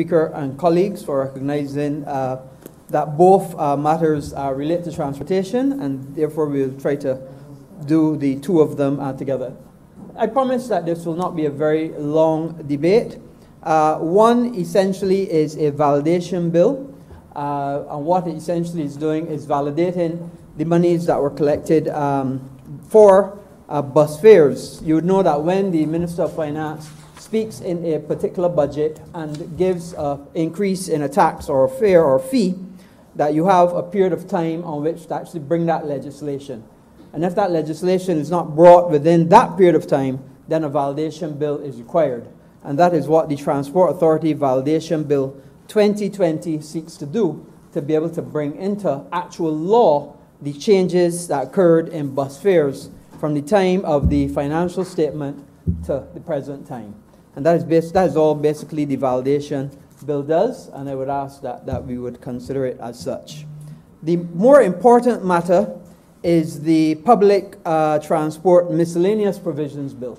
Speaker and colleagues for recognizing uh, that both uh, matters are related to transportation, and therefore we'll try to do the two of them uh, together. I promise that this will not be a very long debate. Uh, one essentially is a validation bill, uh, and what it essentially is doing is validating the monies that were collected um, for uh, bus fares. You would know that when the Minister of Finance speaks in a particular budget and gives an increase in a tax or a fare or fee, that you have a period of time on which to actually bring that legislation. And if that legislation is not brought within that period of time, then a validation bill is required. And that is what the Transport Authority Validation Bill 2020 seeks to do to be able to bring into actual law the changes that occurred in bus fares from the time of the financial statement to the present time. And that is, bas- that is all basically the validation bill does, and I would ask that, that we would consider it as such. The more important matter is the Public uh, Transport Miscellaneous Provisions Bill.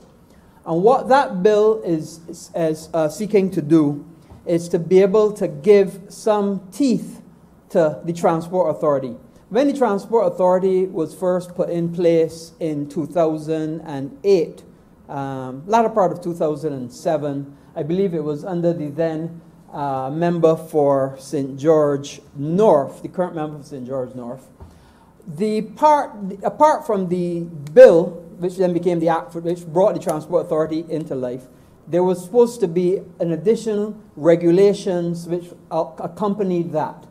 And what that bill is, is, is uh, seeking to do is to be able to give some teeth to the Transport Authority. When the Transport Authority was first put in place in 2008, um, latter part of 2007, I believe it was under the then uh, member for St. George North, the current member for St. George North. The part, apart from the bill, which then became the act which brought the Transport Authority into life, there was supposed to be an additional regulations which accompanied that.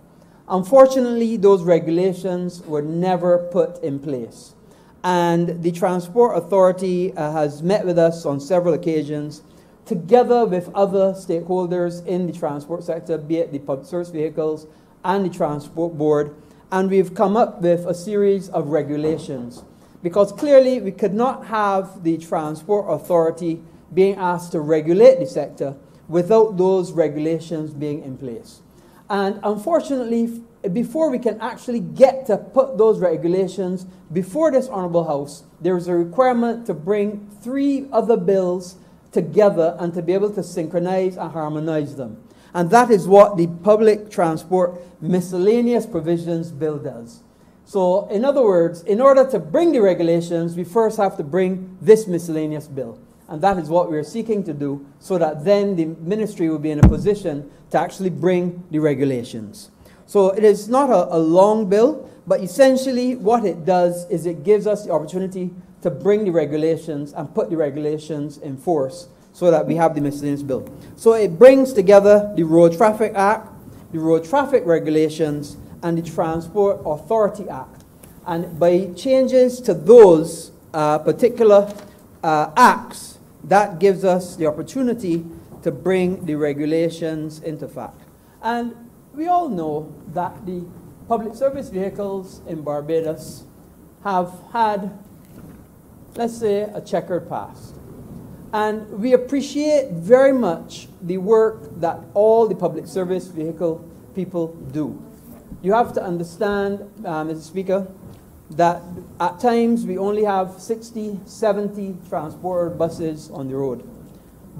Unfortunately, those regulations were never put in place. And the Transport Authority uh, has met with us on several occasions together with other stakeholders in the transport sector, be it the public service vehicles and the transport board, and we've come up with a series of regulations. Because clearly we could not have the transport authority being asked to regulate the sector without those regulations being in place. And unfortunately, before we can actually get to put those regulations before this Honorable House, there is a requirement to bring three other bills together and to be able to synchronize and harmonize them. And that is what the Public Transport Miscellaneous Provisions Bill does. So, in other words, in order to bring the regulations, we first have to bring this miscellaneous bill. And that is what we are seeking to do so that then the ministry will be in a position to actually bring the regulations. So, it is not a, a long bill, but essentially what it does is it gives us the opportunity to bring the regulations and put the regulations in force so that we have the miscellaneous bill. So it brings together the Road Traffic Act, the Road Traffic Regulations, and the Transport Authority Act. And by changes to those uh, particular uh, acts, that gives us the opportunity to bring the regulations into fact. And we all know that the public service vehicles in Barbados have had let's say, a checkered past. And we appreciate very much the work that all the public service vehicle people do. You have to understand, uh, Mr. Speaker, that at times we only have 60, 70 transport buses on the road.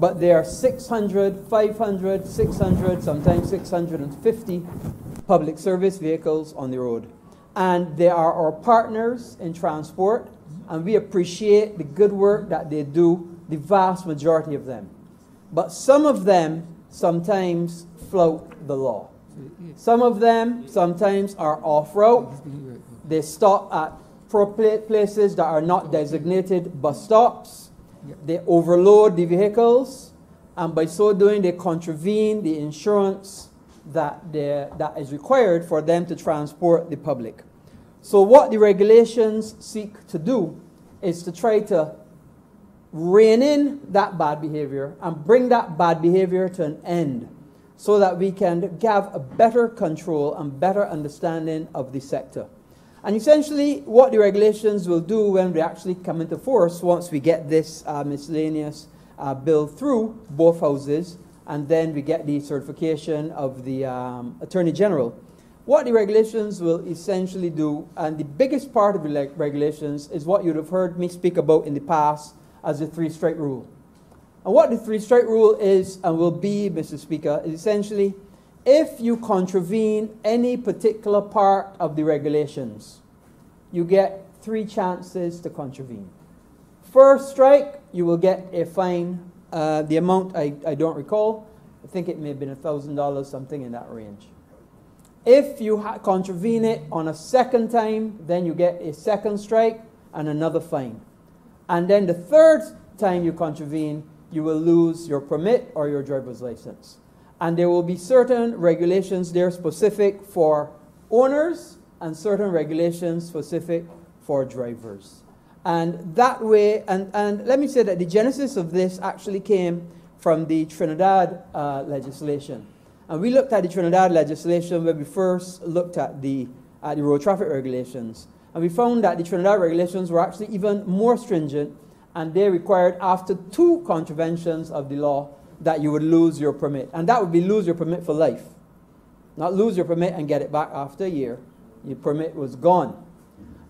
But there are 600, 500, 600, sometimes 650 public service vehicles on the road. And they are our partners in transport and we appreciate the good work that they do, the vast majority of them. But some of them sometimes flout the law. Some of them sometimes are off road. They stop at places that are not designated bus stops. They overload the vehicles, and by so doing, they contravene the insurance that, that is required for them to transport the public. So, what the regulations seek to do is to try to rein in that bad behavior and bring that bad behavior to an end so that we can have a better control and better understanding of the sector. And essentially, what the regulations will do when they actually come into force once we get this uh, miscellaneous uh, bill through both houses and then we get the certification of the um, Attorney General what the regulations will essentially do, and the biggest part of the regulations is what you'd have heard me speak about in the past as the three strike rule. And what the three strike rule is and will be, Mr. Speaker, is essentially if you contravene any particular part of the regulations, you get three chances to contravene. First strike, you will get a fine. Uh, the amount I, I don't recall. I think it may have been $1,000, something in that range. If you contravene it on a second time, then you get a second strike and another fine. And then the third time you contravene, you will lose your permit or your driver's license. And there will be certain regulations there specific for owners and certain regulations specific for drivers. And that way, and, and let me say that the genesis of this actually came from the Trinidad uh, legislation. And we looked at the Trinidad legislation when we first looked at the, at the road traffic regulations. And we found that the Trinidad regulations were actually even more stringent, and they required, after two contraventions of the law, that you would lose your permit. And that would be lose your permit for life. Not lose your permit and get it back after a year. Your permit was gone.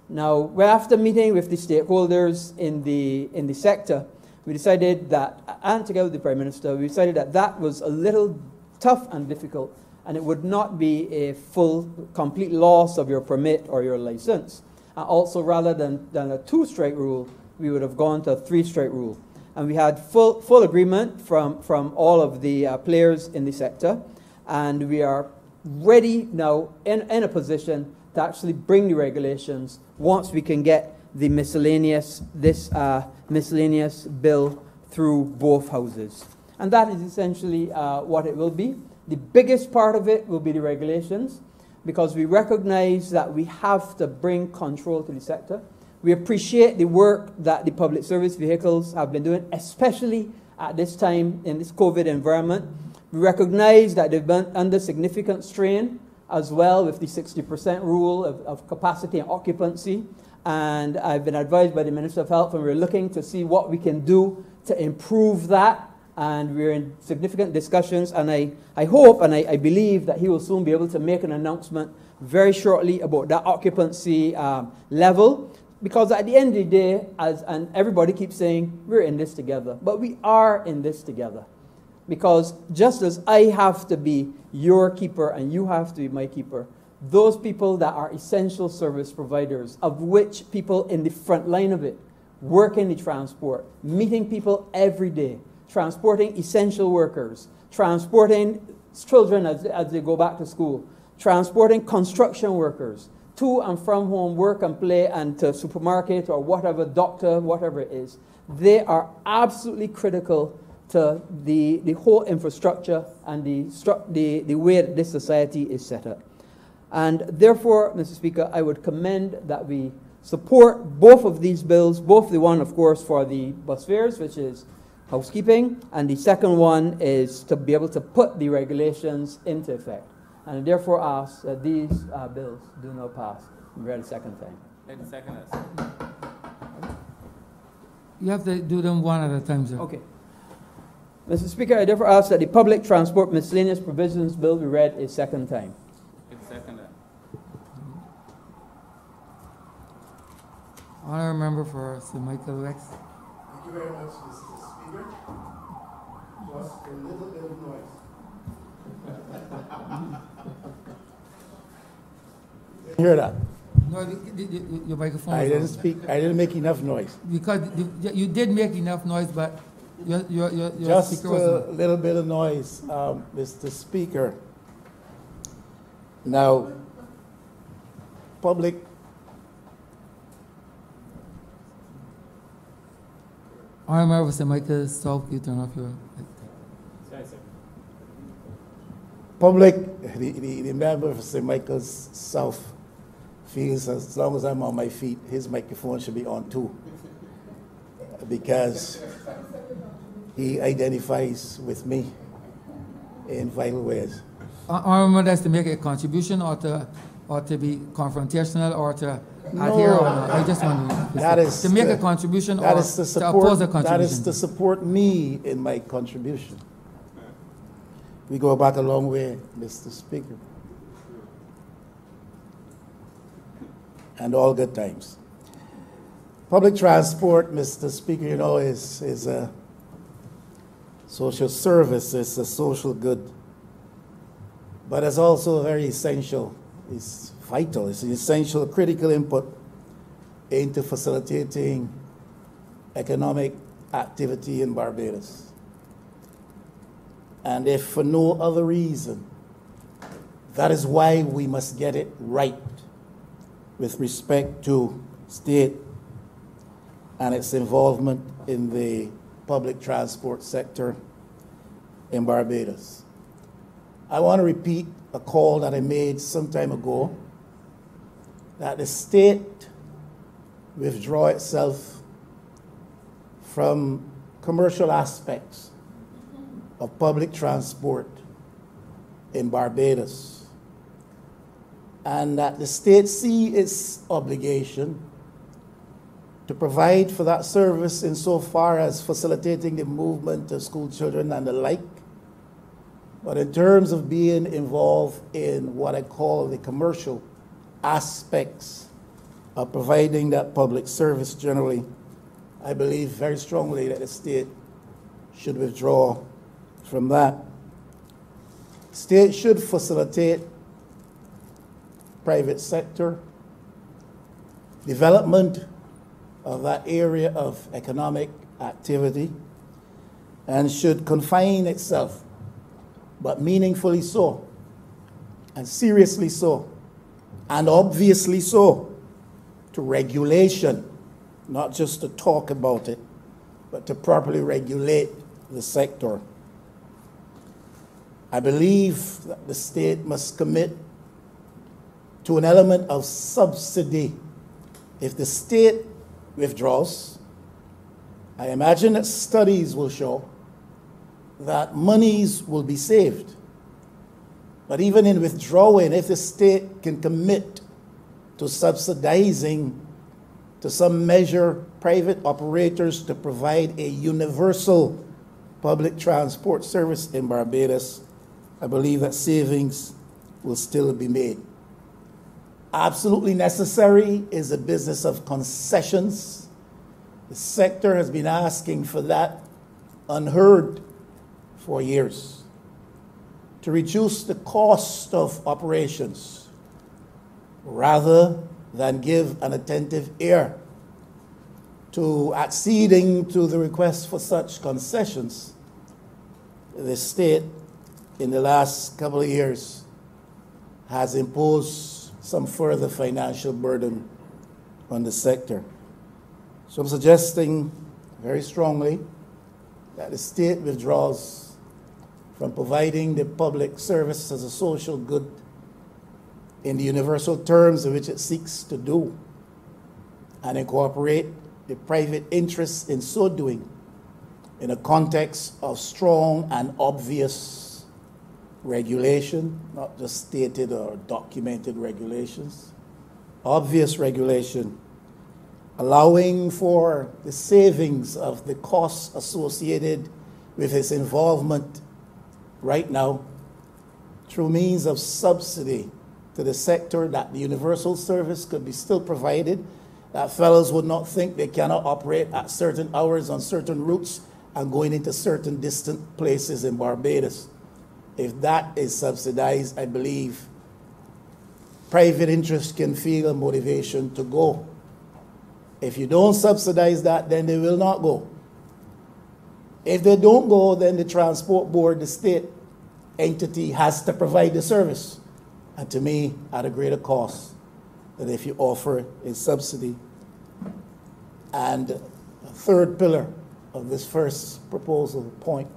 Now, after meeting with the stakeholders in the, in the sector, we decided that, and together with the Prime Minister, we decided that that was a little tough and difficult, and it would not be a full, complete loss of your permit or your license. And also, rather than, than a two strike rule, we would have gone to a three strike rule. And we had full, full agreement from, from all of the uh, players in the sector, and we are ready now in, in a position to actually bring the regulations once we can get the miscellaneous, this uh, miscellaneous bill through both houses. And that is essentially uh, what it will be. The biggest part of it will be the regulations because we recognize that we have to bring control to the sector. We appreciate the work that the public service vehicles have been doing, especially at this time in this COVID environment. We recognize that they've been under significant strain as well with the 60% rule of, of capacity and occupancy. And I've been advised by the Minister of Health, and we're looking to see what we can do to improve that and we're in significant discussions. And I, I hope and I, I believe that he will soon be able to make an announcement very shortly about that occupancy um, level. Because at the end of the day, as and everybody keeps saying, we're in this together. But we are in this together. Because just as I have to be your keeper and you have to be my keeper, those people that are essential service providers, of which people in the front line of it work in the transport, meeting people every day, transporting essential workers, transporting children as, as they go back to school, transporting construction workers to and from home, work and play, and to supermarket or whatever, doctor, whatever it is. They are absolutely critical to the, the whole infrastructure and the, the, the way that this society is set up. And therefore, Mr. Speaker, I would commend that we support both of these bills, both the one, of course, for the bus fares, which is housekeeping, and the second one is to be able to put the regulations into effect. And I therefore ask that these uh, bills do not pass. We Read a second time. Let second us. You have to do them one at a time, sir. Okay. Mr. Speaker, I therefore ask that the Public Transport Miscellaneous Provisions Bill be read a second time. It's second. Honorable member for Sir Michael Rex. Thank you very much, Mr. Speaker. Just a little bit of noise. Hear that? No, the- the- the- your microphone. I didn't on. speak, I didn't make enough noise. Because you- you did make enough noise, but your, your, your your Just speaker was. a little bit of noise, um, Mr. Speaker. Now, public, Honorable St. Michael South, you turn off your. Public, the, the, the member for St. Michael's South feels as long as I'm on my feet, his microphone should be on too. Because he identifies with me in vital ways. Uh, Honorable member that's to make a contribution or to, or to be confrontational or to adhere or not? I just want to. That is To make to- a contribution or That is to to support, oppose a that is to support me in my contribution. We go about a long way, Mr. Speaker. And all good times. Public transport, Mr. Speaker, you know, is, is a, social service it's a social good, but it's also very essential. It's vital. It's an essential, critical input into facilitating economic activity in Barbados. And if for no other reason, that is why we must get it right with respect to state and its involvement in the public transport sector in Barbados. I want to repeat a call that I made some time ago that the state withdraw itself from commercial aspects of public transport in Barbados and that the state see its obligation to provide for that service insofar as facilitating the movement of school children and the like. But in terms of being involved in what I call the commercial aspects of providing that public service generally, I believe very strongly that the state should withdraw from that. State should facilitate private sector development of that area of economic activity and should confine itself, but meaningfully so, and seriously so, and obviously so, to regulation, not just to talk about it, but to properly regulate the sector. I believe that the state must commit to an element of subsidy. If the state withdraws, I imagine that studies will show that monies will be saved. But even in withdrawing, if the state can commit to subsidizing to some measure private operators to provide a universal public transport service in Barbados, I believe that savings will still be made. Absolutely necessary is a business of concessions. The sector has been asking for that unheard for years to reduce the cost of operations rather than give an attentive ear to acceding to the request for such concessions. The state, in the last couple of years, has imposed some further financial burden on the sector. So I'm suggesting very strongly that the state withdraws from providing the public service as a social good in the universal terms in which it seeks to do and incorporate the private interests in so doing in a context of strong and obvious regulation, not just stated or documented regulations, obvious regulation, allowing for the savings of the costs associated with his involvement right now through means of subsidy to the sector that the universal service could be still provided, that fellows would not think they cannot operate at certain hours on certain routes and going into certain distant places in Barbados. If that is subsidized, I believe private interest can feel a motivation to go. If you don't subsidize that, then they will not go. If they don't go, then the transport board, the state entity, has to provide the service. And to me, at a greater cost than if you offer a subsidy. And a third pillar of this first proposal point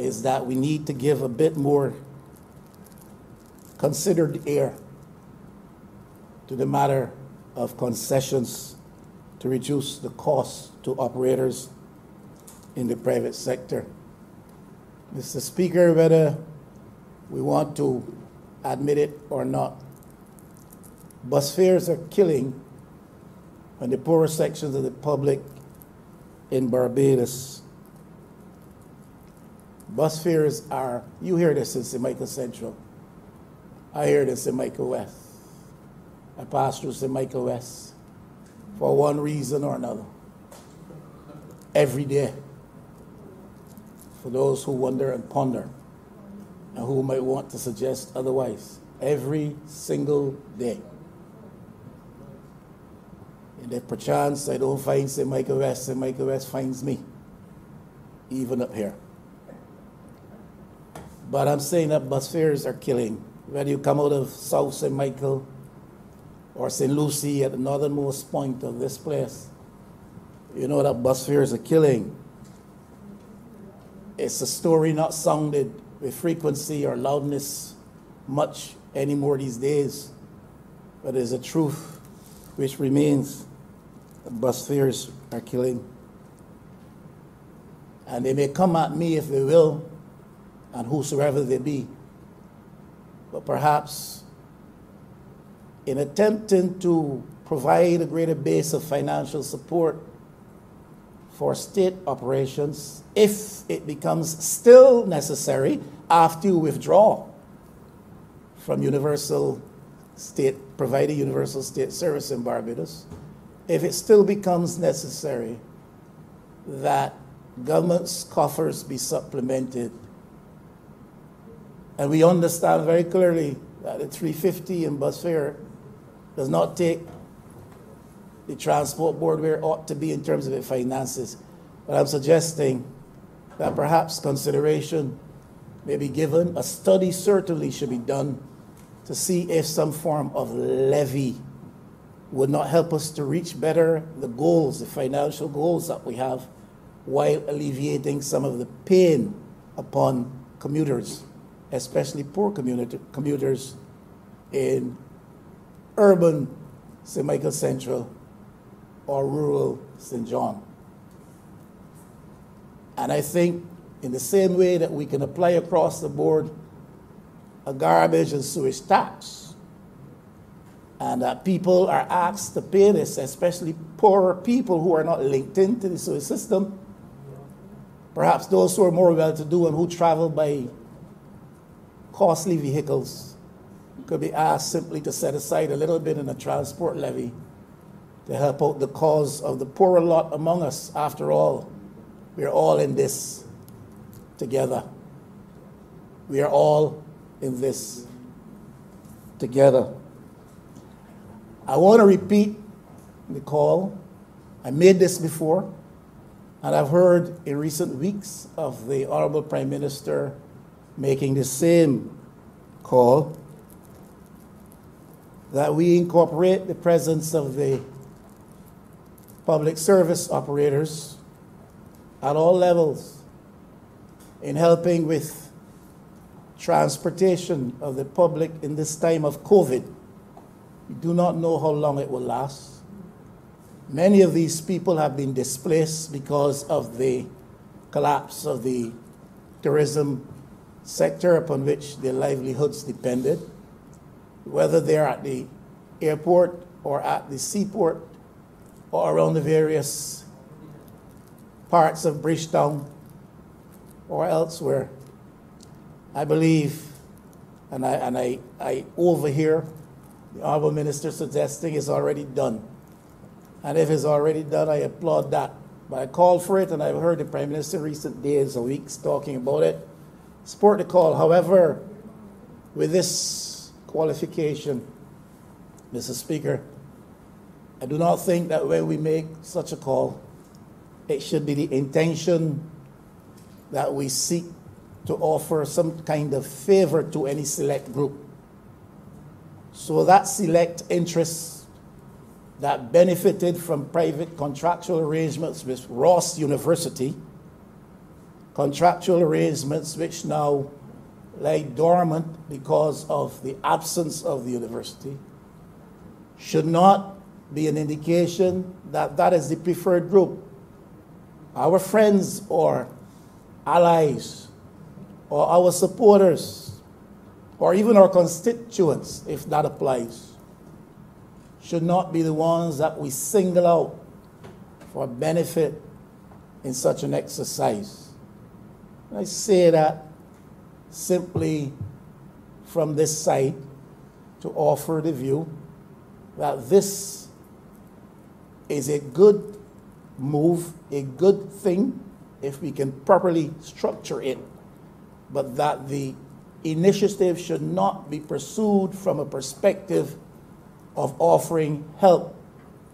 is that we need to give a bit more considered air to the matter of concessions to reduce the cost to operators in the private sector. Mr. Speaker, whether we want to admit it or not, bus fares are killing on the poorer sections of the public in Barbados Bus fares are, you hear this in St. Michael Central. I hear this in Michael West. I pass through St. Michael West for one reason or another. Every day. for those who wonder and ponder and who might want to suggest otherwise every single day. And if perchance I don't find St. Michael West, St. Michael West finds me, even up here. But I'm saying that bus are killing. Whether you come out of South St. Michael or St. Lucy at the northernmost point of this place, you know that bus are killing. It's a story not sounded with frequency or loudness much anymore these days, but it's a truth which remains. Fares are killing. And they may come at me if they will, and whosoever they be. But perhaps in attempting to provide a greater base of financial support for state operations, if it becomes still necessary after you withdraw from universal state, providing universal state service in Barbados, if it still becomes necessary that government's coffers be supplemented and we understand very clearly that the 350 in bus fare does not take the transport board where it ought to be in terms of its finances. But I'm suggesting that perhaps consideration may be given, a study certainly should be done to see if some form of levy would not help us to reach better the goals, the financial goals that we have, while alleviating some of the pain upon commuters especially poor commuters in urban St. Michael Central or rural St. John. And I think in the same way that we can apply across the board a garbage and sewage tax, and that people are asked to pay this, especially poorer people who are not linked into the sewage system, perhaps those who are more well to do and who travel by costly vehicles could be asked simply to set aside a little bit in a transport levy to help out the cause of the poorer lot among us. After all, we're all in this together. We are all in this together. I want to repeat the call. I made this before, and I've heard in recent weeks of the Honorable Prime Minister making the same call that we incorporate the presence of the public service operators at all levels in helping with transportation of the public in this time of COVID. We do not know how long it will last. Many of these people have been displaced because of the collapse of the tourism sector upon which their livelihoods depended, whether they're at the airport or at the seaport or around the various parts of Bridgetown or elsewhere. I believe, and I, and I, I overhear the Honorable Minister suggesting it's already done. And if it's already done, I applaud that. But I called for it, and I've heard the Prime Minister recent days or weeks talking about it support the call. However, with this qualification, Mr. Speaker, I do not think that when we make such a call, it should be the intention that we seek to offer some kind of favor to any select group. So that select interest that benefited from private contractual arrangements with Ross University contractual arrangements which now lay dormant because of the absence of the university should not be an indication that that is the preferred group. Our friends or allies or our supporters or even our constituents, if that applies, should not be the ones that we single out for benefit in such an exercise. I say that simply from this site to offer the view that this is a good move, a good thing if we can properly structure it, but that the initiative should not be pursued from a perspective of offering help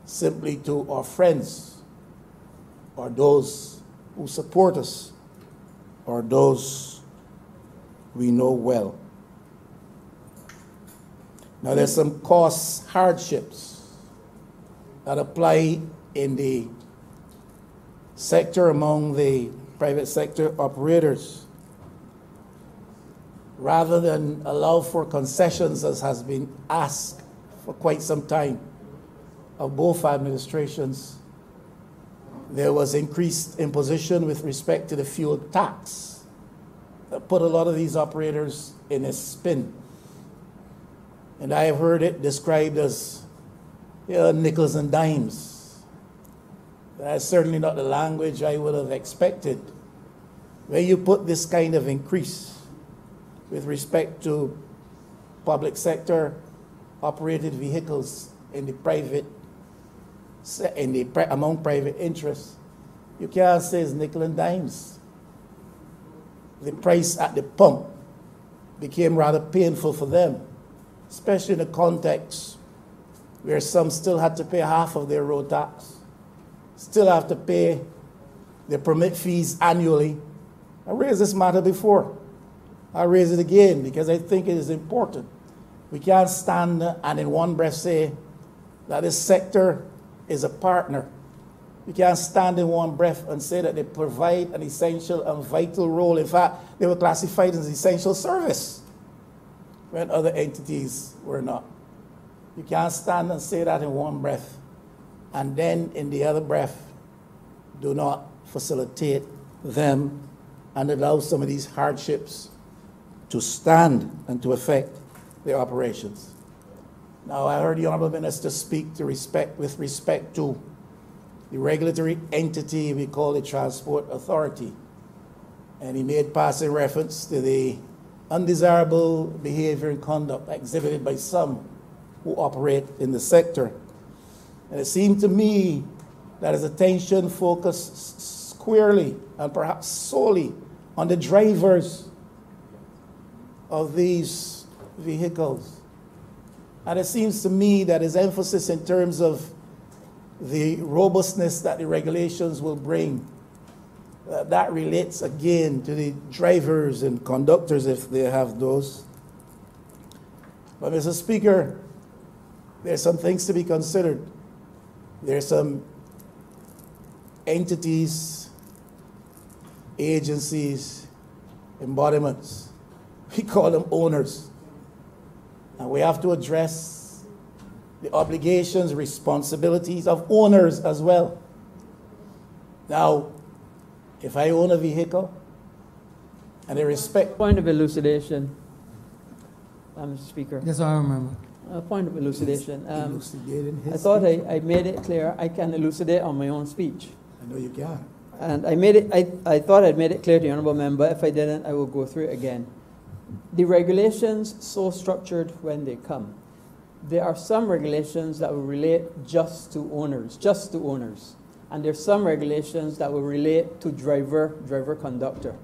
simply to our friends or those who support us or those we know well. Now, there's some cost hardships that apply in the sector among the private sector operators. Rather than allow for concessions, as has been asked for quite some time of both administrations, there was increased imposition with respect to the fuel tax that put a lot of these operators in a spin. And I have heard it described as you know, nickels and dimes. That's certainly not the language I would have expected. When you put this kind of increase with respect to public sector operated vehicles in the private in the among private interests, you can't say it's nickel and dimes. The price at the pump became rather painful for them, especially in the context where some still had to pay half of their road tax, still have to pay their permit fees annually. I raised this matter before. I raise it again because I think it is important. We can't stand and in one breath say that this sector is a partner. You can't stand in one breath and say that they provide an essential and vital role. In fact, they were classified as essential service when other entities were not. You can't stand and say that in one breath and then in the other breath do not facilitate them and allow some of these hardships to stand and to affect their operations. Now, I heard the Honorable Minister speak to respect, with respect to the regulatory entity we call the Transport Authority. And he made passing reference to the undesirable behavior and conduct exhibited by some who operate in the sector. And it seemed to me that his attention focused squarely and perhaps solely on the drivers of these vehicles. And it seems to me that his emphasis in terms of the robustness that the regulations will bring, uh, that relates again to the drivers and conductors if they have those. But, Mr. Speaker, there's some things to be considered. There's some entities, agencies, embodiments. We call them owners and we have to address the obligations, responsibilities of owners as well. Now, if I own a vehicle and I respect. Point of elucidation, uh, Mr. Speaker. Yes, I remember. A point of elucidation. Um, Elucidating his I thought I. I made it clear I can elucidate on my own speech. I know you can. And I made it, I, I thought I'd made it clear to the Honourable Member. If I didn't, I will go through it again. The regulations so structured when they come. There are some regulations that will relate just to owners, just to owners. And there's some regulations that will relate to driver, driver conductor.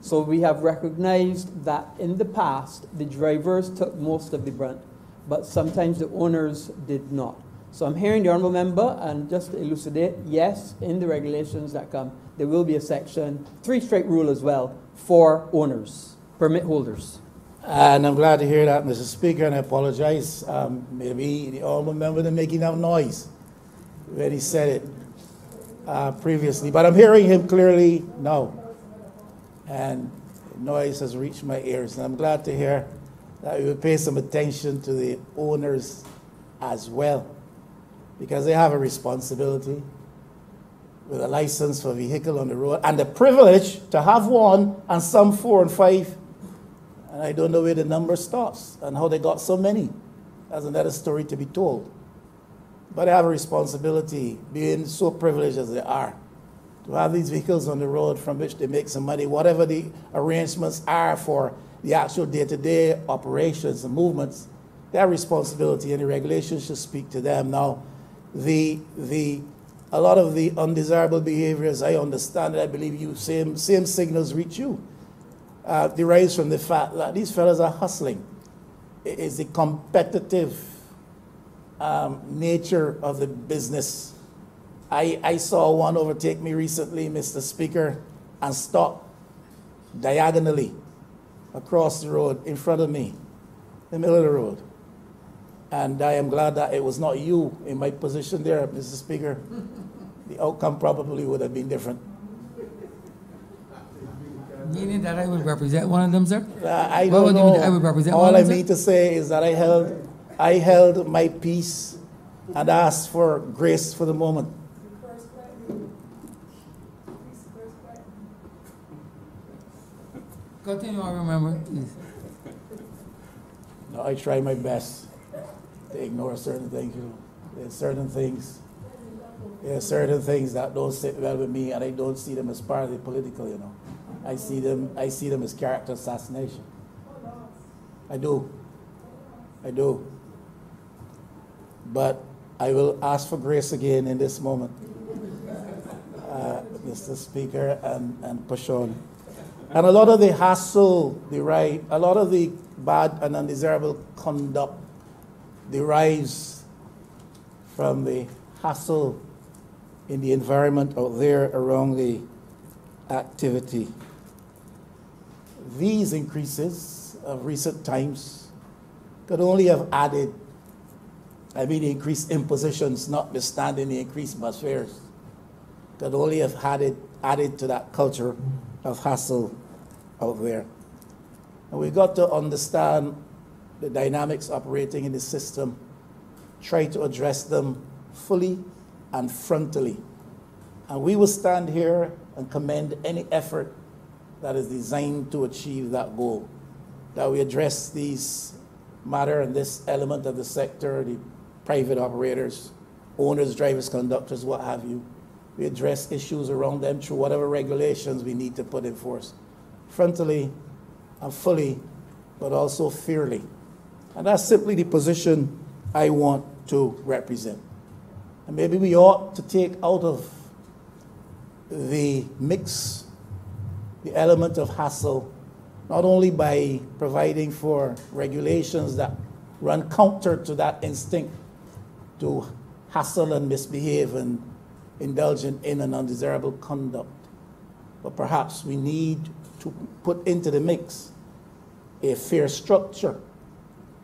So we have recognized that in the past, the drivers took most of the brunt, but sometimes the owners did not. So I'm hearing the Honourable Member, and just to elucidate, yes, in the regulations that come, there will be a section, three straight rule as well, for owners, permit holders. And I'm glad to hear that, Mr. Speaker, and I apologize. Um, maybe the honorable member didn't make enough noise when he said it uh, previously, but I'm hearing him clearly now. And noise has reached my ears, and I'm glad to hear that we will pay some attention to the owners as well, because they have a responsibility with a license for vehicle on the road and the privilege to have one and some four and five and I don't know where the number stops and how they got so many. That's another story to be told. But I have a responsibility, being so privileged as they are, to have these vehicles on the road from which they make some money, whatever the arrangements are for the actual day to day operations and movements. Have responsibility, and the regulations should speak to them. Now, the, the a lot of the undesirable behaviors, I understand it, I believe you, same, same signals reach you, uh, derives from the fact that these fellas are hustling. It is the competitive um, nature of the business. I, I saw one overtake me recently, Mr. Speaker, and stop diagonally across the road in front of me, in the middle of the road. And I am glad that it was not you in my position there, Mr. Speaker. The outcome probably would have been different. Meaning that I would represent one of them, sir? Uh, I What don't would you know. I would represent All one I of them? mean to say is that I held, I held my peace and asked for grace for the moment. Continue on, remember. No, I try my best to ignore certain things. You know. There's certain things. There are certain things that don't sit well with me, and I don't see them as part of the political. You know, I see them. I see them as character assassination. I do. I do. But I will ask for grace again in this moment, uh, Mr. Speaker, and, and push on. And a lot of the hassle derive, a lot of the bad and undesirable conduct derives from the hassle in the environment out there around the activity. These increases of recent times could only have added, I mean, increased impositions, notwithstanding the increased bus fares, could only have added, added to that culture of hassle out there. And we've got to understand the dynamics operating in the system, try to address them fully and frontally. And we will stand here and commend any effort that is designed to achieve that goal. That we address these matter and this element of the sector, the private operators, owners, drivers, conductors, what have you. We address issues around them through whatever regulations we need to put in force, frontally and fully, but also fairly. And that's simply the position I want to represent. And maybe we ought to take out of the mix the element of hassle, not only by providing for regulations that run counter to that instinct to hassle and misbehave and indulge in, an undesirable conduct, but perhaps we need to put into the mix a fair structure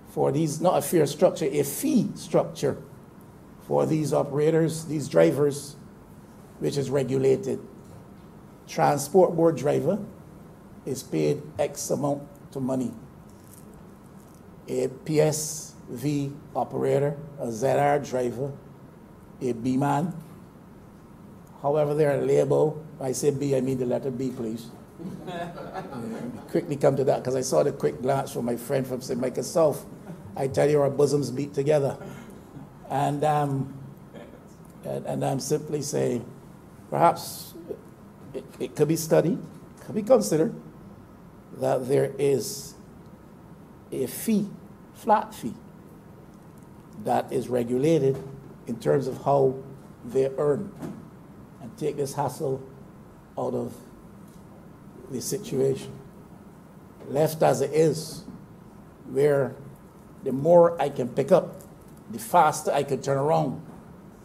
for these, not a fair structure, a fee structure for these operators, these drivers, which is regulated. Transport board driver is paid X amount to money. A PSV operator, a ZR driver, a B man, however they're labeled, I say B, I mean the letter B, please. quickly come to that because I saw the quick glance from my friend from St. Michael South. I tell you, our bosoms beat together. And, um, and, and I'm simply saying, perhaps it, it could be studied, could be considered, that there is a fee, flat fee, that is regulated in terms of how they earn and take this hassle out of the situation. Left as it is, where the more I can pick up, the faster I can turn around,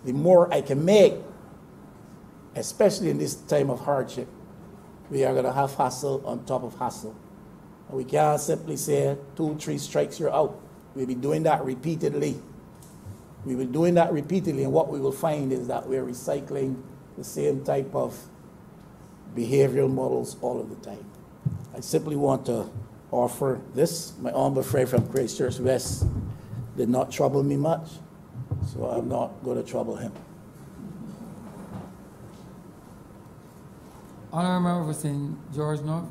the more I can make, especially in this time of hardship. We are going to have hassle on top of hassle. We can't simply say two, three strikes, you're out. We'll be doing that repeatedly. We will be doing that repeatedly, and what we will find is that we're recycling the same type of behavioral models all of the time. I simply want to offer this. My humble friend from Christ Church West did not trouble me much, so I'm not going to trouble him. Honorable member for St. George North.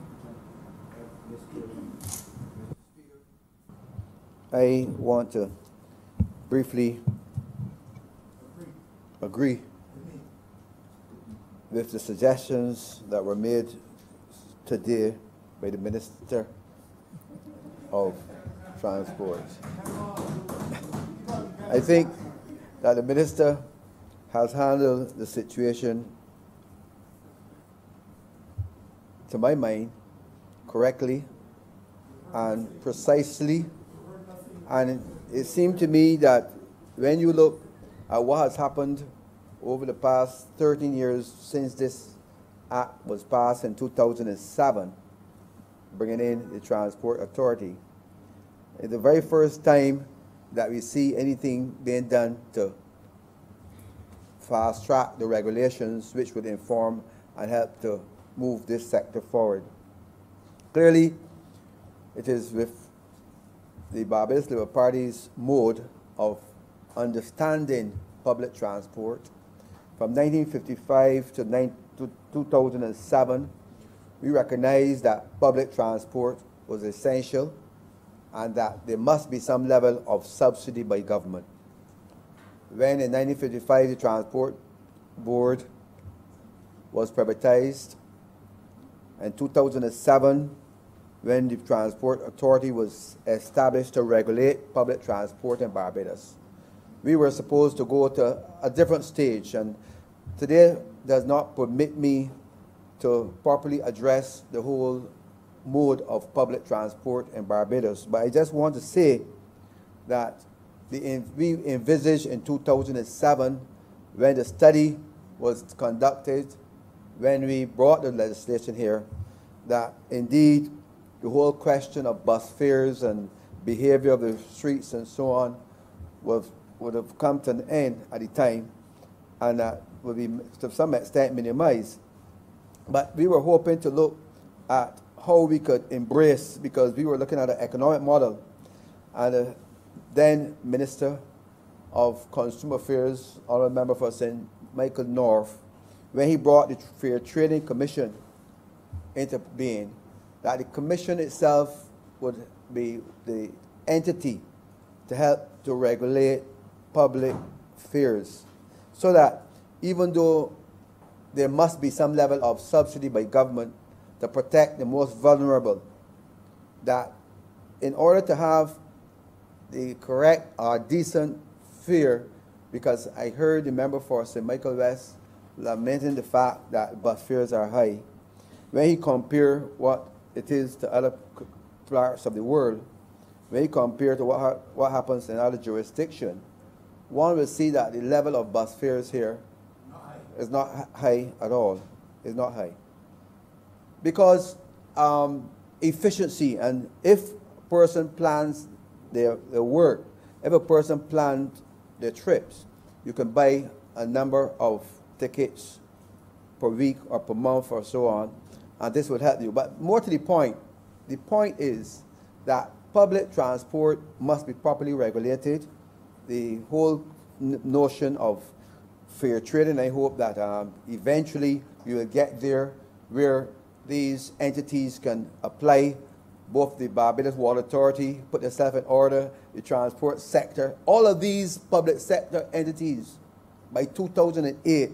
I want to briefly agree with the suggestions that were made today by the Minister of Transport. I think that the Minister has handled the situation, to my mind, correctly and precisely. And it seemed to me that when you look at what has happened over the past 13 years since this act was passed in 2007, bringing in the Transport Authority, it's the very first time that we see anything being done to fast track the regulations which would inform and help to move this sector forward. Clearly, it is with the Barbados Labour Party's mode of understanding public transport from 1955 to, 9, to 2007, we recognized that public transport was essential and that there must be some level of subsidy by government. When in 1955 the Transport Board was privatized, in 2007 when the Transport Authority was established to regulate public transport in Barbados. We were supposed to go to a different stage, and today does not permit me to properly address the whole mode of public transport in Barbados. But I just want to say that the, we envisaged in 2007, when the study was conducted, when we brought the legislation here, that indeed the whole question of bus fares and behavior of the streets and so on would, would have come to an end at the time and uh, would be to some extent minimized. But we were hoping to look at how we could embrace, because we were looking at an economic model. And uh, then Minister of Consumer Affairs, honorable member for St. Michael North, when he brought the Fair Trading Commission into being, that the commission itself would be the entity to help to regulate public fears so that even though there must be some level of subsidy by government to protect the most vulnerable, that in order to have the correct or decent fear, because I heard the member for St. Michael West lamenting the fact that bus fares are high, when he compare what it is to other parts of the world, when you compare to what, ha what happens in other jurisdictions, one will see that the level of bus fares here is not high at all. It's not high. Because um, efficiency, and if a person plans their, their work, if a person plans their trips, you can buy a number of tickets per week or per month or so on, and this would help you. But more to the point, the point is that public transport must be properly regulated. The whole notion of fair trading, I hope that um, eventually we will get there where these entities can apply both the Barbados Water Authority, put themselves in order, the transport sector, all of these public sector entities by 2008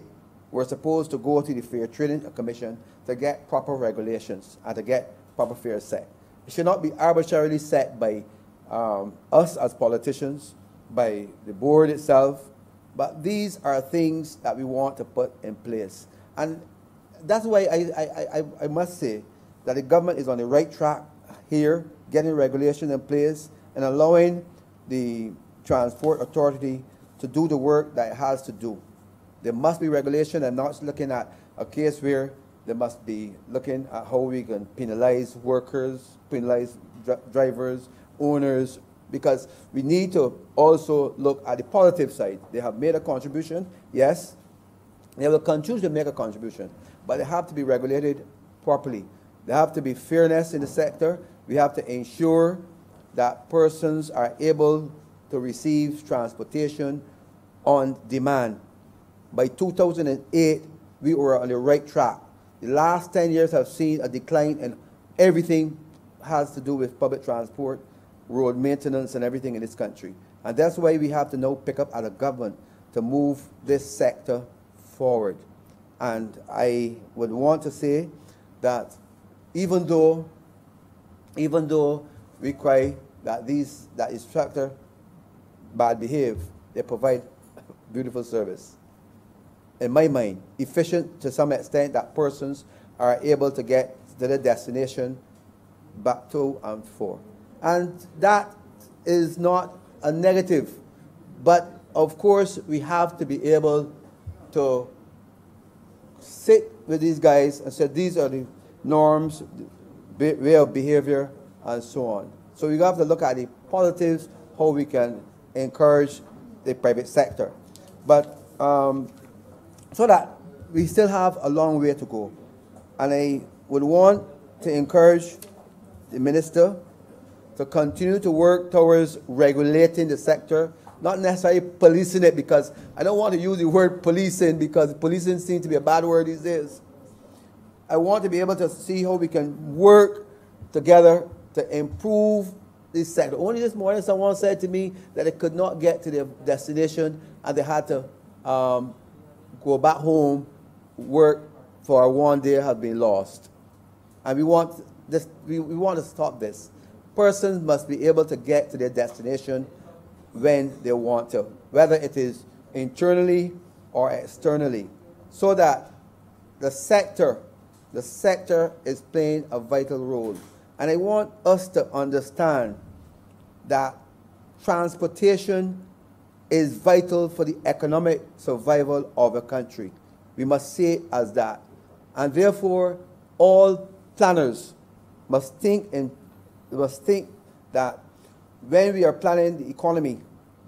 were supposed to go to the Fair Trading Commission to get proper regulations and to get proper fares set. It should not be arbitrarily set by um, us as politicians, by the board itself, but these are things that we want to put in place. And that's why I, I, I, I must say that the government is on the right track here, getting regulation in place and allowing the transport authority to do the work that it has to do. There must be regulation and not looking at a case where they must be looking at how we can penalize workers, penalize dr drivers, owners, because we need to also look at the positive side. They have made a contribution, yes. They will continue to make a contribution, but they have to be regulated properly. There have to be fairness in the sector. We have to ensure that persons are able to receive transportation on demand. By 2008, we were on the right track. The last 10 years have seen a decline in everything has to do with public transport, road maintenance, and everything in this country. And that's why we have to now pick up at a government to move this sector forward. And I would want to say that even though, even though we cry that these that instructor bad behave, they provide beautiful service. In my mind, efficient to some extent that persons are able to get to their destination back to and for. And that is not a negative, but of course, we have to be able to sit with these guys and say, these are the norms, the way of behavior, and so on. So we have to look at the positives, how we can encourage the private sector. But um, so that we still have a long way to go. And I would want to encourage the minister to continue to work towards regulating the sector, not necessarily policing it, because I don't want to use the word policing because policing seems to be a bad word these days. I want to be able to see how we can work together to improve this sector. Only this morning, someone said to me that they could not get to their destination and they had to um, go back home, work for one day has been lost. And we want, this, we, we want to stop this. Persons must be able to get to their destination when they want to, whether it is internally or externally, so that the sector, the sector is playing a vital role. And I want us to understand that transportation is vital for the economic survival of a country. We must say as that. And therefore, all planners must think, in, must think that when we are planning the economy,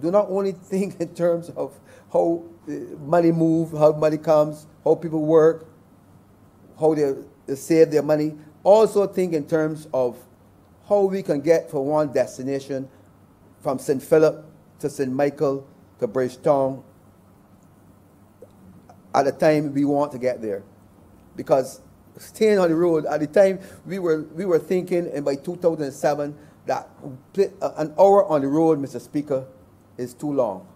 do not only think in terms of how uh, money moves, how money comes, how people work, how they, they save their money. Also think in terms of how we can get from one destination from St. Philip to St. Michael to Bridgetown at the time we want to get there. Because staying on the road, at the time we were, we were thinking, and by 2007, that uh, an hour on the road, Mr. Speaker, is too long.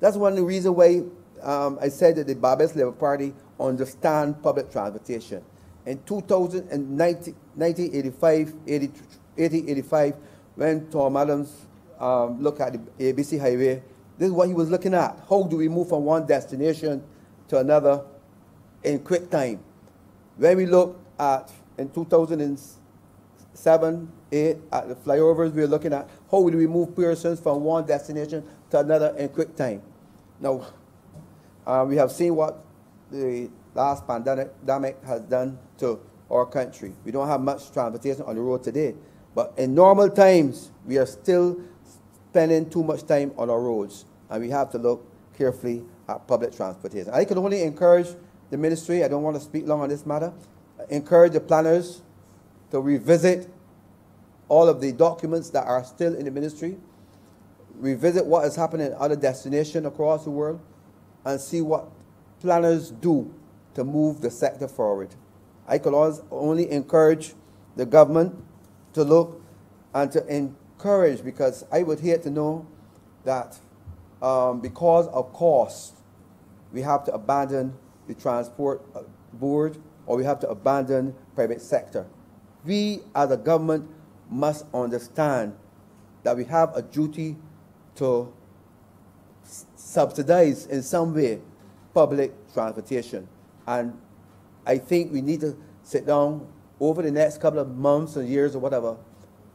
That's one of the reasons why um, I said that the Barbados Labour Party understand public transportation. In 1985, 80, 85, when Tom Adams um, looked at the ABC Highway, this is what he was looking at. How do we move from one destination to another in quick time? When we look at in 2007, 8, at the flyovers, we are looking at how do we move persons from one destination to another in quick time. Now, uh, we have seen what the last pandemic has done to our country. We don't have much transportation on the road today, but in normal times, we are still spending too much time on our roads, and we have to look carefully at public transportation. I can only encourage the ministry, I don't want to speak long on this matter, encourage the planners to revisit all of the documents that are still in the ministry, revisit what is happening in other destinations across the world, and see what planners do to move the sector forward. I could only encourage the government to look and to encouraged because I would hate to know that um, because of cost, we have to abandon the transport uh, board or we have to abandon private sector. We as a government must understand that we have a duty to subsidize in some way public transportation. And I think we need to sit down over the next couple of months or years or whatever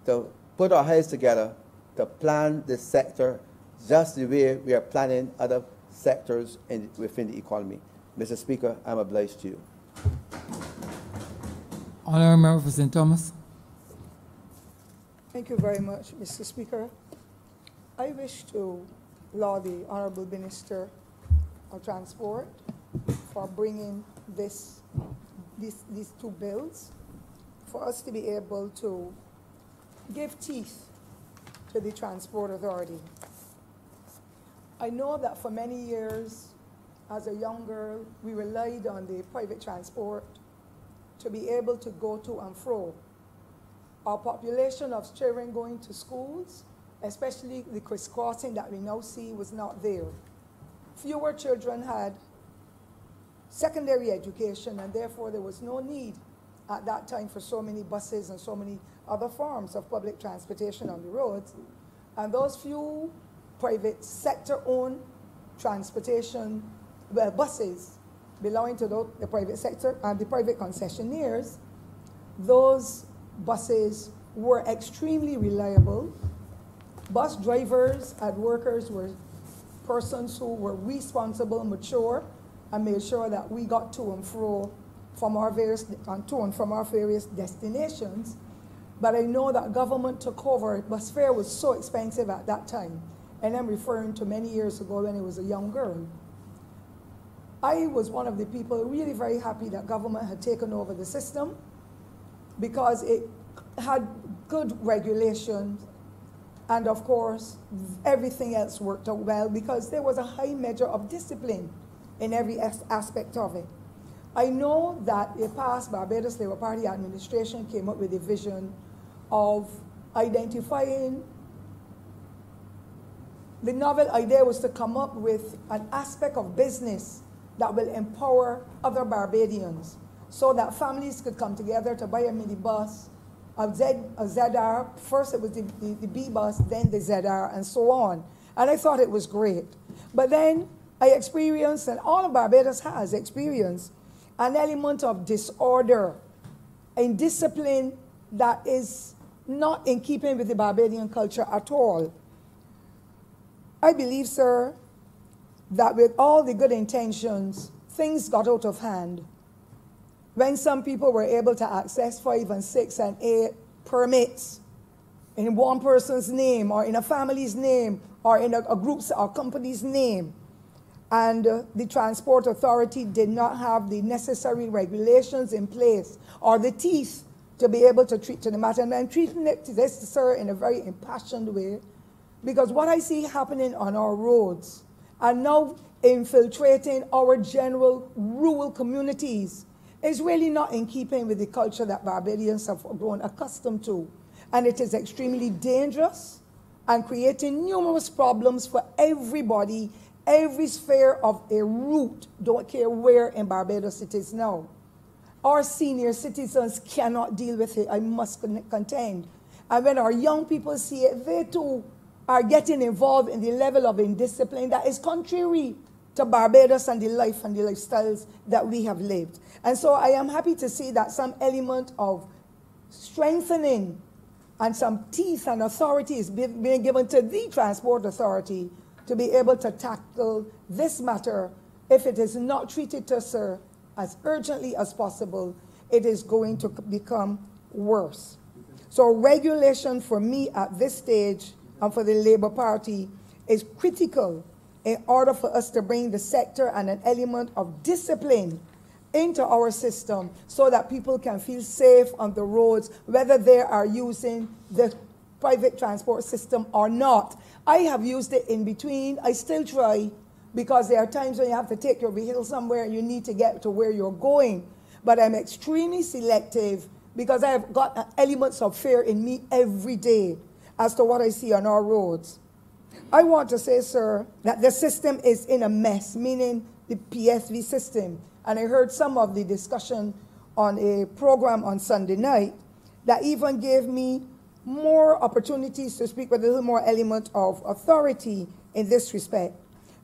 to put our heads together to plan this sector just the way we are planning other sectors in, within the economy. Mr. Speaker, I'm obliged to you. Honourable Member for St. Thomas. Thank you very much, Mr. Speaker. I wish to laud the Honourable Minister of Transport for bringing this, this, these two bills for us to be able to give teeth to the Transport Authority. I know that for many years, as a young girl, we relied on the private transport to be able to go to and fro. Our population of children going to schools, especially the crisscrossing that we now see, was not there. Fewer children had secondary education, and therefore there was no need at that time for so many buses and so many other forms of public transportation on the roads. And those few private sector owned transportation, well, buses belonging to the, the private sector and the private concessionaires, those buses were extremely reliable. Bus drivers and workers were persons who were responsible, mature, and made sure that we got to and fro from our various to and from our various destinations. But I know that government took over. Bus fare was so expensive at that time, and I'm referring to many years ago when I was a young girl. I was one of the people really very happy that government had taken over the system because it had good regulations and of course everything else worked out well because there was a high measure of discipline in every aspect of it. I know that a past Barbados Labour Party administration came up with a vision of identifying the novel idea was to come up with an aspect of business that will empower other Barbadians so that families could come together to buy a minibus, a, Z, a ZR. First it was the, the, the B bus, then the ZR, and so on. And I thought it was great. But then I experienced, and all of Barbados has experienced, an element of disorder and discipline that is not in keeping with the Barbadian culture at all. I believe, sir, that with all the good intentions, things got out of hand. When some people were able to access five and six and eight permits in one person's name or in a family's name or in a, a group's or company's name, and uh, the transport authority did not have the necessary regulations in place or the teeth to be able to treat to the matter. And I'm treating it to this, sir, in a very impassioned way because what I see happening on our roads are now infiltrating our general rural communities is really not in keeping with the culture that Barbadians have grown accustomed to. And it is extremely dangerous and creating numerous problems for everybody, every sphere of a route, don't care where in Barbados it is now. Our senior citizens cannot deal with it, I must contend. And when our young people see it, they too are getting involved in the level of indiscipline that is contrary to Barbados and the life and the lifestyles that we have lived. And so I am happy to see that some element of strengthening and some teeth and authority is being given to the transport authority to be able to tackle this matter. If it is not treated to sir as urgently as possible, it is going to become worse. So regulation for me at this stage and for the Labour Party is critical in order for us to bring the sector and an element of discipline into our system so that people can feel safe on the roads, whether they are using the private transport system or not. I have used it in between. I still try because there are times when you have to take your vehicle somewhere and you need to get to where you're going. But I'm extremely selective because I have got elements of fear in me every day as to what I see on our roads. I want to say, sir, that the system is in a mess, meaning the PSV system. And I heard some of the discussion on a program on Sunday night that even gave me more opportunities to speak with a little more element of authority in this respect.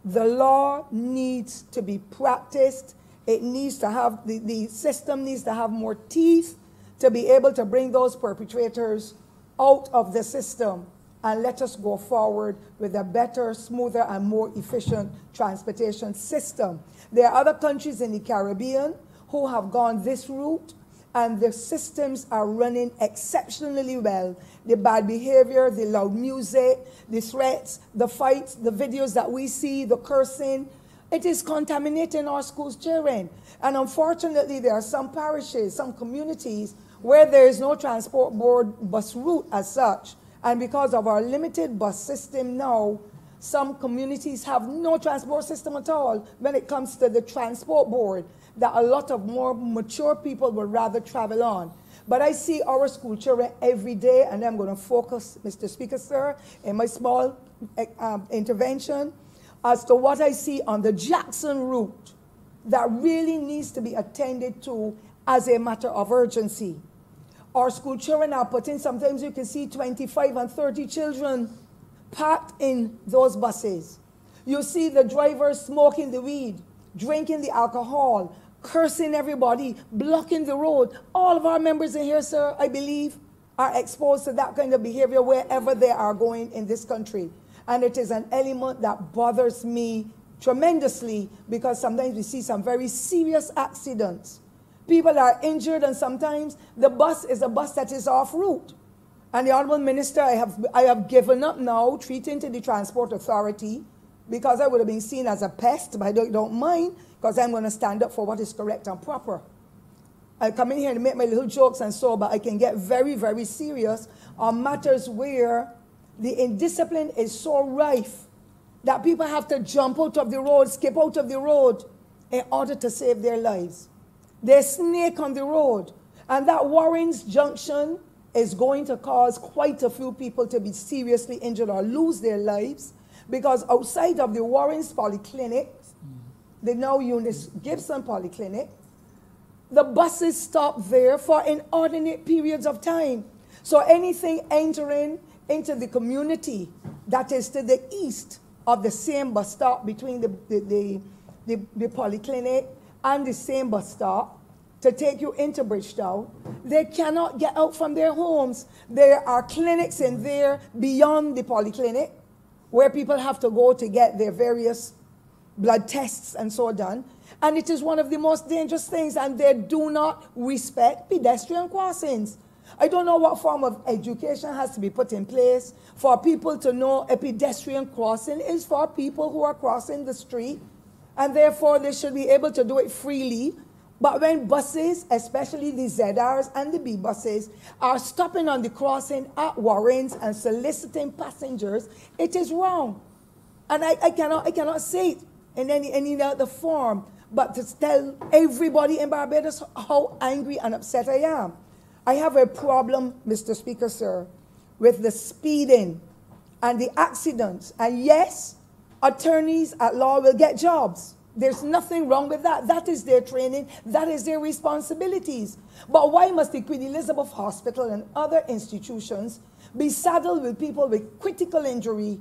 The law needs to be practiced. It needs to have, the, the system needs to have more teeth to be able to bring those perpetrators out of the system and let us go forward with a better, smoother, and more efficient transportation system. There are other countries in the Caribbean who have gone this route, and the systems are running exceptionally well. The bad behavior, the loud music, the threats, the fights, the videos that we see, the cursing, it is contaminating our schools' children. And unfortunately, there are some parishes, some communities where there is no transport board bus route as such, and because of our limited bus system now, some communities have no transport system at all when it comes to the transport board that a lot of more mature people would rather travel on. But I see our school children every day, and I'm going to focus, Mr. Speaker, sir, in my small eh, um, intervention as to what I see on the Jackson route that really needs to be attended to as a matter of urgency. Our school children are putting, sometimes you can see 25 and 30 children packed in those buses. You see the drivers smoking the weed. drinking the alcohol, cursing everybody, blocking the road. All of our members in here, sir, I believe, are exposed to that kind of behavior wherever they are going in this country. And it is an element that bothers me tremendously because sometimes we see some very serious accidents. People are injured, and sometimes the bus is a bus that is off route. And the Honorable Minister, I have, I have given up now treating to the Transport Authority because I would have been seen as a pest, but I don't, don't mind because I'm going to stand up for what is correct and proper. I come in here and make my little jokes and so, but I can get very, very serious on matters where the indiscipline is so rife that people have to jump out of the road, skip out of the road in order to save their lives. There's snake on the road. And that Warren's Junction is going to cause quite a few people to be seriously injured or lose their lives because outside of the Warren's Polyclinic, the now Eunice Gibson Polyclinic, the buses stop there for inordinate periods of time. So anything entering into the community that is to the east of the same bus stop between the, the, the, the, the polyclinic and the same bus stop to take you into Bridgetown, they cannot get out from their homes. There are clinics in there beyond the polyclinic where people have to go to get their various blood tests and so done. And it is one of the most dangerous things, and they do not respect pedestrian crossings. I don't know what form of education has to be put in place for people to know a pedestrian crossing is for people who are crossing the street, and therefore they should be able to do it freely. But when buses, especially the ZRs and the B buses, are stopping on the crossing at Warrens and soliciting passengers, it is wrong. And I, I, cannot, I cannot say it in any, any other form, but to tell everybody in Barbados how angry and upset I am. I have a problem, Mr. Speaker, sir, with the speeding and the accidents. And yes, attorneys at law will get jobs. There's nothing wrong with that. That is their training, that is their responsibilities. But why must the Queen Elizabeth Hospital and other institutions be saddled with people with critical injury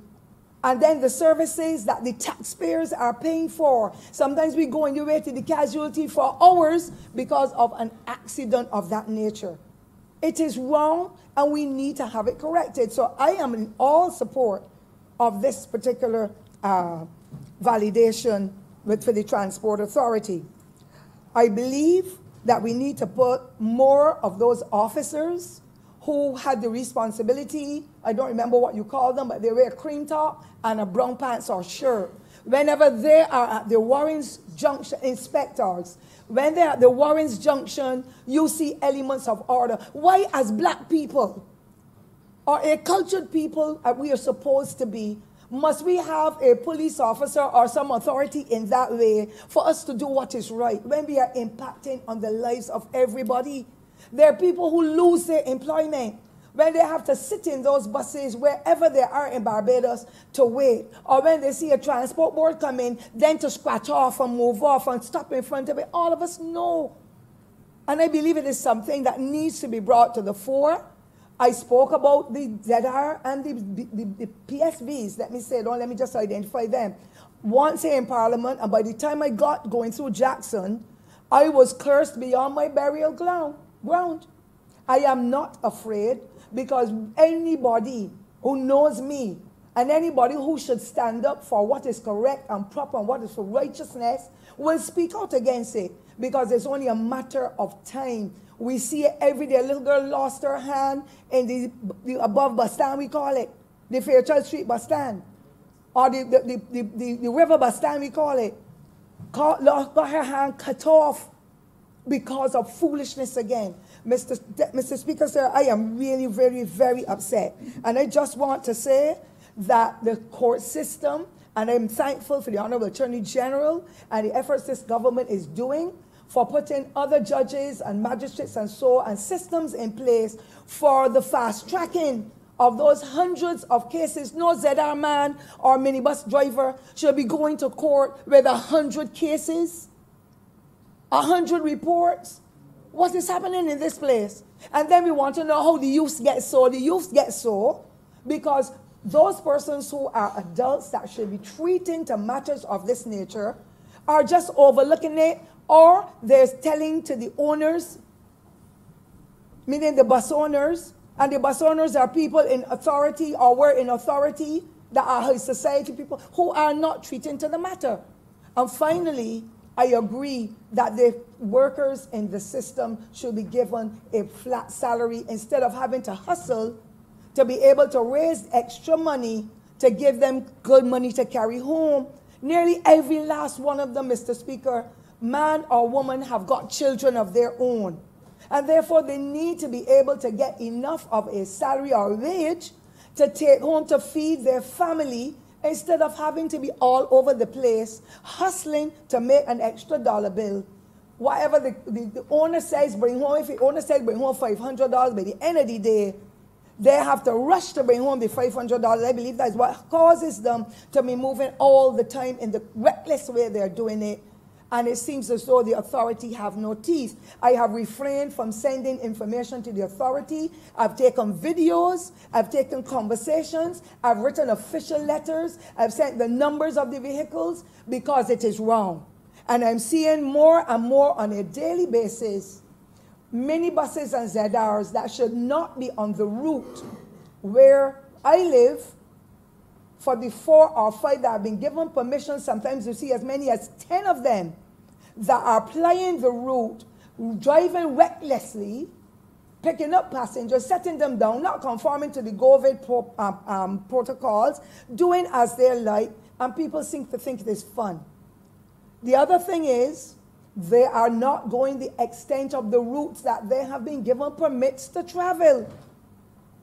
and then the services that the taxpayers are paying for. Sometimes we go in the way to the casualty for hours because of an accident of that nature. It is wrong and we need to have it corrected. So I am in all support of this particular uh, validation with, for the Transport Authority. I believe that we need to put more of those officers who had the responsibility, I don't remember what you call them, but they wear a cream top and a brown pants or shirt. Whenever they are at the Warren's Junction, inspectors, when they're at the Warren's Junction, you see elements of order. Why, as black people, or a cultured people we are supposed to be, must we have a police officer or some authority in that way for us to do what is right when we are impacting on the lives of everybody? There are people who lose their employment when they have to sit in those buses wherever they are in Barbados to wait, or when they see a transport board coming, then to scratch off and move off and stop in front of it. All of us know. And I believe it is something that needs to be brought to the fore. I spoke about the ZR and the, the, the PSVs. Let me say, don't let me just identify them. Once here in Parliament, and by the time I got going through Jackson, I was cursed beyond my burial ground ground. I am not afraid because anybody who knows me and anybody who should stand up for what is correct and proper and what is for righteousness will speak out against it because it's only a matter of time. We see it every day. A little girl lost her hand in the, the above bus stand, we call it, the Fairchild Street bus stand, or the, the, the, the, the river bus stand, we call it. Got, got her hand cut off because of foolishness again. Mr. Mr. Speaker, sir, I am really very, very upset. And I just want to say that the court system, and I'm thankful for the Honorable Attorney General and the efforts this government is doing for putting other judges and magistrates and so and systems in place for the fast tracking of those hundreds of cases. No ZR man or minibus driver should be going to court with a hundred cases a hundred reports. What is happening in this place? And then we want to know how the youth get so. The youth get so because those persons who are adults that should be treating to matters of this nature are just overlooking it, or they're telling to the owners, meaning the bus owners, and the bus owners are people in authority or were in authority that are society people who are not treating to the matter. And finally, I agree that the workers in the system should be given a flat salary instead of having to hustle to be able to raise extra money to give them good money to carry home. Nearly every last one of them, Mr. Speaker, man or woman, have got children of their own. And therefore, they need to be able to get enough of a salary or wage to take home to feed their family instead of having to be all over the place hustling to make an extra dollar bill. Whatever the, the, the owner says bring home, if the owner says bring home $500 by the end of the day, they have to rush to bring home the $500. I believe that is what causes them to be moving all the time in the reckless way they're doing it and it seems as though the authority have no teeth. I have refrained from sending information to the authority. I've taken videos, I've taken conversations, I've written official letters, I've sent the numbers of the vehicles because it is wrong. And I'm seeing more and more on a daily basis minibuses and ZRs that should not be on the route where I live for the four or five that have been given permission, sometimes you see as many as 10 of them that are plying the road, driving recklessly, picking up passengers, setting them down, not conforming to the COVID pro, um, um, protocols, doing as they like, and people seem to think it is fun. The other thing is, they are not going the extent of the routes that they have been given permits to travel.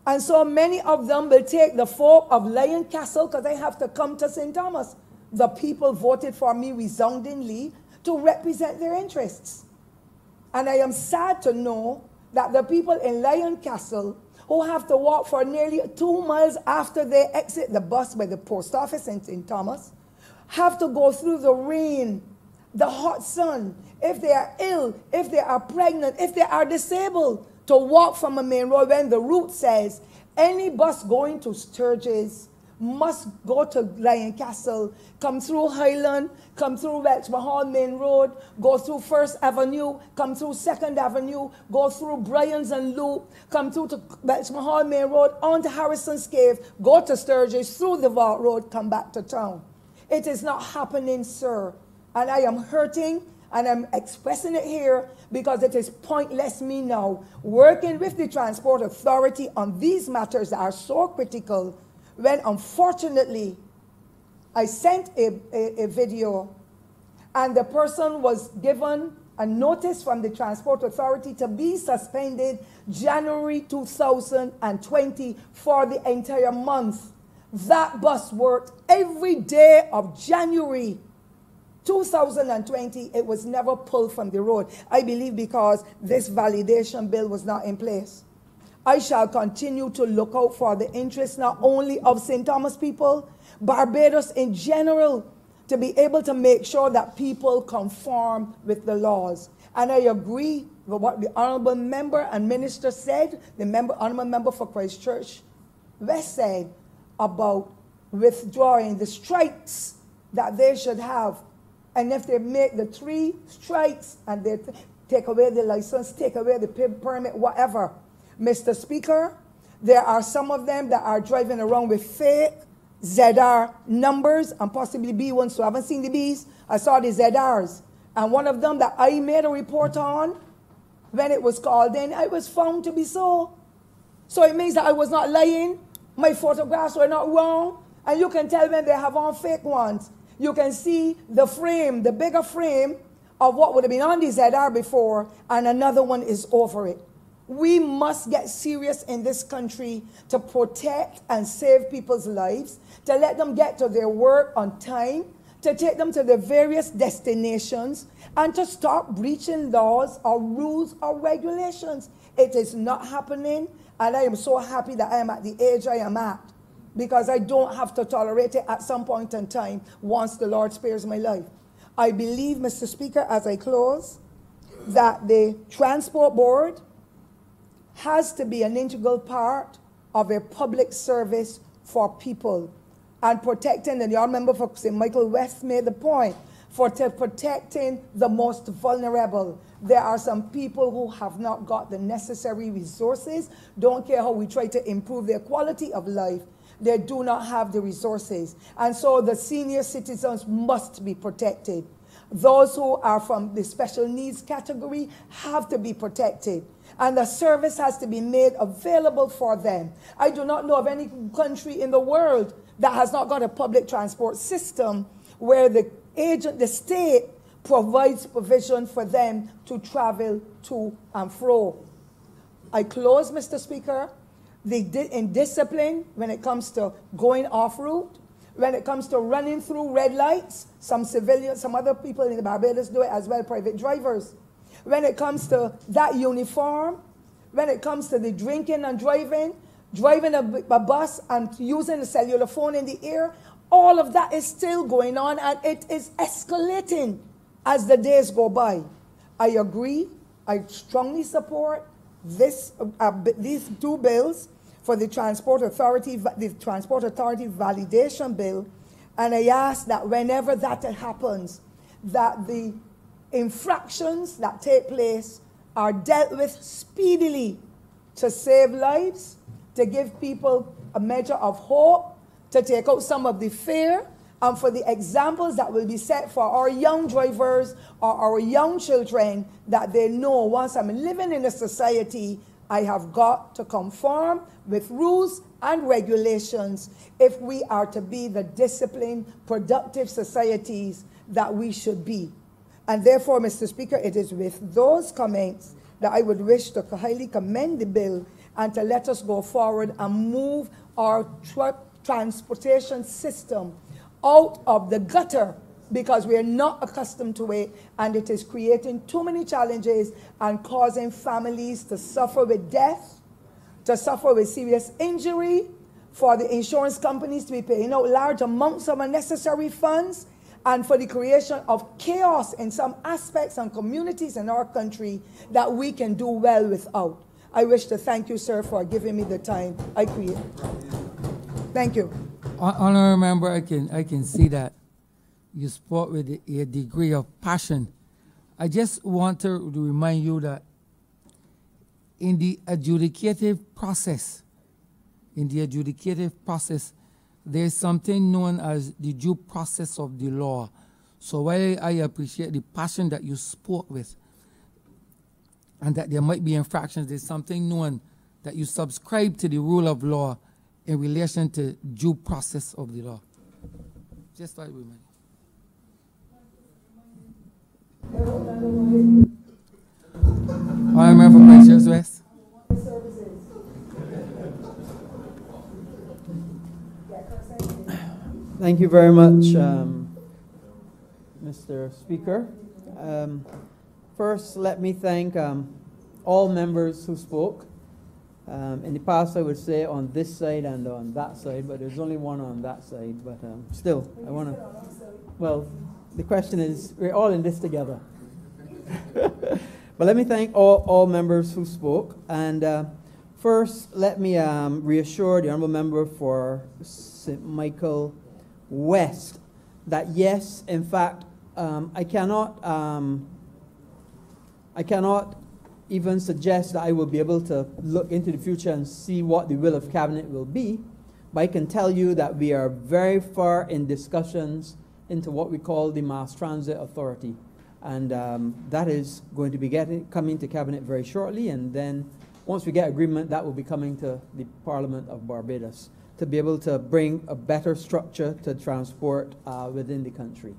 And so many of them will take the folk of Lion Castle because they have to come to St. Thomas. The people voted for me resoundingly to represent their interests. And I am sad to know that the people in Lion Castle who have to walk for nearly two miles after they exit the bus by the post office in St. Thomas have to go through the rain, the hot sun, if they are ill, if they are pregnant, if they are disabled, to walk from a main road when the route says any bus going to Sturges must go to Lion Castle, come through Highland, come through Welchman Hall Main Road, go through First Avenue, come through Second Avenue, go through Bryans and Loop, come through to Welchman Hall Main Road, on to Harrison's Cave, go to Sturges, through the Vault Road, come back to town. It is not happening, sir. And I am hurting and I'm expressing it here because it is pointless me now working with the Transport Authority on these matters that are so critical when unfortunately I sent a, a, a video and the person was given a notice from the Transport Authority to be suspended January 2020 for the entire month. That bus worked every day of January 2020. It was never pulled from the road. I believe because this validation bill was not in place. I shall continue to look out for the interests not only of St. Thomas people, Barbados in general, to be able to make sure that people conform with the laws. And I agree with what the honorable member and minister said, the member, honorable member for Christ Church West said about withdrawing the strikes that they should have. And if they make the three strikes and they take away the license, take away the permit, whatever, Mr. Speaker, there are some of them that are driving around with fake ZR numbers and possibly B ones. So I haven't seen the Bs. I saw the ZRs. And one of them that I made a report on, when it was called in, I was found to be so. So it means that I was not lying. My photographs were not wrong. And you can tell when they have on fake ones. You can see the frame, the bigger frame of what would have been on the ZR before, and another one is over it. We must get serious in this country to protect and save people's lives, to let them get to their work on time, to take them to their various destinations, and to stop breaching laws or rules or regulations. It is not happening, and I am so happy that I am at the age I am at because I don't have to tolerate it at some point in time once the Lord spares my life. I believe, Mr. Speaker, as I close, that the Transport Board has to be an integral part of a public service for people and protecting, and your member for St. Michael West made the point, for protecting the most vulnerable. There are some people who have not got the necessary resources, don't care how we try to improve their quality of life. They do not have the resources. And so the senior citizens must be protected. Those who are from the special needs category have to be protected. And the service has to be made available for them. I do not know of any country in the world that has not got a public transport system where the agent, the state, provides provision for them to travel to and fro. I close, Mr. Speaker. The di- in discipline, when it comes to going off route, when it comes to running through red lights, some civilians, some other people in the Barbados do it as well, private drivers. When it comes to that uniform, when it comes to the drinking and driving, driving a bus and using a cellular phone in the air, all of that is still going on and it is escalating as the days go by. I agree. I strongly support this, uh, b- these two bills for the Transport Authority, the Transport Authority validation bill, and I ask that whenever that happens, that the infractions that take place are dealt with speedily to save lives, to give people a measure of hope, to take out some of the fear, and for the examples that will be set for our young drivers or our young children that they know once I'm living in a society, I have got to conform with rules and regulations if we are to be the disciplined, productive societies that we should be. And therefore, Mr. Speaker, it is with those comments that I would wish to highly commend the bill and to let us go forward and move our tra- transportation system out of the gutter because we are not accustomed to it and it is creating too many challenges and causing families to suffer with death, to suffer with serious injury, for the insurance companies to be paying out large amounts of unnecessary funds, and for the creation of chaos in some aspects and communities in our country that we can do well without. I wish to thank you, sir, for giving me the time I create. Thank you. Hon- Honorable member, I can, I can see that you spoke with a degree of passion. I just want to remind you that in the adjudicative process, in the adjudicative process, there's something known as the due process of the law. So while I appreciate the passion that you spoke with, and that there might be infractions, there's something known that you subscribe to the rule of law in relation to due process of the law. Just like we might. Honorable member from West. Thank you very much, um, Mr. Speaker. Um, first, let me thank um, all members who spoke. Um, in the past, I would say on this side and on that side, but there's only one on that side. But um, still, I want to. Well, the question is, we're all in this together. but let me thank all, all members who spoke. And uh, first, let me um, reassure the honorable member for St. Michael West that yes, in fact, um, I cannot. Um, I cannot even suggest that I will be able to look into the future and see what the will of cabinet will be, but I can tell you that we are very far in discussions into what we call the Mass Transit Authority, and um, that is going to be getting coming to cabinet very shortly, and then once we get agreement, that will be coming to the Parliament of Barbados to be able to bring a better structure to transport uh, within the country.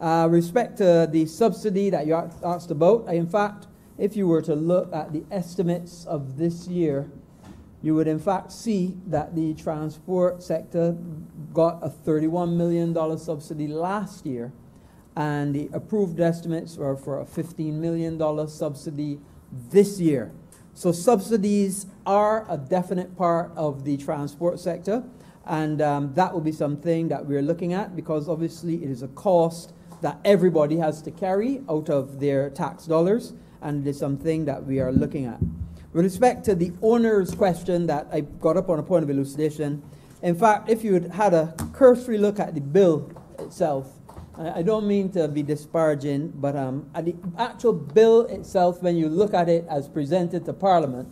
Uh, respect to the subsidy that you asked about, in fact, if you were to look at the estimates of this year, you would in fact see that the transport sector got a $31 million subsidy last year, and the approved estimates were for a $15 million subsidy this year. So subsidies are a definite part of the transport sector, and um, that will be something that we're looking at because obviously it is a cost that everybody has to carry out of their tax dollars and it is something that we are looking at. With respect to the owner's question that I got up on a point of elucidation, in fact, if you had had a cursory look at the bill itself, I don't mean to be disparaging, but um, the actual bill itself, when you look at it as presented to Parliament,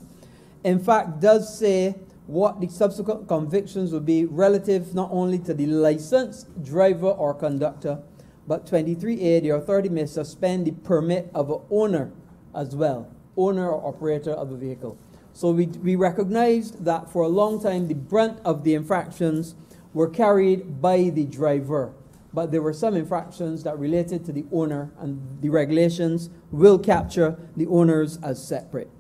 in fact, does say what the subsequent convictions will be relative not only to the licensed driver or conductor, but 23A, the authority may suspend the permit of an owner as well, owner or operator of a vehicle. So we, we recognized that for a long time, the brunt of the infractions were carried by the driver. But there were some infractions that related to the owner, and the regulations will capture the owners as separate.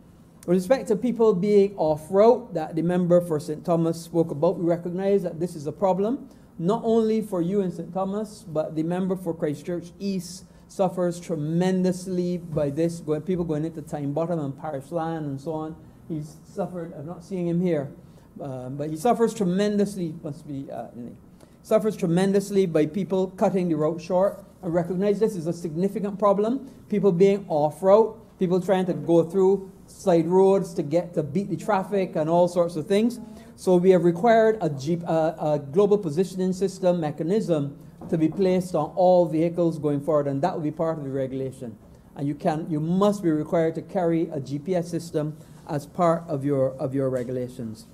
With respect to people being off route that the member for St. Thomas spoke about, we recognize that this is a problem, not only for you in St. Thomas, but the member for Christ Church East suffers tremendously by this, people going into Thyme Bottom and Parish Land and so on. He's suffered, I'm not seeing him here, um, but he suffers tremendously, must be, uh, suffers tremendously by people cutting the route short. I recognize this is a significant problem. People being off route, people trying to go through side roads to get to beat the traffic and all sorts of things. So we have required a, global positioning system mechanism to be placed on all vehicles going forward, and that will be part of the regulation. And you can, you must be required to carry a GPS system as part of your of your regulations.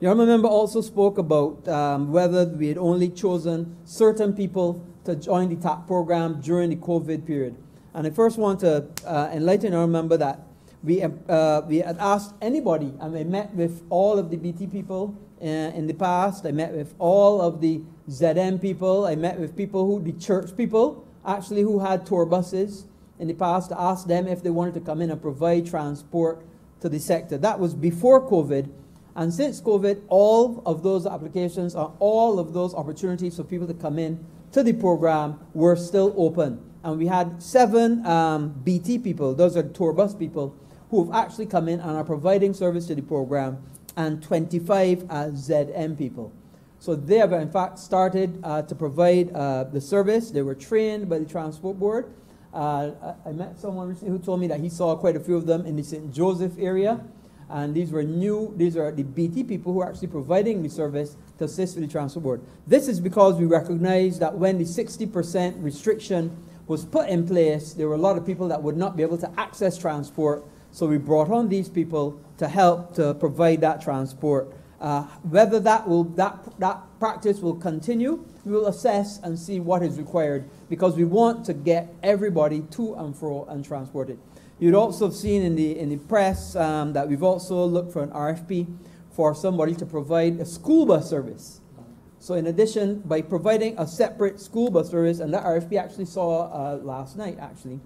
The honourable member also spoke about um, whether we had only chosen certain people to join the TAP program during the COVID period. And I first want to uh, enlighten our member that we, uh, we had asked anybody, and I met with all of the BT people uh, in the past. I met with all of the ZM people. I met with people who, the church people, actually, who had tour buses in the past to ask them if they wanted to come in and provide transport to the sector. That was before COVID. And since COVID, all of those applications and all of those opportunities for people to come in to the program were still open. And we had seven um, BT people, those are tour bus people, who have actually come in and are providing service to the program, and 25 uh, ZM people. So they have, in fact, started uh, to provide uh, the service. They were trained by the Transport Board. Uh, I, I met someone recently who told me that he saw quite a few of them in the St. Joseph area. And these were new, these are the BT people who are actually providing the service to assist with the Transport Board. This is because we recognize that when the 60% restriction was put in place, there were a lot of people that would not be able to access transport so we brought on these people to help to provide that transport. Uh, whether that will that that practice will continue, we will assess and see what is required because we want to get everybody to and fro and transported. You'd also have seen in the in the press um, that we've also looked for an RFP for somebody to provide a school bus service. So in addition, by providing a separate school bus service, and that RFP actually saw uh, last night actually,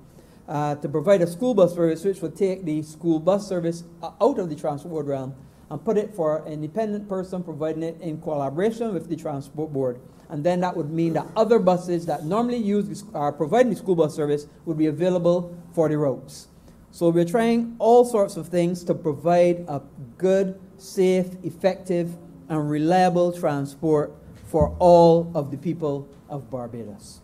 uh, to provide a school bus service which would take the school bus service uh, out of the transport board realm and put it for an independent person providing it in collaboration with the transport board. And then that would mean that other buses that normally use are providing the school bus service would be available for the routes. So we're trying all sorts of things to provide a good, safe, effective, and reliable transport for all of the people of Barbados.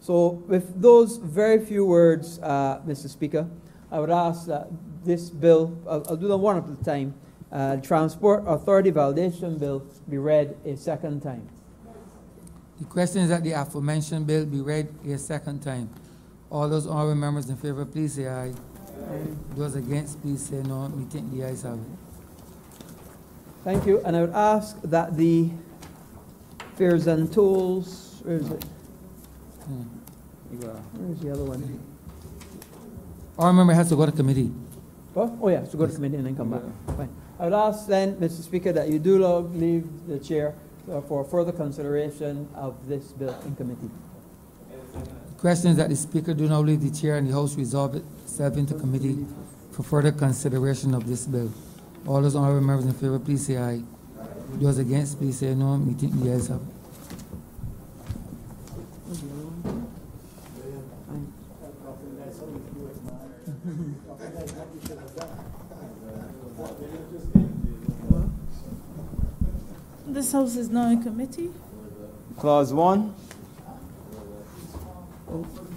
So, with those very few words, uh, Mr. Speaker, I would ask that this bill, I'll, I'll do them one at a time, uh, Transport Authority Validation Bill be read a second time. The question is that the aforementioned bill be read a second time. All those honorable members in favor, please say aye. Aye. Those against, please say no. We think the ayes have it. Thank you. And I would ask that the fares and tolls, where is it? Hmm. Where's the other one? Our member has to go to committee. Oh, oh yeah, so go to committee and then come back. Fine. I would ask then, Mr. Speaker, that you do log- leave the chair uh, for further consideration of this bill in committee. The question is that the speaker do not leave the chair and the house resolve itself into committee for further consideration of this bill. All those honorable members in favor, please say aye. Those against, please say no. We think the ayes have. This house is now in committee. Clause one.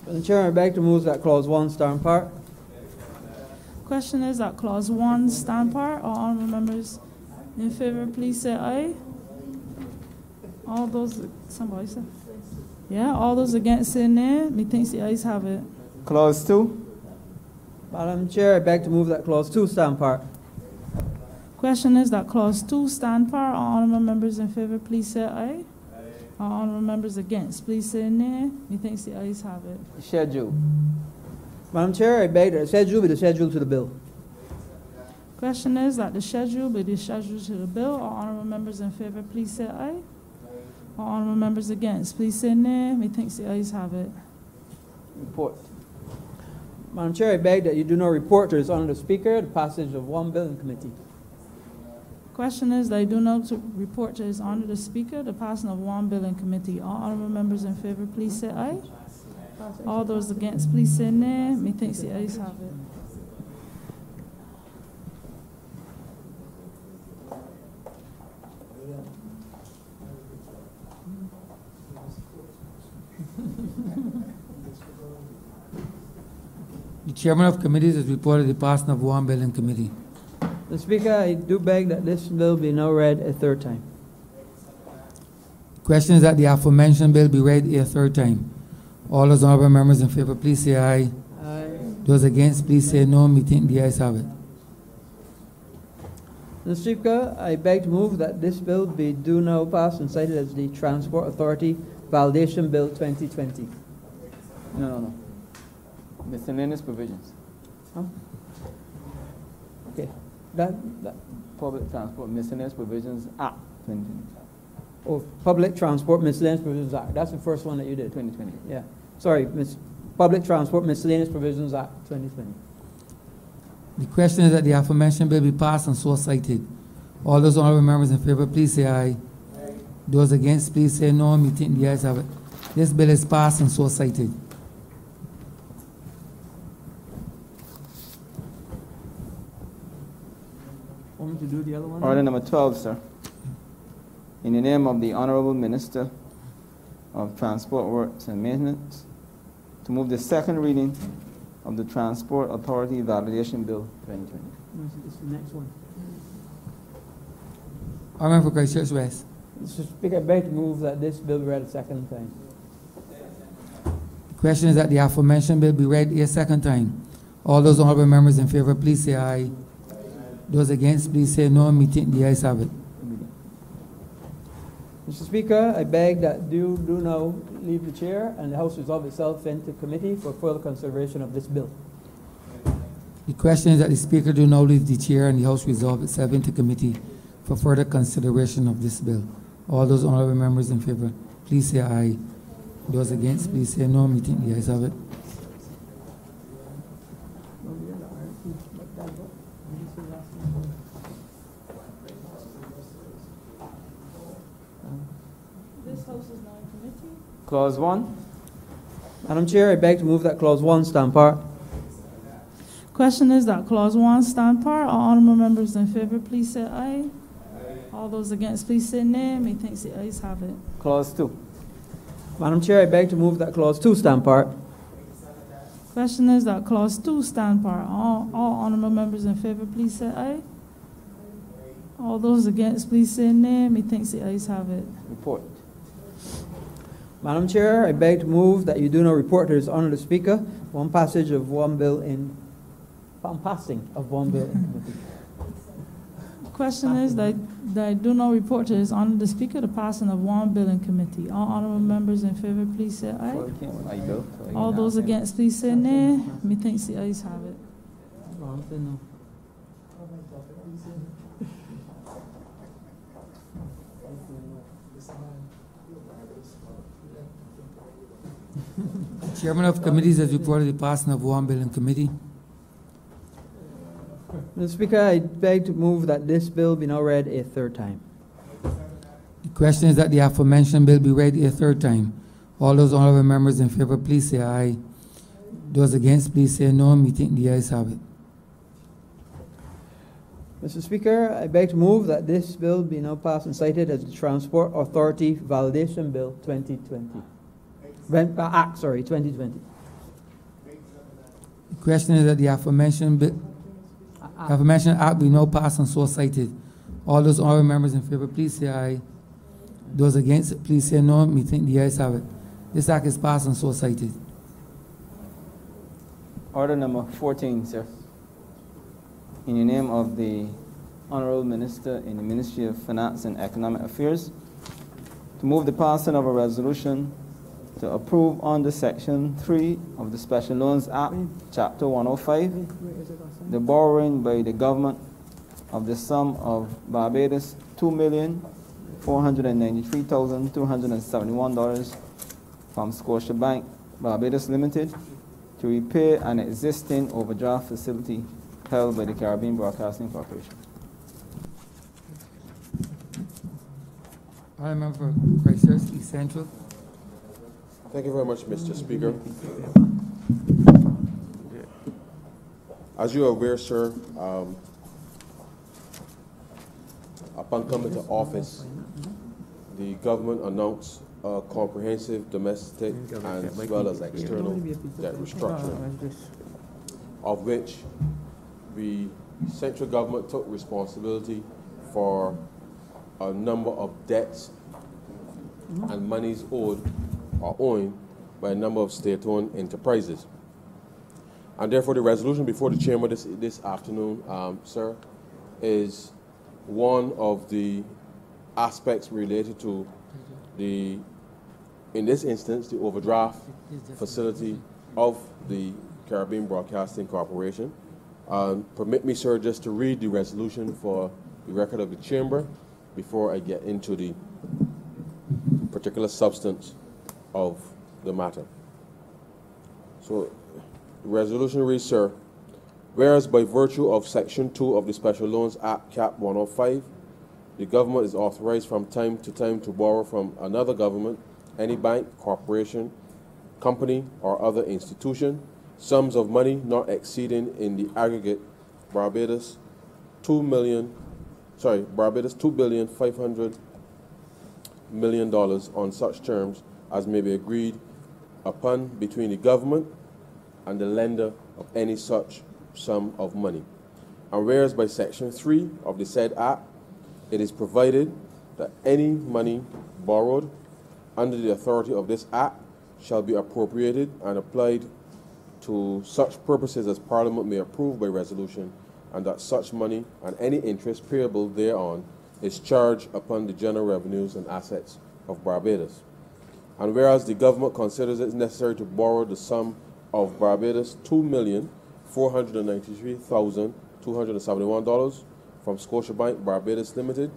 The Chairman I beg to move that clause one stand part. Question is that clause one stand part. All honorable members in favor, please say aye. All those, somebody said? Yeah, all those against say nay. Methinks the ayes have it. Clause two. Madam Chair, I beg to move that clause two stand part. Question is that clause two stand for. All honorable members in favor, please say aye. All honorable members against, please sit say nay. Methinks the ayes have it. Schedule. Madam Chair, I beg that the schedule be the schedule to the bill. Question is that the schedule be the schedule to the bill. All honorable members in favor, please say aye. All honorable members against, please say nay. Methinks the ayes have it. Report. Madam Chair, I beg that you do not report to the Honourable Speaker the passage of one bill in committee. Question is I do not to report to His Honor the Speaker the passing of one bill in committee. All honorable members in favor, please say aye. All those against, please say nay. Methinks the ayes have it. The chairman of committees has reported the passing of one bill in committee. Mr. Speaker, I do beg that this bill be now read a third time. Question is that the aforementioned bill be read a third time. All those honorable members in favor, please say aye. Aye. Those against, please say no. Methinks the ayes have it. Mr. Speaker, I beg to move that this bill be do now passed and cited as the Transport Authority Validation Bill 2020. No, no, no. Miscellaneous provisions. That, that, Public Transport Miscellaneous Provisions Act 2020. oh, Public Transport Miscellaneous Provisions Act. That's the first one that you did. 2020. Yeah. Sorry, Miss, Public Transport Miscellaneous Provisions Act 2020. The question is that the aforementioned bill be passed and so cited. All those honorable members in favor, please say aye. Those against, please say no. Methinks the ayes have it. This bill is passed and so cited. Want me to do the other one? Order number 12, sir. In the name of the Honorable Minister of Transport Works and Maintenance, to move the second reading of the Transport Authority Validation Bill 2020. No, This is the next one. Honorable for Christ Church West. Mr. Speaker, I beg to move that this bill be read a second time. The question is that the aforementioned bill be read a second time. All those honorable members in favor, please say aye. Those against, please say no. Meeting, the ayes have it. Mr. Speaker, I beg that you do now leave the chair and the House resolve itself into committee for further consideration of this bill. The question is that the Speaker do now leave the chair and the House resolve itself into committee for further consideration of this bill. All those honorable members in favor, please say aye. Those against, please say no. Meeting, the ayes have it. This house is now in committee. Clause 1. Madam Chair, I beg to move that clause one stand part. Question is that clause one stand par. All honorable members in favor, please say aye. All those against, please say nay. Methinks the ayes have it. Clause 2. Madam Chair, I beg to move that clause two stand part. Question is that clause two stand par. All, all honorable members in favor, please say aye. All those against, please say nay. Methinks the ayes have it. Report. Madam Chair, I beg to move that you do not report to this honourable speaker one passage of one bill in, one passing of one bill in committee. Question is that, that I do not report to His Honor the Speaker the passing of one bill in committee. All honorable members in favor, please say aye. Well, it came, aye, bill, so you All those against, please say nay. Methinks the ayes have it. Wrong thing, no. Chairman of committees has reported the passing of one bill in committee. Mr. Speaker, I beg to move that this bill be now read a third time. The question is that the aforementioned bill be read a third time. All those honorable members in favor, please say aye. Those against, please say no. Meeting the ayes have it. Mr. Speaker, I beg to move that this bill be now passed and cited as the Transport Authority Validation Bill 2020. Ven- uh, Act, sorry, 2020. The question is that the aforementioned bill, Uh, uh, aforementioned act be no passed and so cited. All those honorable members in favor, please say aye. Those against, please say no. Me think the ayes have it. This act is passed and so cited. Order number 14, sir. In the name of the Honorable Minister in the Ministry of Finance and Economic Affairs, to move the passing of a resolution to approve under Section 3 of the Special Loans Act, Chapter 105, the borrowing by the government of the sum of Barbados $2,493,271 from Scotiabank Barbados Limited to repair an existing overdraft facility held by the Caribbean Broadcasting Corporation. I member Christ Church East Central. Thank you very much, Mr. Speaker. As you are aware, sir, um, upon coming to office, the government announced a comprehensive domestic and as well as external debt restructuring, of which the central government took responsibility for a number of debts and monies owed or owned by a number of state-owned enterprises. And therefore, the resolution before the chamber this, this afternoon, um, sir, is one of the aspects related to the, in this instance, the overdraft facility of the Caribbean Broadcasting Corporation. Um, permit me, sir, just to read the resolution for the record of the chamber before I get into the particular substance of the matter. So, resolution reads, sir, whereas by virtue of Section 2 of the Special Loans Act, Cap 105, the government is authorized from time to time to borrow from another government, any bank, corporation, company, or other institution, sums of money not exceeding in the aggregate Barbados 2 million, sorry, Barbados 2 billion 500 million dollars on such terms as may be agreed upon between the government and the lender of any such sum of money. And whereas by Section 3 of the said Act, it is provided that any money borrowed under the authority of this Act shall be appropriated and applied to such purposes as Parliament may approve by resolution, and that such money and any interest payable thereon is charged upon the general revenues and assets of Barbados. And whereas the government considers it necessary to borrow the sum of Barbados $2,493,271 from Scotiabank Barbados Limited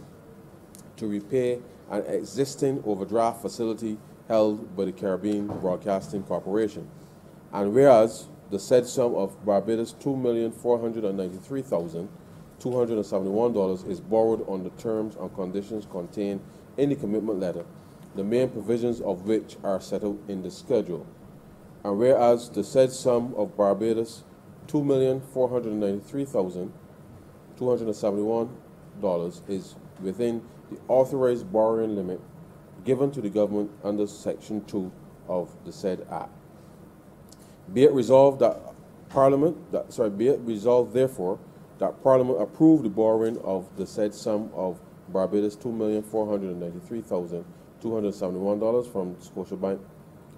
to repay an existing overdraft facility held by the Caribbean Broadcasting Corporation. And whereas the said sum of Barbados $2,493,271 is borrowed on the terms and conditions contained in the commitment letter, the main provisions of which are settled in the schedule. And whereas the said sum of Barbados $2,493,271 is within the authorized borrowing limit given to the government under Section 2 of the said Act. Be it resolved that Parliament, that, sorry, be it resolved therefore that Parliament approve the borrowing of the said sum of Barbados $2,493,271 from Scotiabank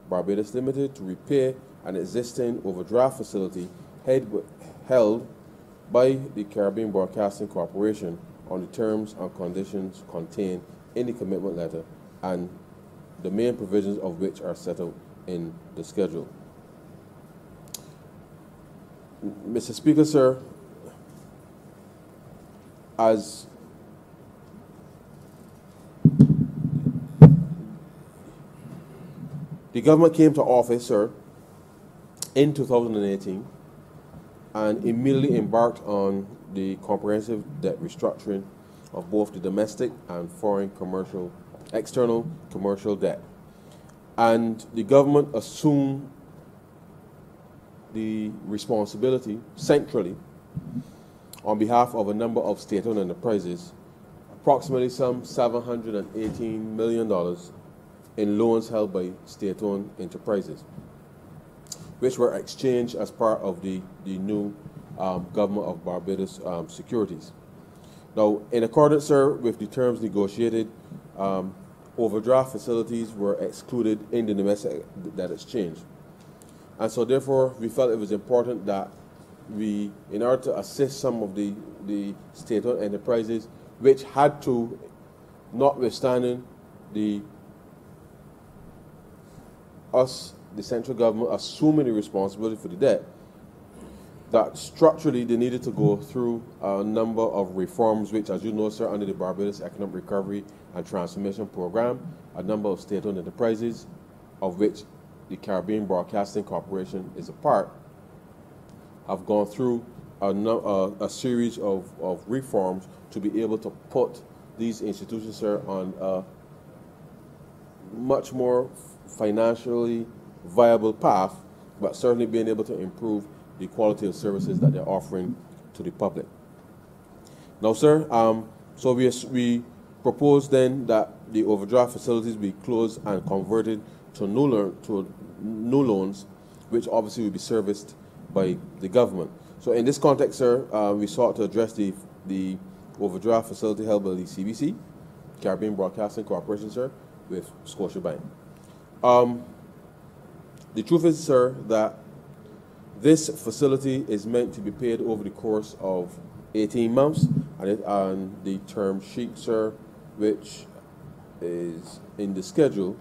Barbados Limited to repair an existing overdraft facility held by the Caribbean Broadcasting Corporation on the terms and conditions contained in the commitment letter and the main provisions of which are set out in the schedule. Mr. Speaker, sir, as the government came to office, sir, in 2018 and immediately embarked on the comprehensive debt restructuring of both the domestic and foreign commercial, external commercial debt. And the government assumed the responsibility centrally on behalf of a number of state-owned enterprises, approximately some $718 million in loans held by state-owned enterprises, which were exchanged as part of the, the new um, government of Barbados um, securities. Now, in accordance, sir, with the terms negotiated um, overdraft facilities were excluded in the domestic that exchange. And so therefore, we felt it was important that we, in order to assist some of the, the state-owned enterprises, which had to, notwithstanding the us, the central government, assuming the responsibility for the debt, that structurally they needed to go through a number of reforms, which, as you know, sir, under the Barbados Economic Recovery and Transformation Program, a number of state-owned enterprises, of which the Caribbean Broadcasting Corporation is a part, have gone through a, a, a series of, of reforms to be able to put these institutions, sir, on a much more financially viable path, but certainly being able to improve the quality of services that they're offering to the public. Now, sir, um, so we, we propose then that the overdraft facilities be closed and converted to new, loan, to new loans, which obviously will be serviced by the government. So in this context, sir, uh, we sought to address the, the overdraft facility held by the CBC, Caribbean Broadcasting Corporation, sir, with Scotiabank. Um, the truth is, sir, that this facility is meant to be paid over the course of 18 months, and, it, and the term sheet, sir, which is in the schedule,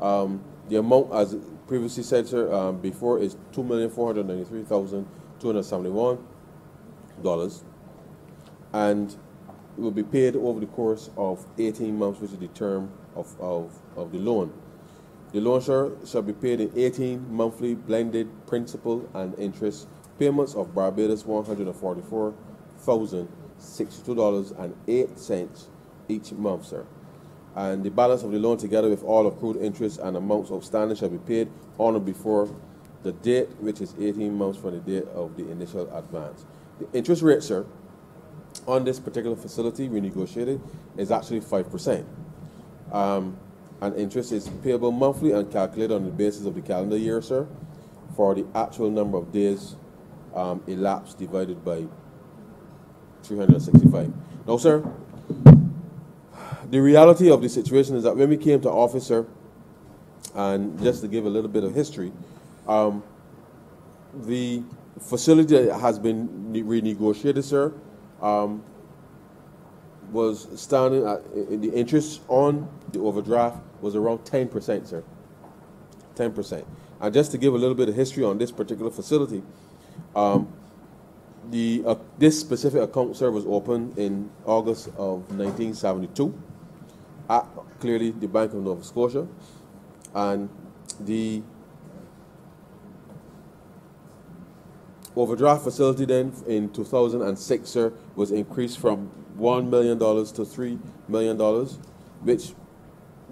um, the amount, as previously said, sir, um, before is $2,493,271, and it will be paid over the course of 18 months, which is the term of, of, of the loan. The loan shall, be paid in 18 monthly blended principal and interest payments of Barbados $144,062.08 each month, sir. And the balance of the loan, together with all accrued interest and amounts outstanding, shall be paid on or before the date, which is 18 months from the date of the initial advance. The interest rate, sir, on this particular facility renegotiated is actually 5%. Um, and interest is payable monthly and calculated on the basis of the calendar year, sir, for the actual number of days um, elapsed divided by 365. Now, sir, the reality of the situation is that when we came to office, sir, and just to give a little bit of history, um, the facility that has been renegotiated, sir, um, was standing at the interest on the overdraft was around 10%, sir. 10%. And just to give a little bit of history on this particular facility, um, the, uh, this specific account, sir, was opened in August of 1972 at clearly the Bank of Nova Scotia. And the overdraft facility then in 2006, sir, was increased from $1 million to $3 million, which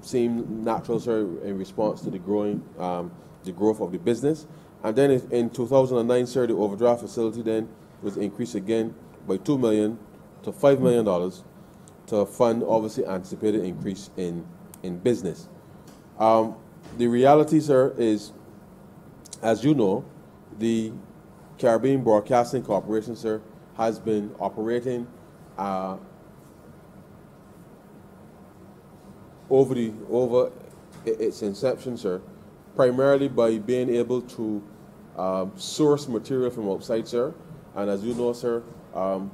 seemed natural, sir, in response to the growing, um, the growth of the business. And then in 2009, sir, the overdraft facility then was increased again by 2 million to $5 million to fund, obviously, anticipated increase in, in business. Um, the reality, sir, is, as you know, the Caribbean Broadcasting Corporation, sir, has been operating uh, over the over its inception, sir, primarily by being able to um, source material from outside, sir. And as you know, sir, um,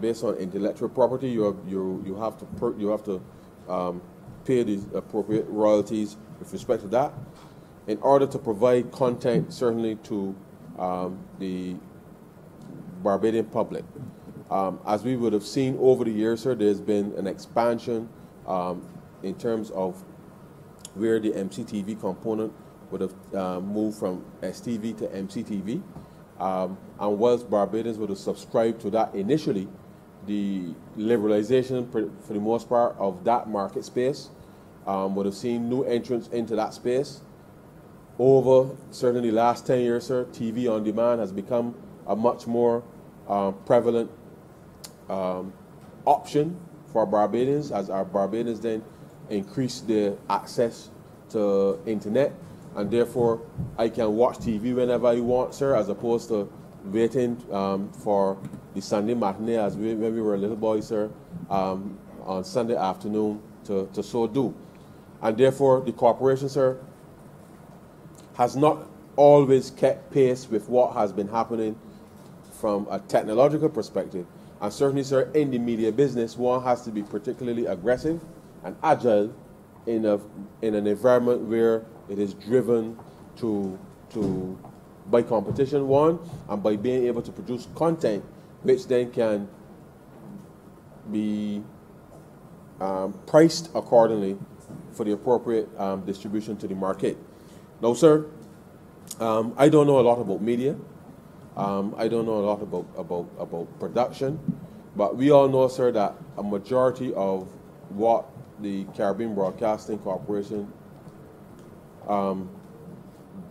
based on intellectual property, you have you you have to per, you have to um, pay the appropriate royalties with respect to that, in order to provide content certainly to um, the Barbadian public. Um, as we would have seen over the years, sir, there's been an expansion um, in terms of where the MCTV component would have uh, moved from STV to MCTV. Um, and whilst Barbadians would have subscribed to that initially, the liberalization, for the most part, of that market space um, would have seen new entrants into that space. Over certainly the last 10 years, sir, TV on demand has become a much more uh, prevalent um, option for Barbadians as our Barbadians then increase their access to internet and therefore I can watch TV whenever I want, sir, as opposed to waiting um, for the Sunday matinee as we, when we were a little boys, sir, um, on Sunday afternoon to, to so do. And therefore, the corporation, sir, has not always kept pace with what has been happening from a technological perspective. And certainly, sir, in the media business, one has to be particularly aggressive and agile in, a, in an environment where it is driven to, to by competition, one, and by being able to produce content which then can be um, priced accordingly for the appropriate um, distribution to the market. No, sir, um, I don't know a lot about media. Um, I don't know a lot about, about, about production, but we all know, sir, that a majority of what the Caribbean Broadcasting Corporation um,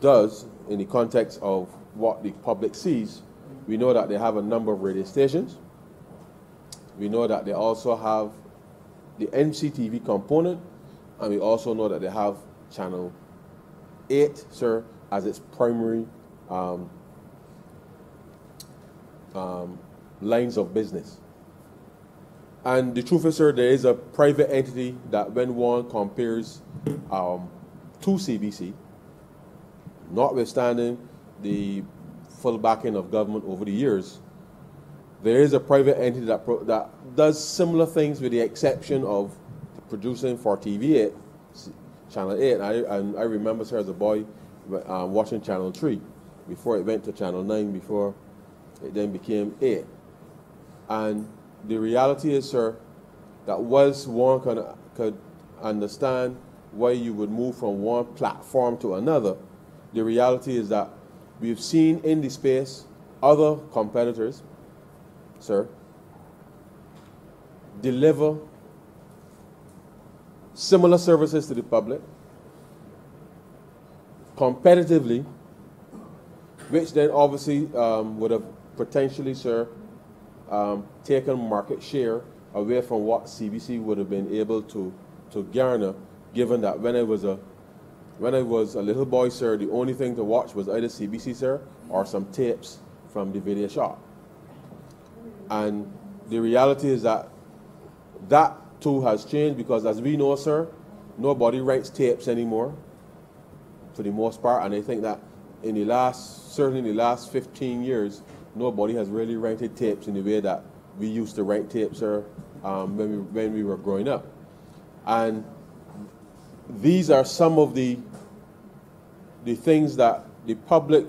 does in the context of what the public sees, we know that they have a number of radio stations. We know that they also have the MCTV component, and we also know that they have channel 8, sir, as its primary um, um, lines of business. And the truth is, sir, there is a private entity that when one compares um, to CBC, notwithstanding the full backing of government over the years, there is a private entity that, that does similar things with the exception of producing for TV 8, Channel 8. I, and I remember, sir, as a boy, uh, watching Channel 3 before it went to Channel 9, before it then became 8. And the reality is, sir, that once one could, could understand why you would move from one platform to another, the reality is that we've seen in the space other competitors, sir, deliver similar services to the public competitively, which then obviously um, would have potentially, sir, um, taken market share away from what CBC would have been able to, to garner, given that when I was a when I was a little boy, sir, the only thing to watch was either CBC, sir, or some tapes from the video shop. And the reality is that that too has changed because, as we know, sir, nobody writes tapes anymore for the most part. And I think that in the last, certainly in the last 15 years, nobody has really rented tapes in the way that we used to rent tapes, sir, um, when, we, when we were growing up. And these are some of the, the things that the public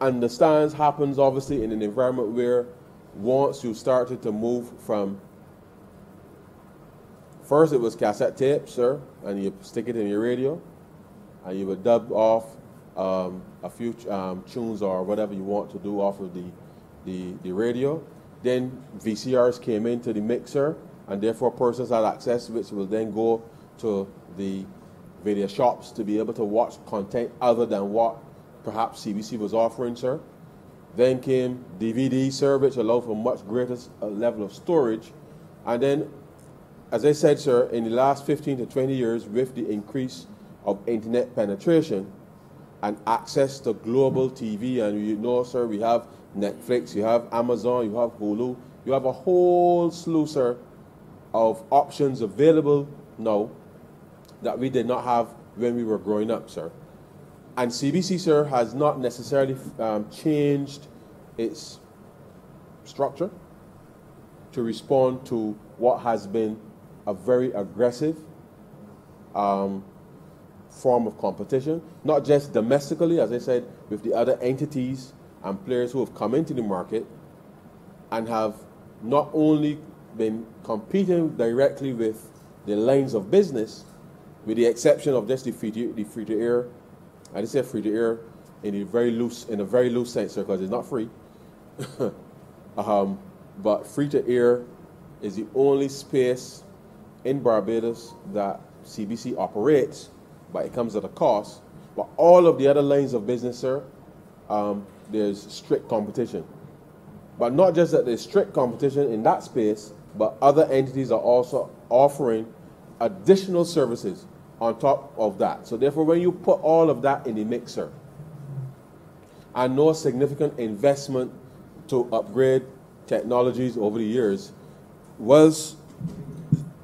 understands happens obviously in an environment where once you started to move from first it was cassette tapes, sir, and you stick it in your radio, and you would dub off um, a few um, tunes or whatever you want to do off of the, the, the radio. Then VCRs came into the mixer, and therefore persons had access, which will then go to the video shops to be able to watch content other than what perhaps CBC was offering, sir. Then came DVD, sir, which allowed for much greater uh, level of storage. And then, as I said, sir, in the last 15 to 20 years, with the increase of internet penetration and access to global TV, and you know, sir, we have Netflix, you have Amazon, you have Hulu, you have a whole slew, sir, of options available now that we did not have when we were growing up, sir. And CBC, sir, has not necessarily um, changed its structure to respond to what has been a very aggressive um, form of competition, not just domestically, as I said, with the other entities and players who have come into the market and have not only been competing directly with the lines of business, with the exception of just the free to, the free to air. I just say free to air in a very loose in a very loose sense because it's not free. um, but free to air is the only space in Barbados that CBC operates, but it comes at a cost. But all of the other lines of business, sir, um, there's strict competition. But not just that there's strict competition in that space, but other entities are also offering additional services on top of that. So therefore, when you put all of that in the mixer, and no significant investment to upgrade technologies over the years, was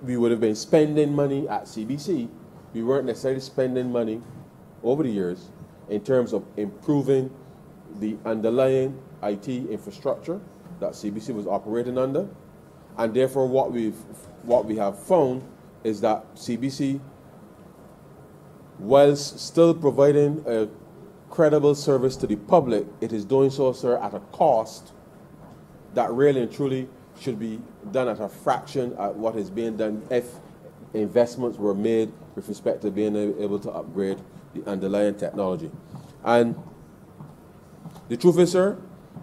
we would have been spending money at CBC, we weren't necessarily spending money over the years in terms of improving the underlying IT infrastructure that CBC was operating under. And therefore, what, we've, what we have found is that CBC, whilst still providing a credible service to the public, it is doing so, sir, at a cost that really and truly should be done at a fraction at what is being done if investments were made with respect to being able to upgrade the underlying technology. And the truth is, sir,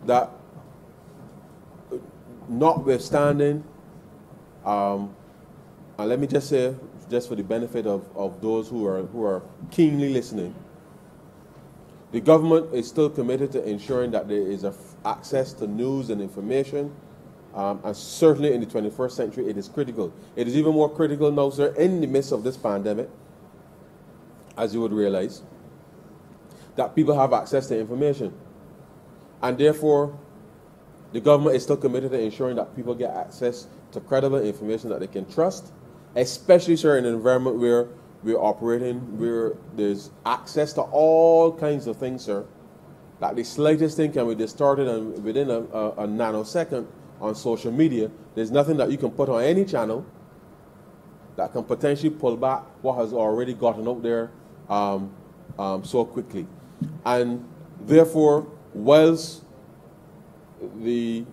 that notwithstanding, um, and let me just say, just for the benefit of, of those who are, who are keenly listening, the government is still committed to ensuring that there is access to news and information um, and certainly in the 21st century, it is critical. It is even more critical now, sir, in the midst of this pandemic, as you would realize, that people have access to information. And therefore, the government is still committed to ensuring that people get access to credible information that they can trust, especially, sir, in an environment where we're operating, where there's access to all kinds of things, sir. That the slightest thing can be distorted and within a, a, a nanosecond on social media, there's nothing that you can put on any channel that can potentially pull back what has already gotten out there um, um, so quickly. And therefore, whilst the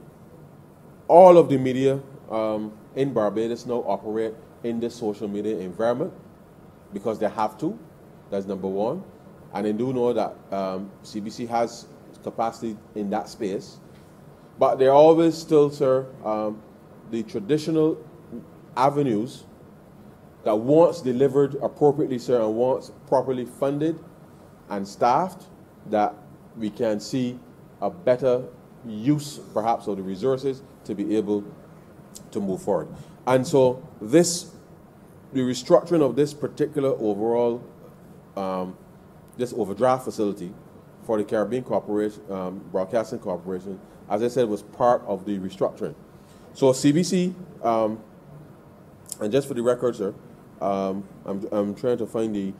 all of the media um, in Barbados now operate in this social media environment because they have to. That's number one. And they do know that CBC um, has capacity in that space. But are always still, sir, um, the traditional avenues that once delivered appropriately, sir, and once properly funded and staffed, that we can see a better use, perhaps, of the resources to be able to move forward. And so this, the restructuring of this particular overall, um, this overdraft facility for the Caribbean Corporation, um, Broadcasting Corporation as I said, was part of the restructuring. So CBC, um, and just for the record, sir, um, I'm, I'm trying to find the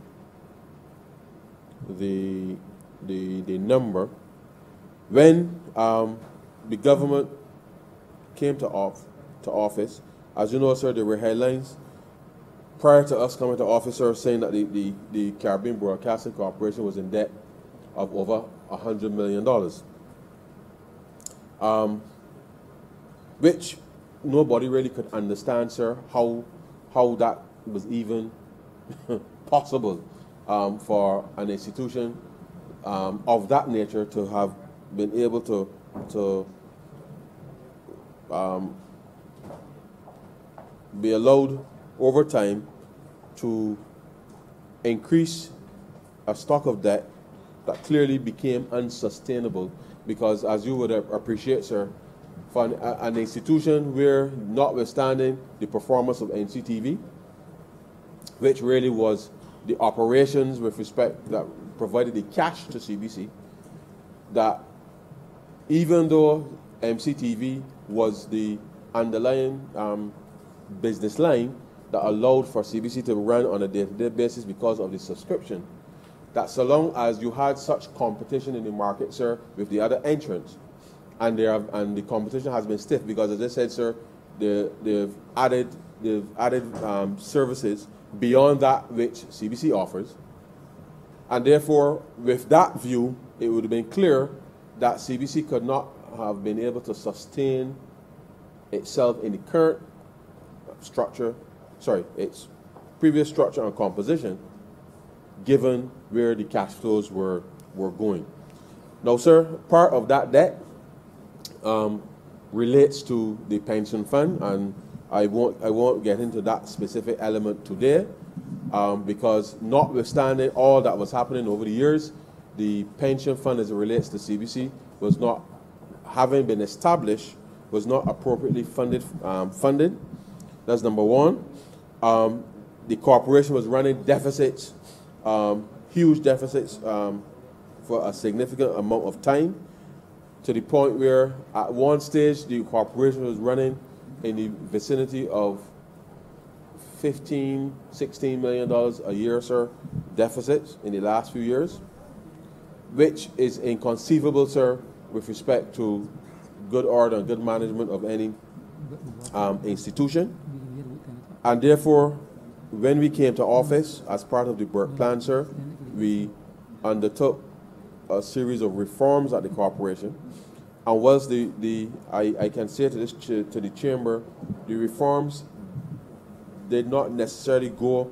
the the, the number. When um, the government came to off to office, as you know, sir, there were headlines prior to us coming to office, sir, saying that the, the, the Caribbean Broadcasting Corporation was in debt of over $100 million um, which nobody really could understand, sir, how, how that was even possible um, for an institution um, of that nature to have been able to, to um, be allowed over time to increase a stock of debt that clearly became unsustainable because as you would appreciate, sir, for an, an institution where, notwithstanding the performance of MCTV, which really was the operations with respect that provided the cash to CBC, that even though MCTV was the underlying um, business line that allowed for CBC to run on a day-to-day basis because of the subscription, that so long as you had such competition in the market, sir, with the other entrants, and, have, and the competition has been stiff because, as I said, sir, they, they've added, they've added um, services beyond that which CBC offers. And therefore, with that view, it would have been clear that CBC could not have been able to sustain itself in the current structure, sorry, its previous structure and composition given where the cash flows were, were going. Now, sir, part of that debt um, relates to the pension fund, and I won't, I won't get into that specific element today um, because, notwithstanding all that was happening over the years, the pension fund as it relates to CBC was not, having been established, was not appropriately funded. Um, funded. That's number one. Um, the corporation was running deficits um, huge deficits um, for a significant amount of time to the point where at one stage the corporation was running in the vicinity of 15, 16 million dollars a year, sir, deficits in the last few years, which is inconceivable, sir, with respect to good order and good management of any um, institution. And therefore, when we came to office as part of the work plan, sir, we undertook a series of reforms at the corporation. And was the, the I, I can say to this to the chamber, the reforms did not necessarily go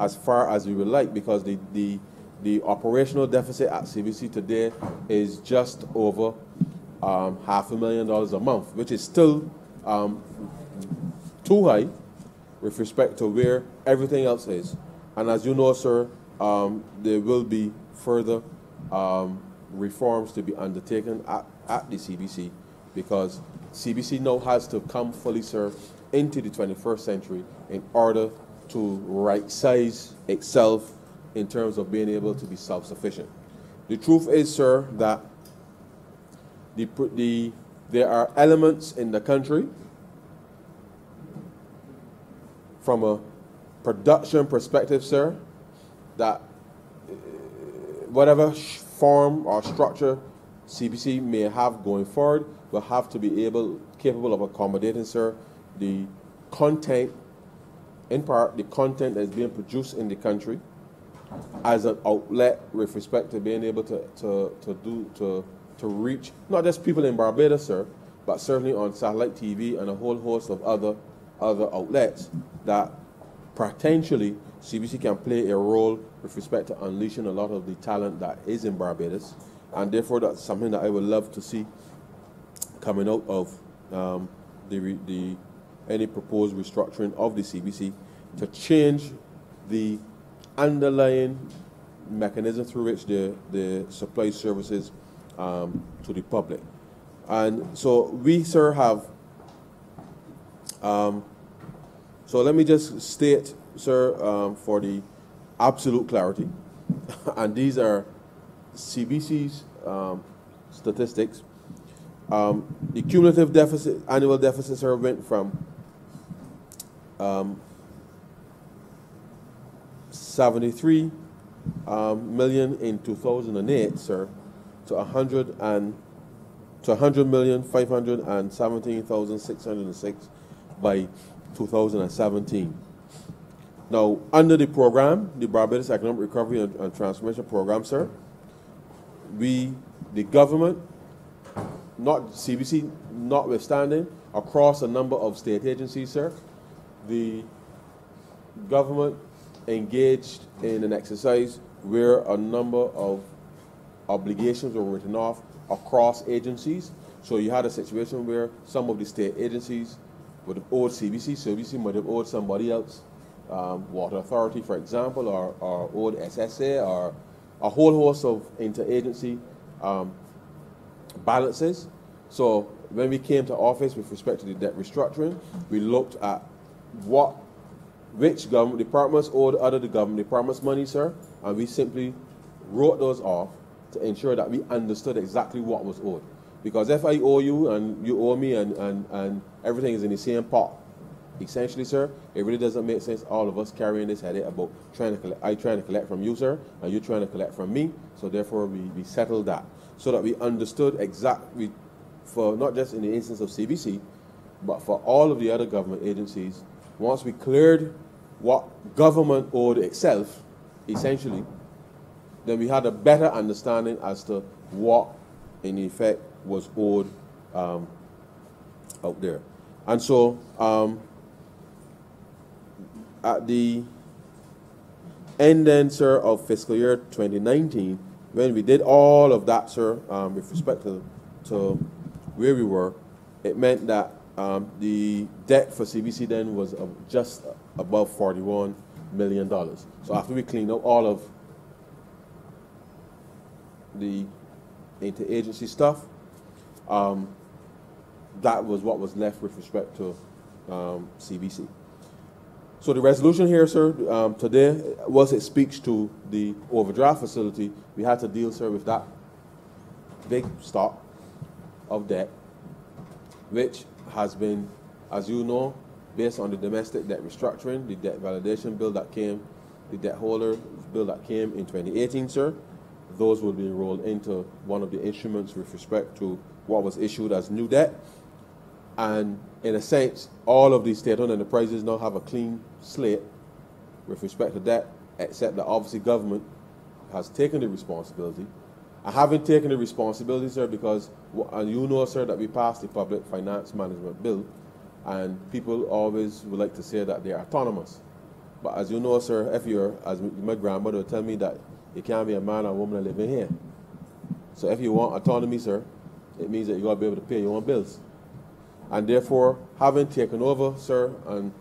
as far as we would like because the, the, the operational deficit at CBC today is just over um, half a million dollars a month, which is still um, too high with respect to where everything else is. And as you know, sir, um, there will be further um, reforms to be undertaken at, at the CBC because CBC now has to come fully, sir, into the 21st century in order to right size itself in terms of being able to be self sufficient. The truth is, sir, that the, the, there are elements in the country from a production perspective, sir, that uh, whatever form or structure CBC may have going forward will have to be able, capable of accommodating, sir, the content, in part, the content that is being produced in the country as an outlet with respect to being able to, to, to do, to, to reach not just people in Barbados, sir, but certainly on satellite TV and a whole host of other, other outlets that potentially CBC can play a role with respect to unleashing a lot of the talent that is in Barbados. And therefore, that's something that I would love to see coming out of um, the, the any proposed restructuring of the CBC to change the underlying mechanism through which the, the supply services um, to the public. And so we, sir, have. Um, so let me just state, sir, um, for the absolute clarity, and these are CBC's um, statistics. Um, the cumulative deficit, annual deficit, sir, went from um, 73 um, million in 2008, sir, to 100 and to 100 million 517,606 by 2017. Now, under the program, the Barbados Economic Recovery and, and Transformation Program, sir, we, the government, not CBC, notwithstanding, across a number of state agencies, sir, the government engaged in an exercise where a number of obligations were written off across agencies. So you had a situation where some of the state agencies would have owed CBC, CBC might have owed somebody else, um, Water Authority, for example, or, or owed SSA, or a whole host of interagency um, balances. So when we came to office with respect to the debt restructuring, we looked at what, which government departments owed other the government departments money, sir, and we simply wrote those off to ensure that we understood exactly what was owed. Because if I owe you and you owe me and, and, and everything is in the same pot, essentially, sir, it really doesn't make sense all of us carrying this headache about trying to collect, I trying to collect from you, sir, and you trying to collect from me. So therefore, we, we settled that so that we understood exactly, for not just in the instance of CBC, but for all of the other government agencies, once we cleared what government owed itself, essentially, then we had a better understanding as to what, in effect, was owed um, out there. And so, um, at the end then, sir, of fiscal year 2019, when we did all of that, sir, um, with respect to, to where we were, it meant that um, the debt for CBC then was uh, just above $41 million. So after we cleaned up all of the interagency stuff, um, that was what was left with respect to um, CBC. So the resolution here, sir, um, today, was it speaks to the overdraft facility. We had to deal, sir, with that big stock of debt, which has been, as you know, based on the domestic debt restructuring, the debt validation bill that came, the debt holder bill that came in 2018, sir. Those will be rolled into one of the instruments with respect to what was issued as new debt. And in a sense, all of these state-owned enterprises now have a clean slate with respect to that, except that obviously government has taken the responsibility. I haven't taken the responsibility, sir, because and you know, sir, that we passed the Public Finance Management Bill, and people always would like to say that they're autonomous. But as you know, sir, if you're, as my grandmother would tell me that you can't be a man or woman living here. So if you want autonomy, sir, it means that you got to be able to pay your own bills. And therefore, having taken over, sir, and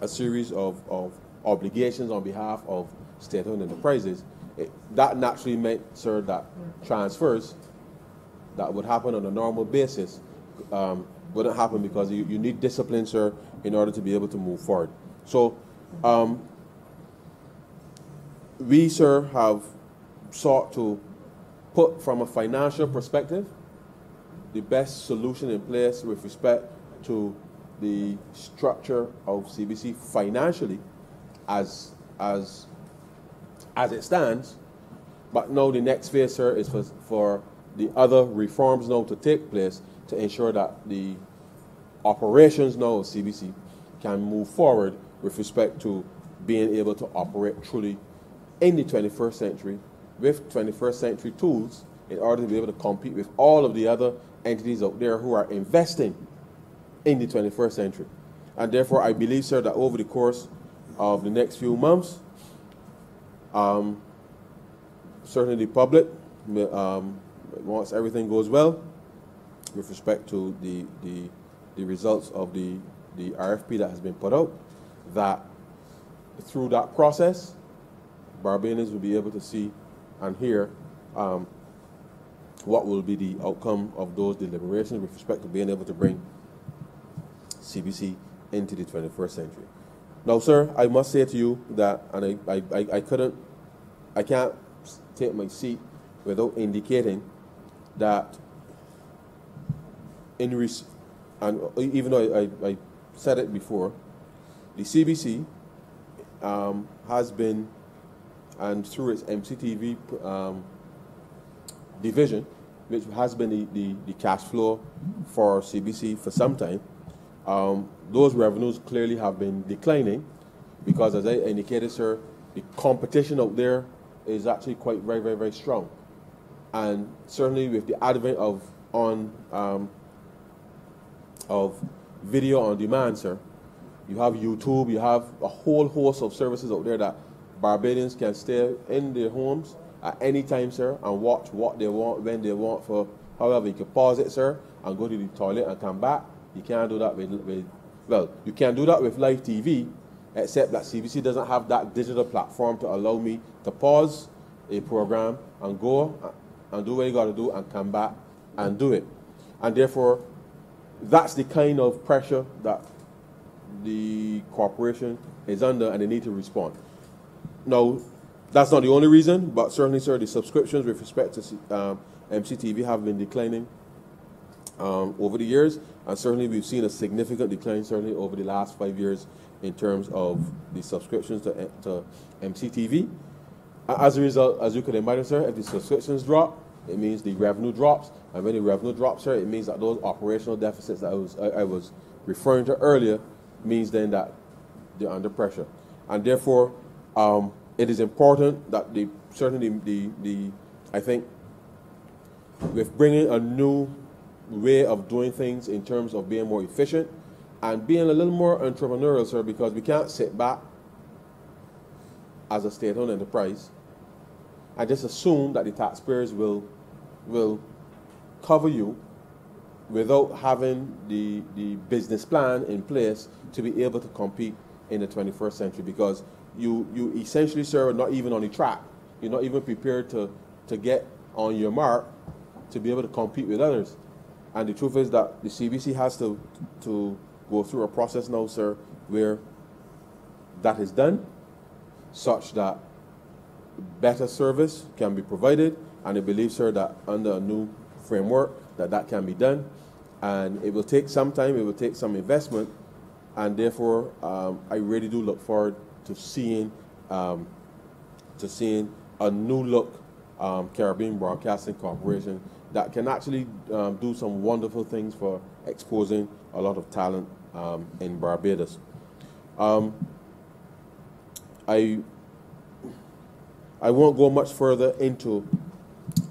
a series of, of obligations on behalf of state-owned enterprises, it, that naturally meant, sir, that transfers that would happen on a normal basis um, wouldn't happen because you, you need discipline, sir, in order to be able to move forward. So, um, we, sir, have sought to put from a financial perspective the best solution in place with respect to the structure of CBC financially as, as, as it stands. But now the next phase, sir, is for, for the other reforms now to take place to ensure that the operations now of CBC can move forward with respect to being able to operate truly in the 21st century with 21st century tools in order to be able to compete with all of the other entities out there who are investing in the 21st century. And therefore, I believe, sir, that over the course of the next few months, um, certainly the public, um, once everything goes well, with respect to the, the, the results of the, the RFP that has been put out, that through that process, Barbadians will be able to see and hear um, what will be the outcome of those deliberations with respect to being able to bring CBC into the 21st century. Now, sir, I must say to you that, and I, I, I couldn't, I can't take my seat without indicating that in res- and even though I, I, said it before, the CBC um, has been, and through its MCTV um, division, which has been the, the, the, cash flow for CBC for some time, um, those revenues clearly have been declining because, as I indicated, sir, the competition out there is actually quite very, very, very strong. And certainly with the advent of on um, of video on demand, sir, you have YouTube, you have a whole host of services out there that Barbadians can stay in their homes at any time, sir, and watch what they want when they want for however. You can pause it, sir, and go to the toilet and come back. You can't do that with, with well, you can't do that with live TV, except that CBC doesn't have that digital platform to allow me to pause a program and go and do what you got to do and come back and do it. And therefore, that's the kind of pressure that the corporation is under and they need to respond. Now, that's not the only reason, but certainly, sir, the subscriptions with respect to um, MCTV have been declining um, over the years, and certainly we've seen a significant decline, certainly over the last five years, in terms of the subscriptions to, to MCTV. As a result, as you can imagine, sir, if the subscriptions drop, it means the revenue drops, and when the revenue drops, sir, it means that those operational deficits that I was I, I was referring to earlier means then that they're under pressure, and therefore um, it is important that the certainly the, the I think with bringing a new way of doing things in terms of being more efficient and being a little more entrepreneurial, sir, because we can't sit back as a state-owned enterprise and just assume that the taxpayers will will cover you without having the, the business plan in place to be able to compete in the 21st century because you, you essentially, sir, are not even on the track. You're not even prepared to, to get on your mark to be able to compete with others. And the truth is that the CBC has to, to go through a process now, sir, where that is done such that better service can be provided. And I believe, sir, that under a new framework, that that can be done. And it will take some time, it will take some investment, and therefore um, I really do look forward to seeing um, to seeing a new look um, Caribbean Broadcasting Corporation that can actually um, do some wonderful things for exposing a lot of talent um, in Barbados. Um, I I won't go much further into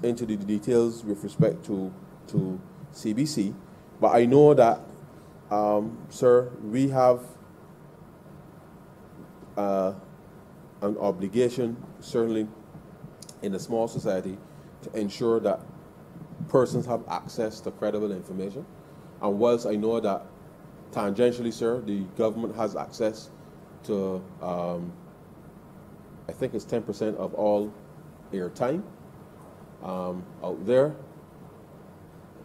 into the details with respect to to CBC, but I know that, um, sir, we have uh, an obligation, certainly in a small society, to ensure that persons have access to credible information. And whilst I know that tangentially, sir, the government has access to, um, I think it's 10% of all airtime um, out there.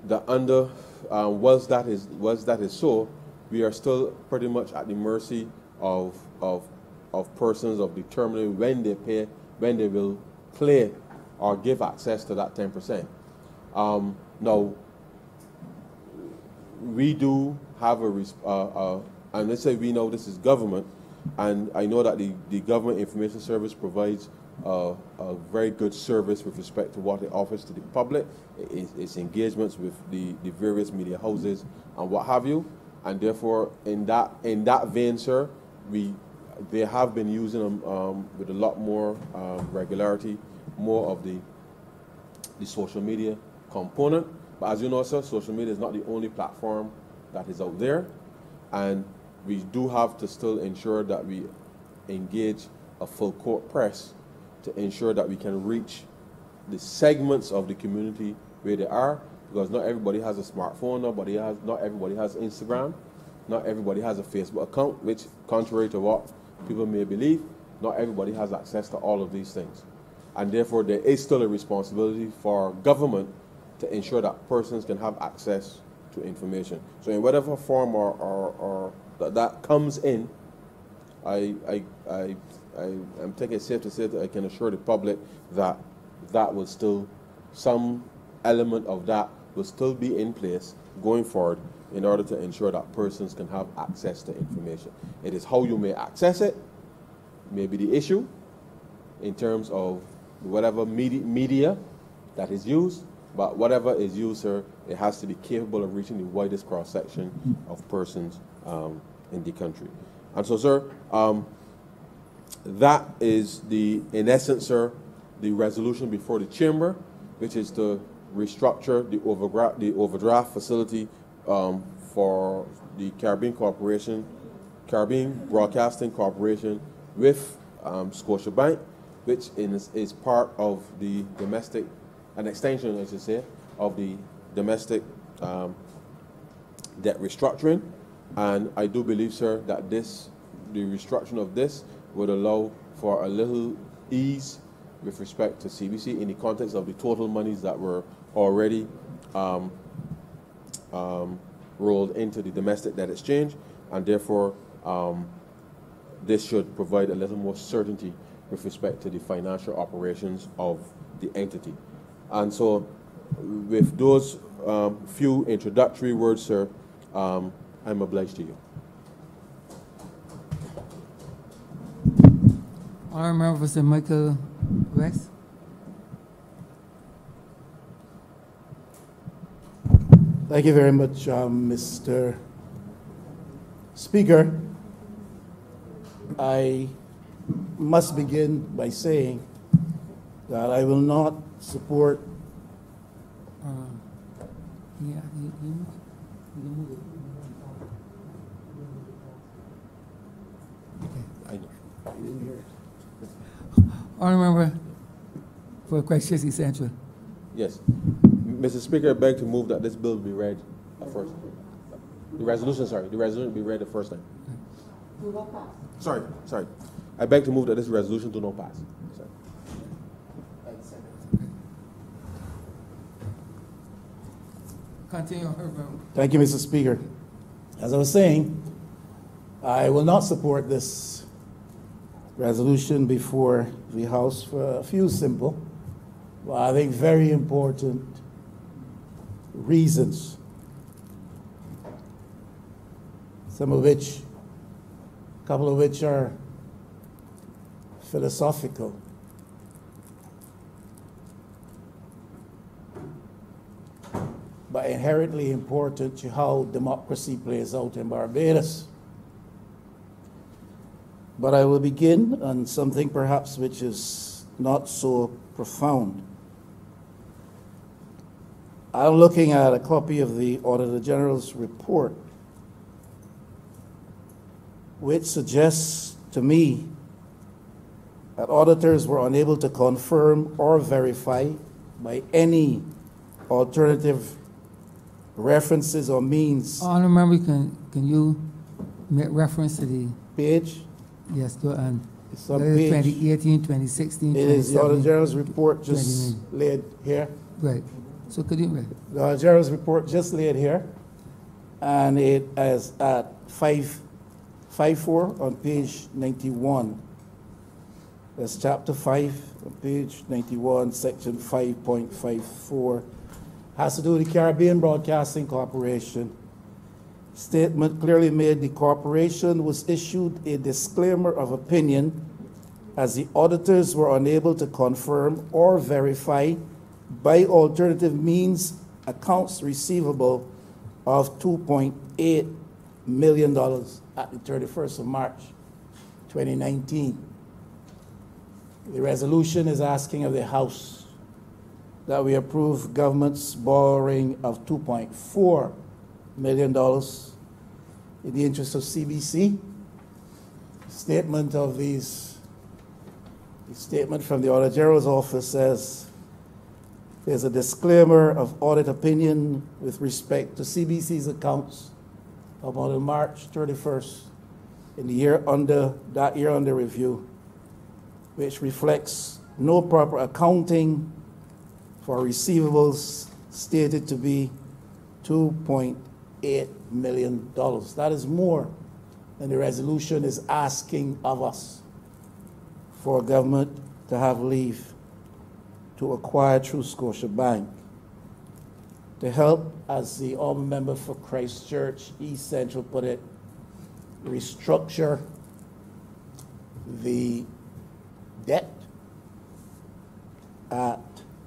The under, uh, was that is was that is so, we are still pretty much at the mercy of of of persons of determining when they pay, when they will play or give access to that 10%. Um, now, we do have a, uh, uh, and let's say we know this is government, and I know that the, the Government Information Service provides uh, a very good service with respect to what it offers to the public, its, its engagements with the, the various media houses and what have you. And therefore, in that in that vein, sir, we they have been using them um, with a lot more um, regularity, more of the the social media component. But as you know, sir, social media is not the only platform that is out there, and we do have to still ensure that we engage a full court press to ensure that we can reach the segments of the community where they are, because not everybody has a smartphone, nobody has, not everybody has Instagram, not everybody has a Facebook account, which, contrary to what people may believe, not everybody has access to all of these things. And therefore, there is still a responsibility for government to ensure that persons can have access to information. So, in whatever form or, or, or that, that comes in, I, I, I, I am taking it safe to say that I can assure the public that that will still, some element of that will still be in place going forward in order to ensure that persons can have access to information. It is how you may access it, may be the issue in terms of whatever media, media that is used, but whatever is used, sir, it has to be capable of reaching the widest cross section of persons um, in the country. And so, sir, um, that is the, in essence, sir, the resolution before the chamber, which is to restructure the the overdraft facility um, for the Caribbean Corporation, Caribbean Broadcasting Corporation with um, Scotiabank, which is, is part of the domestic, an extension, I should say, of the domestic um, debt restructuring. And I do believe, sir, that this, the restructuring of this would allow for a little ease with respect to CBC in the context of the total monies that were already um, um, rolled into the domestic debt exchange, and therefore um, this should provide a little more certainty with respect to the financial operations of the entity. And so, with those um, few introductory words, sir, um, I'm obliged to you. Remember Mr. Michael West. Thank you very much, um, Mr. Speaker. I must begin by saying that I will not support Uh, yeah, you, you, you move it. I remember for Christ Church Central. Yes. Mr. Speaker, I beg to move that this bill be read at first. The resolution, sorry, the resolution be read the first time. Do not pass. Sorry, sorry. I beg to move that this resolution do not pass. Sorry. Continue, Herbert. Thank you, Mr. Speaker. As I was saying, I will not support this resolution before the House for a few simple, but I think very important reasons, some of which a couple of which are philosophical. But inherently important to how democracy plays out in Barbados. But I will begin on something perhaps which is not so profound. I'm looking at a copy of the Auditor General's report, which suggests to me that auditors were unable to confirm or verify by any alternative references or means. Oh, Honorable member, can, can you make reference to the, Page, yes, go on. it's on page. 2018, 2016, It is the Auditor General's report just laid here. Right. So could you, The General's report just laid here, and it is at five, five four on page ninety-one. That's chapter five, on page ninety-one, section five point five four. Has to do with the Caribbean Broadcasting Corporation. Statement clearly made the corporation was issued a disclaimer of opinion as the auditors were unable to confirm or verify by alternative means accounts receivable of $2.8 million at the 31st of March 2019. The resolution is asking of the House that we approve government's borrowing of $2.4 million in the interest of CBC. Statement of these, the statement from the Auditor General's office says, there's a disclaimer of audit opinion with respect to CBC's accounts about on March 31st in the year under, that year under review, which reflects no proper accounting for receivables stated to be $2.8 million. That is more than the resolution is asking of us for government to have leave to acquire through Scotiabank. To help, as the Alderman member for Christ Church East Central put it, restructure the debt at,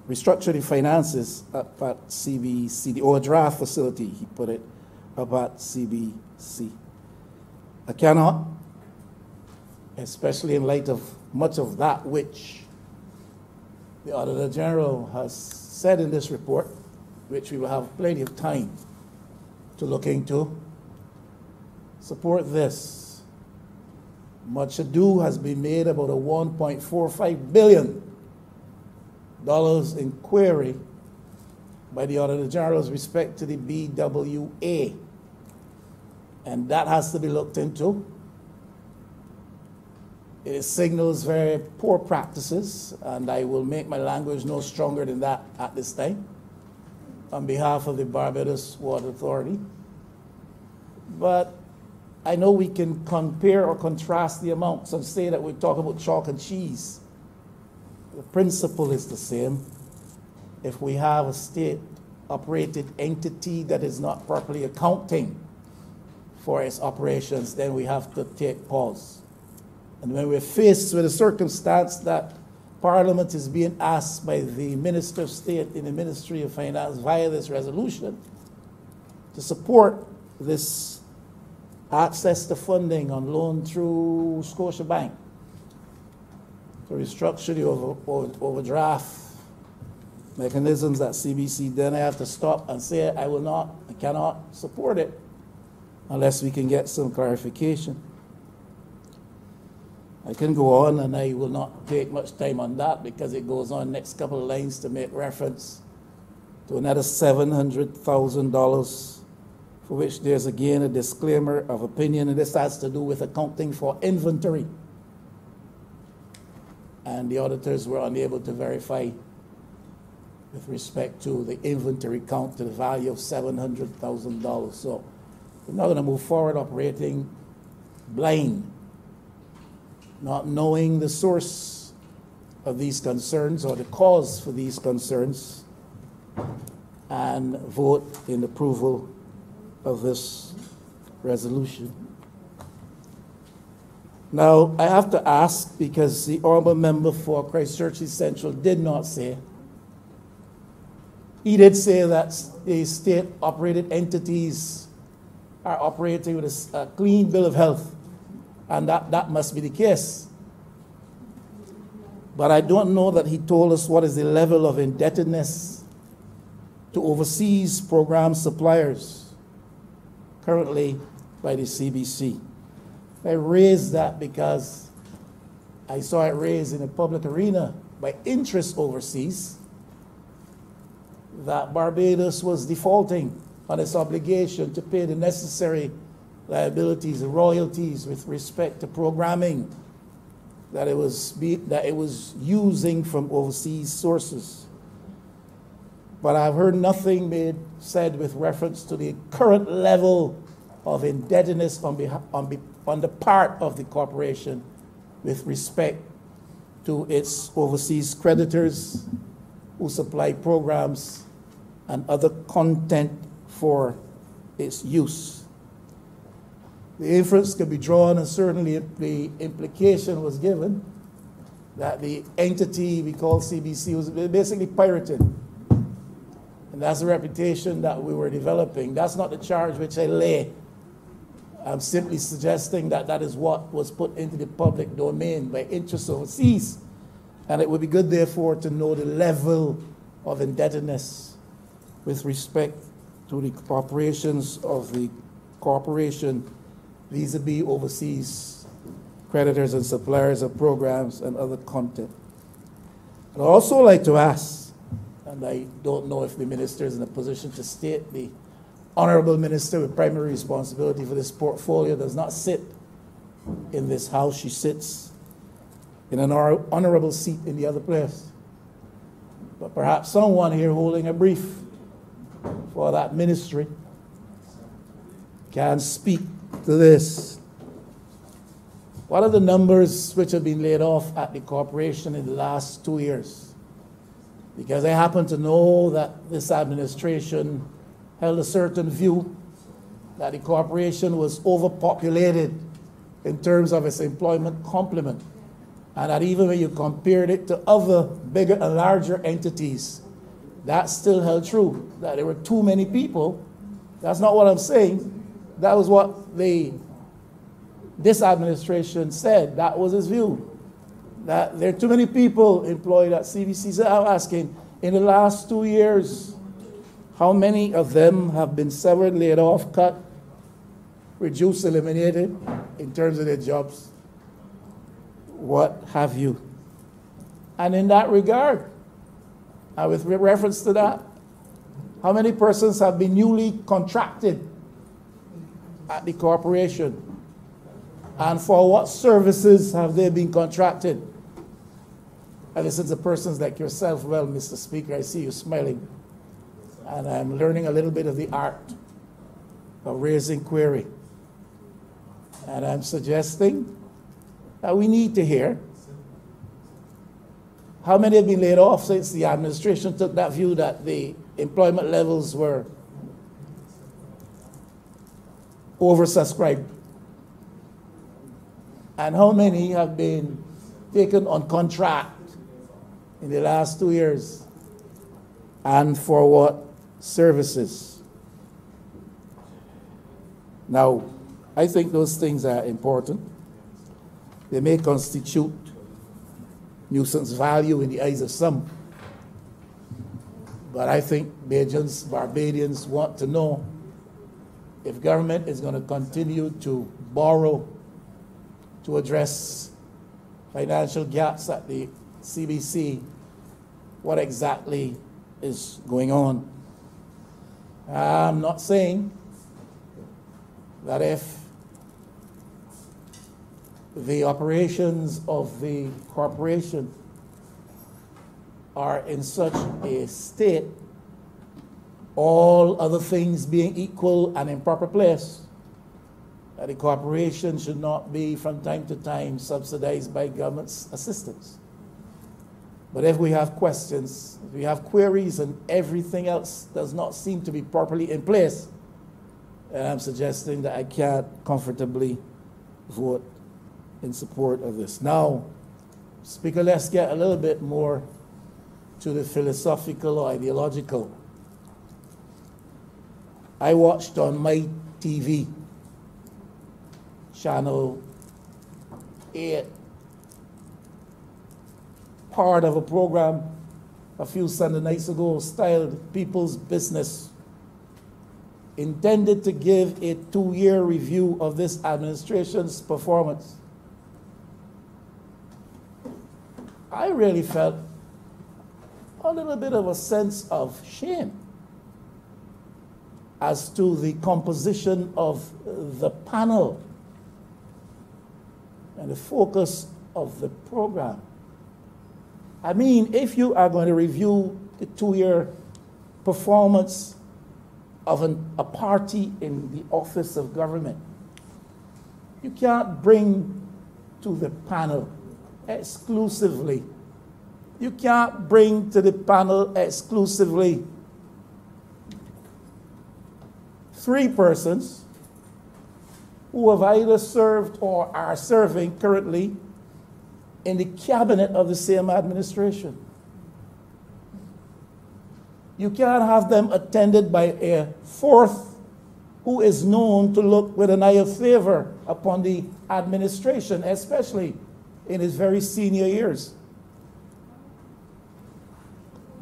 restructure the finances up at CBC, the overdraft facility, he put it, up at CBC. I cannot, especially in light of much of that which the Auditor General has said in this report, which we will have plenty of time to look into, support this. Much ado has been made about a $1.45 billion inquiry by the Auditor General's respect to the BWA. And that has to be looked into. It signals very poor practices, and I will make my language no stronger than that at this time on behalf of the Barbados Water Authority. But I know we can compare or contrast the amounts and say that we talk about chalk and cheese. The principle is the same. If we have a state operated entity that is not properly accounting for its operations, then we have to take pause. And when we're faced with a circumstance that Parliament is being asked by the Minister of State in the Ministry of Finance via this resolution to support this access to funding on loan through Scotiabank to restructure the over, over, overdraft mechanisms at CBC, then I have to stop and say I will not, I cannot support it unless we can get some clarification. I can go on and I will not take much time on that because it goes on next couple of lines to make reference to another seven hundred thousand dollars for which there's again a disclaimer of opinion, and this has to do with accounting for inventory. And the auditors were unable to verify with respect to the inventory count to the value of seven hundred thousand dollars. So we're not gonna move forward operating blind not knowing the source of these concerns or the cause for these concerns, and vote in approval of this resolution. Now, I have to ask because the honorable member for Christ Church Central did not say. He did say that the state operated entities are operating with a, a clean bill of health, and that, that must be the case. But I don't know that he told us what is the level of indebtedness to overseas program suppliers currently by the CBC. I raised that because I saw it raised in the public arena by interest overseas that Barbados was defaulting on its obligation to pay the necessary liabilities and royalties with respect to programming that it was be, that it was using from overseas sources. But I've heard nothing made said with reference to the current level of indebtedness on, behalf, on, be, on the part of the corporation with respect to its overseas creditors who supply programs and other content for its use. The inference could be drawn, and certainly the implication was given that the entity we call CBC was basically pirated. And that's the reputation that we were developing. That's not the charge which I lay. I'm simply suggesting that that is what was put into the public domain by interests overseas. And it would be good, therefore, to know the level of indebtedness with respect to the operations of the corporation vis-a-vis overseas creditors and suppliers of programs and other content. I'd also like to ask, and I don't know if the minister is in a position to state the honorable minister with primary responsibility for this portfolio does not sit in this house. She sits in an honorable seat in the other place. But perhaps someone here holding a brief for that ministry can speak to this. What are the numbers which have been laid off at the corporation in the last two years? Because I happen to know that this administration held a certain view that the corporation was overpopulated in terms of its employment complement, and that even when you compared it to other bigger and larger entities, that still held true, that there were too many people. That's not what I'm saying. That was what the this administration said. That was his view. That there are too many people employed at. So I'm asking, in the last two years, how many of them have been severed, laid off, cut, reduced, eliminated in terms of their jobs? What have you? And in that regard, with reference to that, how many persons have been newly contracted at the corporation? And for what services have they been contracted? And this is the persons like yourself, well, Mr. Speaker, I see you smiling. And I'm learning a little bit of the art of raising query. And I'm suggesting that we need to hear how many have been laid off since the administration took that view that the employment levels were oversubscribed? And how many have been taken on contract in the last two years? And for what services? Now, I think those things are important. They may constitute nuisance value in the eyes of some. But I think Bajans, Barbadians want to know if government is going to continue to borrow to address financial gaps at the CBC, what exactly is going on. I'm not saying that if the operations of the corporation are in such a state, all other things being equal and in proper place, that the corporation should not be from time to time subsidized by government's assistance. But if we have questions, if we have queries, and everything else does not seem to be properly in place, then I'm suggesting that I can't comfortably vote in support of this. Now, Speaker, let's get a little bit more to the philosophical or ideological. I watched on my TV, channel 8, part of a program a few Sunday nights ago styled People's Business, intended to give a two year review of this administration's performance. I really felt a little bit of a sense of shame as to the composition of the panel and the focus of the program. I mean, if you are going to review the two year performance of an, a party in the office of government, you can't bring to the panel exclusively. You can't bring to the panel exclusively three persons who have either served or are serving currently in the cabinet of the same administration. You can't have them attended by a fourth who is known to look with an eye of favor upon the administration, especially in his very senior years.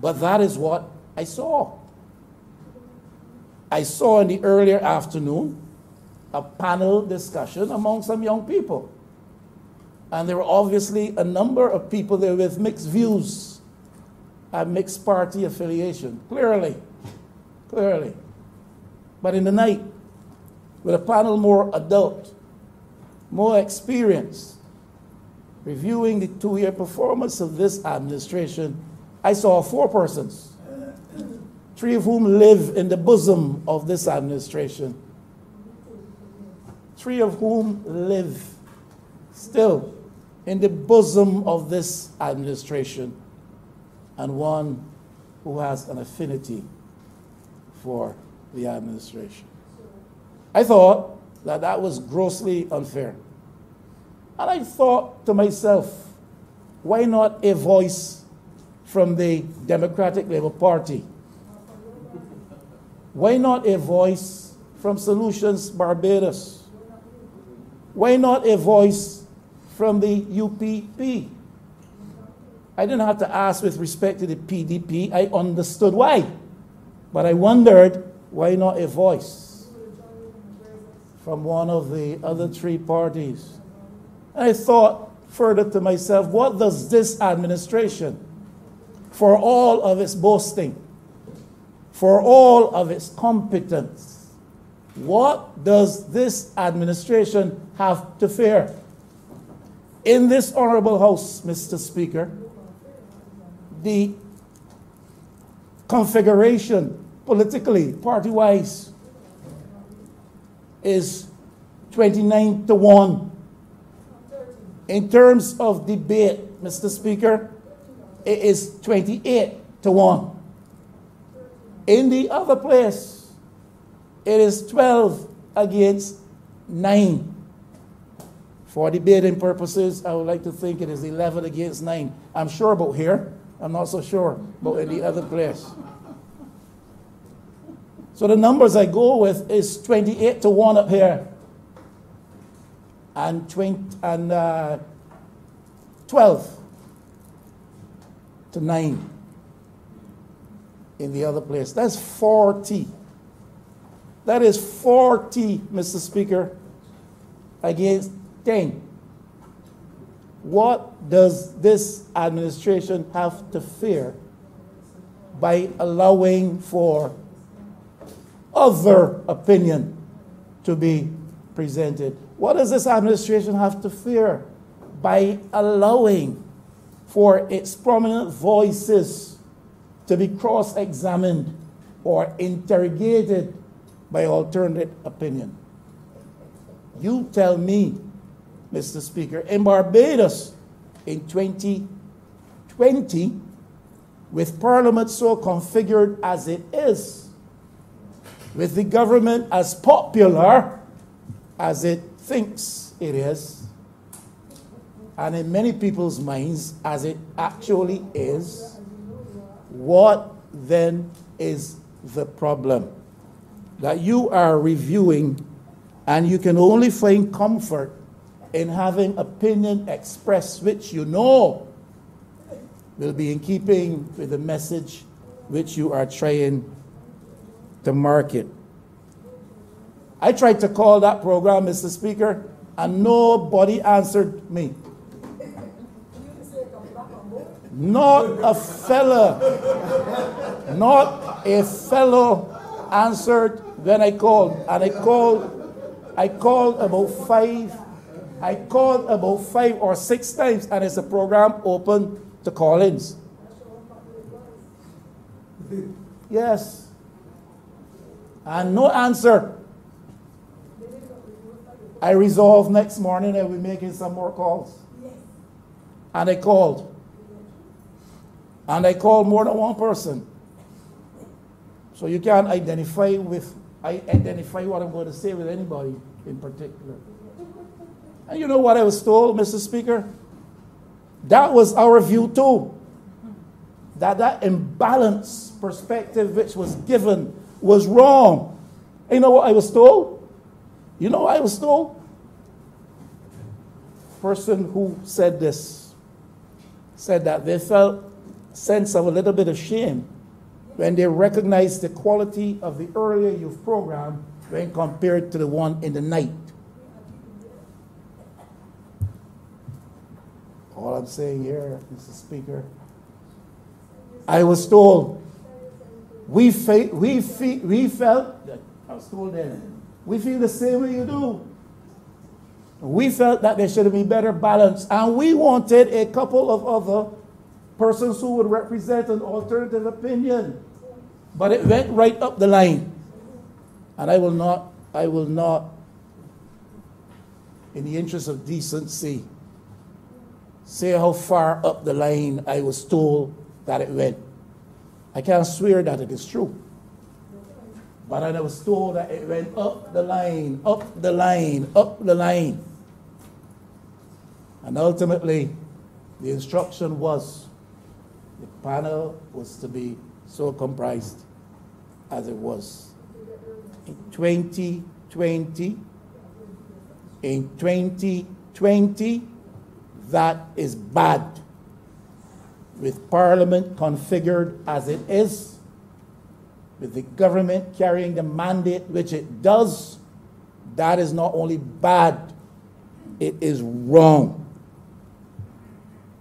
But that is what I saw. I saw in the earlier afternoon a panel discussion among some young people. And there were obviously a number of people there with mixed views and mixed party affiliation. Clearly. Clearly. But in the night, with a panel more adult, more experienced, reviewing the two year performance of this administration, I saw four persons, three of whom live in the bosom of this administration, three of whom live still in the bosom of this administration, and one who has an affinity for the administration. I thought that that was grossly unfair. And I thought to myself, why not a voice from the Democratic Labour Party? Why not a voice from Solutions Barbados? Why not a voice from the UPP. I didn't have to ask with respect to the PDP. I understood why. But I wondered why not a voice from one of the other three parties. And I thought further to myself, what does this administration, for all of its boasting, for all of its competence, what does this administration have to fear? In this honorable House, Mr. Speaker, the configuration politically, party wise, is 29 to 1. In terms of debate, Mr. Speaker, it is 28 to 1. In the other place, it is 12 against 9. For debating purposes, I would like to think it is 11 against 9. I'm sure about here. I'm not so sure about in the other place. So the numbers I go with is 28 to 1 up here and, 20, and uh, 12 to 9 in the other place. That's 40. That is 40, Mr. Speaker, against 10. What does this administration have to fear by allowing for other opinion to be presented? What does this administration have to fear by allowing for its prominent voices to be cross examined or interrogated by alternate opinion? You tell me Mr. Speaker. In Barbados, in 2020, with Parliament so configured as it is, with the government as popular as it thinks it is, and in many people's minds as it actually is, what then is the problem? That you are reviewing and you can only find comfort in having opinion expressed which you know will be in keeping with the message which you are trying to market. I tried to call that program, Mr. Speaker, and nobody answered me. Not a fella, not a fellow answered when I called. And I called, I called about five, I called about five or six times, and it's a program open to call-ins. Yes. And no answer. I resolved next morning I will be making some more calls. And I called. And I called more than one person. So you can't identify with I identify what I'm going to say with anybody in particular. And you know what I was told, Mr. Speaker? That was our view too. That that imbalanced perspective which was given was wrong. And you know what I was told? You know I was told? Person who said this said that they felt sense of a little bit of shame when they recognize the quality of the earlier youth program when compared to the one in the night. All I'm saying here, Mr. Speaker, I was told we, fe- we, fe- we felt, I was told then, we feel the same way you do. We felt that there should be better balance, and we wanted a couple of other persons who would represent an alternative opinion. But it went right up the line. And I will not, I will not, in the interest of decency, say how far up the line I was told that it went. I can't swear that it is true. But I was told that it went up the line, up the line, up the line. And ultimately, the instruction was the panel was to be so comprised as it was. In 2020, in 2020, that is bad. With Parliament configured as it is, with the government carrying the mandate which it does, that is not only bad, it is wrong.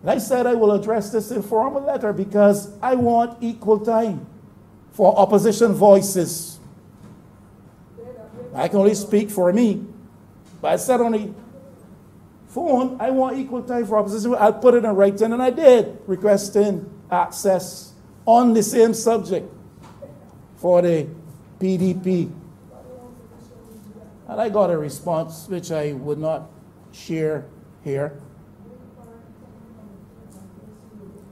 And I said I will address this in formal letter because I want equal time for opposition voices. I can only speak for me, but I said on the phone, I want equal time for opposition. I'll put it in writing, and I did, requesting access on the same subject for the PDP. And I got a response which I would not share here.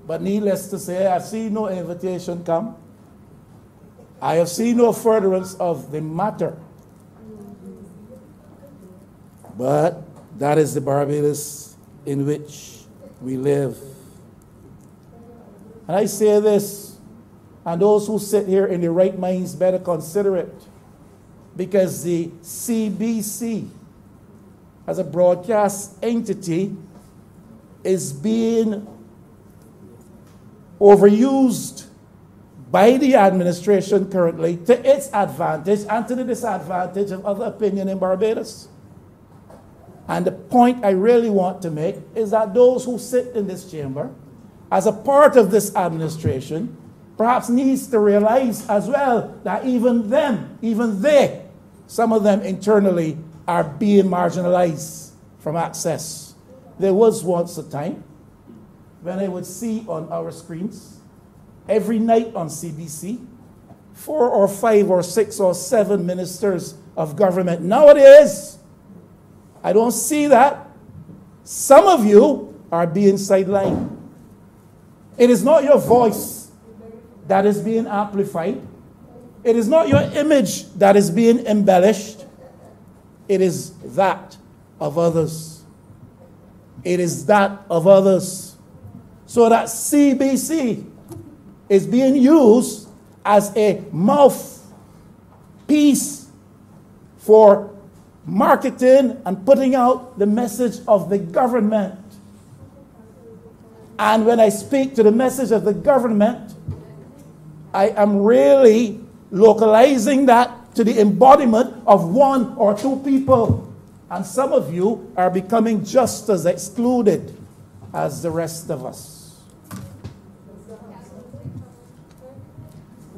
But needless to say, I've seen no invitation come. I have seen no furtherance of the matter. But that is the Barbados in which we live. And I say this, and those who sit here in their right minds better consider it, because the CBC, as a broadcast entity, is being overused by the administration currently to its advantage and to the disadvantage of other opinion in Barbados. And the point I really want to make is that those who sit in this chamber, as a part of this administration, perhaps needs to realize as well that even them, even they, some of them internally are being marginalized from access. There was once a time when I would see on our screens every night on CBC four or five or six or seven ministers of government. Nowadays, I don't see that. Some of you are being sidelined. It is not your voice that is being amplified. It is not your image that is being embellished. It is that of others. it is that of others. So that CBC is being used as a mouthpiece for marketing and putting out the message of the government. And when I speak to the message of the government, I am really localizing that to the embodiment of one or two people. And some of you are becoming just as excluded as the rest of us.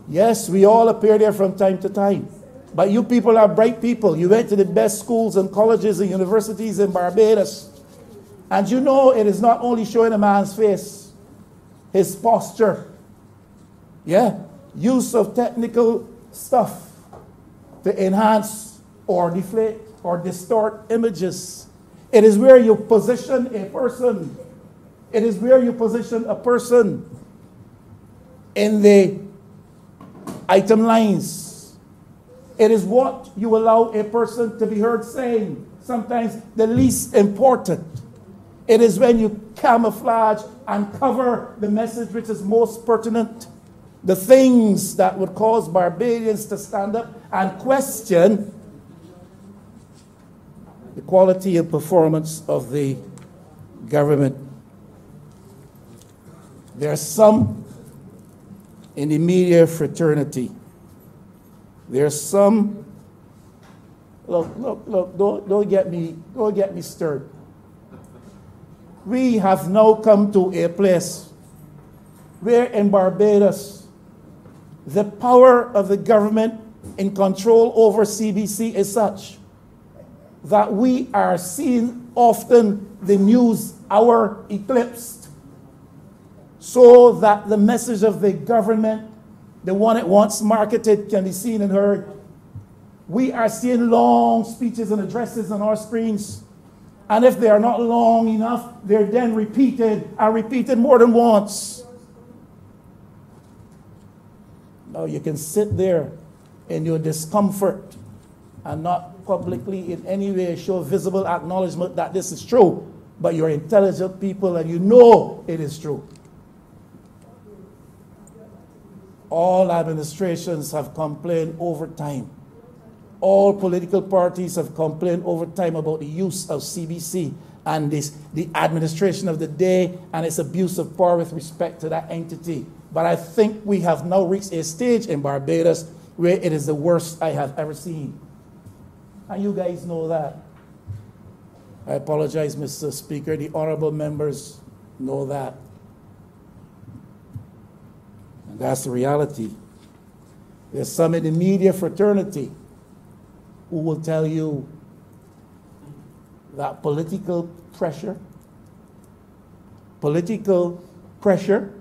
Yes, we all appear there from time to time. But you people are bright people. You went to the best schools and colleges and universities in Barbados. And you know it is not only showing a man's face, his posture. Yeah, use of technical stuff to enhance or deflate or distort images. It is where you position a person. It is where you position a person in the item lines. It is what you allow a person to be heard saying, sometimes the least important. It is when you camouflage and cover the message which is most pertinent. The things that would cause Barbadians to stand up and question the quality and performance of the government. There are some in the media fraternity. There's some, look, look, look, don't, don't get me, don't get me stirred. We have now come to a place where in Barbados, the power of the government in control over CBC is such that we are seeing often the news hour eclipsed so that the message of the government, the one it wants marketed, can be seen and heard. We are seeing long speeches and addresses on our screens. And if they are not long enough, they're then repeated and repeated more than once. Now you can sit there in your discomfort and not publicly in any way show visible acknowledgement that this is true, but you're intelligent people and you know it is true. All administrations have complained over time. All political parties have complained over time about the use of CBC and this, the administration of the day and its abuse of power with respect to that entity. But I think we have now reached a stage in Barbados where it is the worst I have ever seen. And you guys know that. I apologize, Mr. Speaker. The honorable members know that. That's the reality. There's some in the media fraternity who will tell you that political pressure, political pressure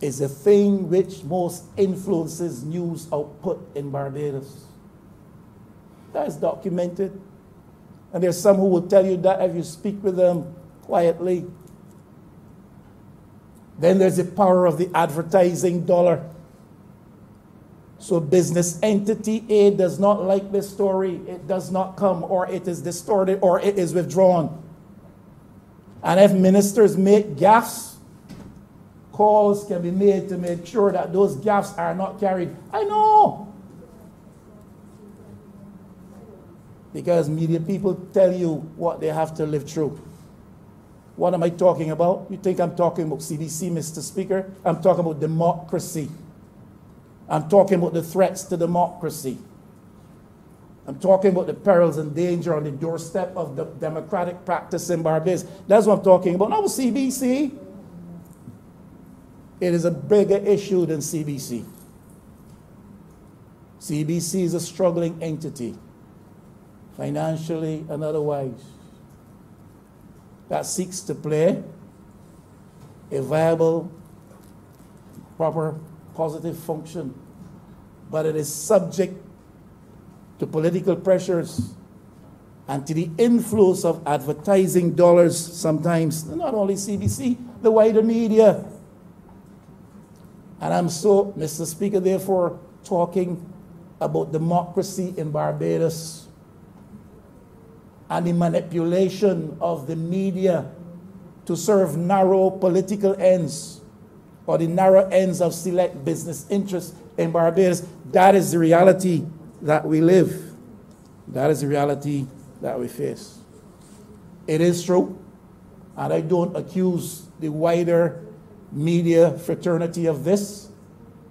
is a thing which most influences news output in Barbados. That is documented. And there's some who will tell you that if you speak with them quietly, then there's the power of the advertising dollar. So business entity A does not like this story. It does not come, or it is distorted, or it is withdrawn. And if ministers make gaffes, calls can be made to make sure that those gaffes are not carried. I know. Because media people tell you what they have to live through. What am I talking about? You think I'm talking about CBC, Mr. Speaker? I'm talking about democracy. I'm talking about the threats to democracy. I'm talking about the perils and danger on the doorstep of the democratic practice in Barbados. That's what I'm talking about. Not CBC. It is a bigger issue than CBC. CBC is a struggling entity, financially and otherwise that seeks to play a viable, proper, positive function, but it is subject to political pressures and to the influence of advertising dollars sometimes, not only CBC, the wider media. And I'm so, Mr. Speaker, therefore, talking about democracy in Barbados and the manipulation of the media to serve narrow political ends or the narrow ends of select business interests in Barbados. That is the reality that we live. That is the reality that we face. It is true, and I don't accuse the wider media fraternity of this,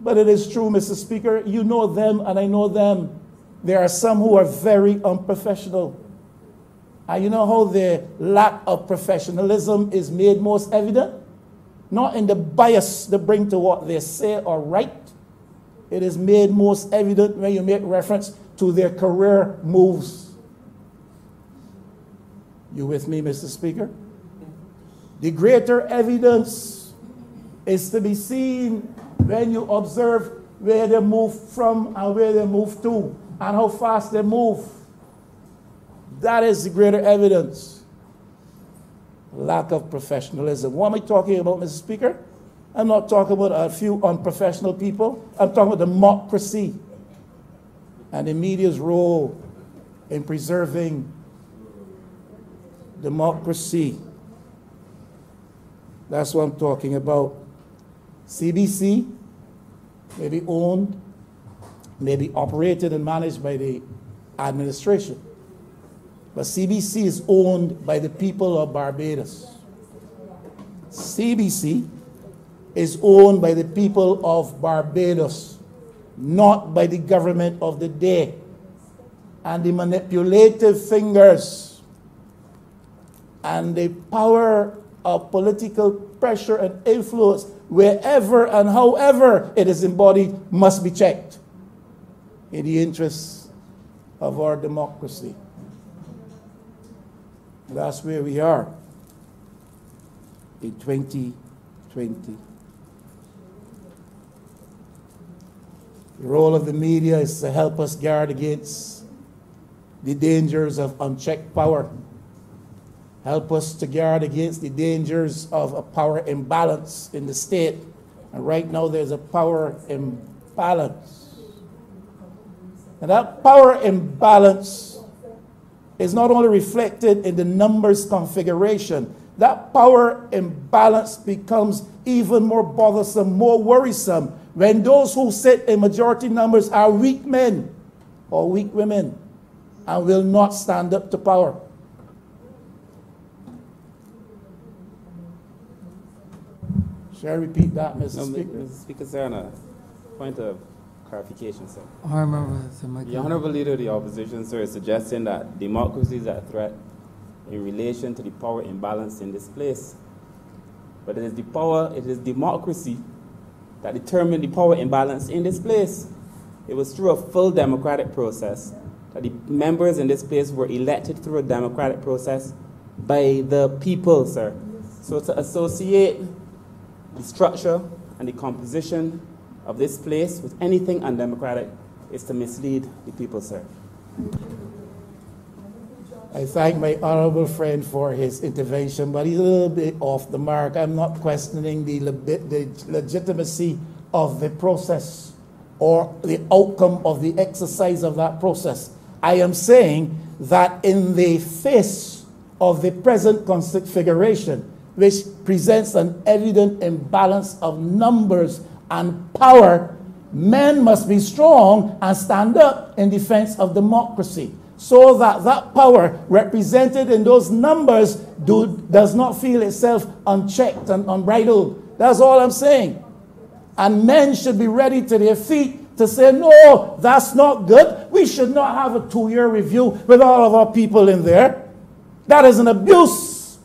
but it is true, Mr. Speaker. You know them, and I know them. There are some who are very unprofessional. And you know how the lack of professionalism is made most evident? Not in the bias they bring to what they say or write. It is made most evident when you make reference to their career moves. You with me, Mr. Speaker? The greater evidence is to be seen when you observe where they move from and where they move to and how fast they move. That is the greater evidence. Lack of professionalism. What am I talking about, Mr. Speaker? I'm not talking about a few unprofessional people. I'm talking about democracy and the media's role in preserving democracy. That's what I'm talking about. CBC may be owned, may be operated and managed by the administration. But CBC is owned by the people of Barbados. CBC is owned by the people of Barbados, not by the government of the day. And the manipulative fingers and the power of political pressure and influence, wherever and however it is embodied, must be checked in the interests of our democracy. That's where we are in 2020. The role of the media is to help us guard against the dangers of unchecked power. Help us to guard against the dangers of a power imbalance in the state. And right now, there's a power imbalance. And that power imbalance is not only reflected in the numbers configuration, that power imbalance becomes even more bothersome, more worrisome when those who sit in majority numbers are weak men or weak women and will not stand up to power. Shall I repeat that, Mr. No, Speaker? Mr. Speaker, sir, on a point of clarification, sir. Oh, I remember the Honorable Leader of the Opposition, sir, is suggesting that democracy is at threat in relation to the power imbalance in this place. But it is the power, it is democracy that determined the power imbalance in this place. It was through a full democratic process that the members in this place were elected through a democratic process by the people, sir. So to associate the structure and the composition of this place with anything undemocratic is to mislead the people, sir. I thank my honorable friend for his intervention, but he's a little bit off the mark. I'm not questioning the, the legitimacy of the process or the outcome of the exercise of that process. I am saying that in the face of the present configuration, which presents an evident imbalance of numbers and power, men must be strong and stand up in defense of democracy so that that power represented in those numbers do, does not feel itself unchecked and unbridled. That's all I'm saying. And men should be ready to their feet to say, no, that's not good. We should not have a two year review with all of our people in there. That is an abuse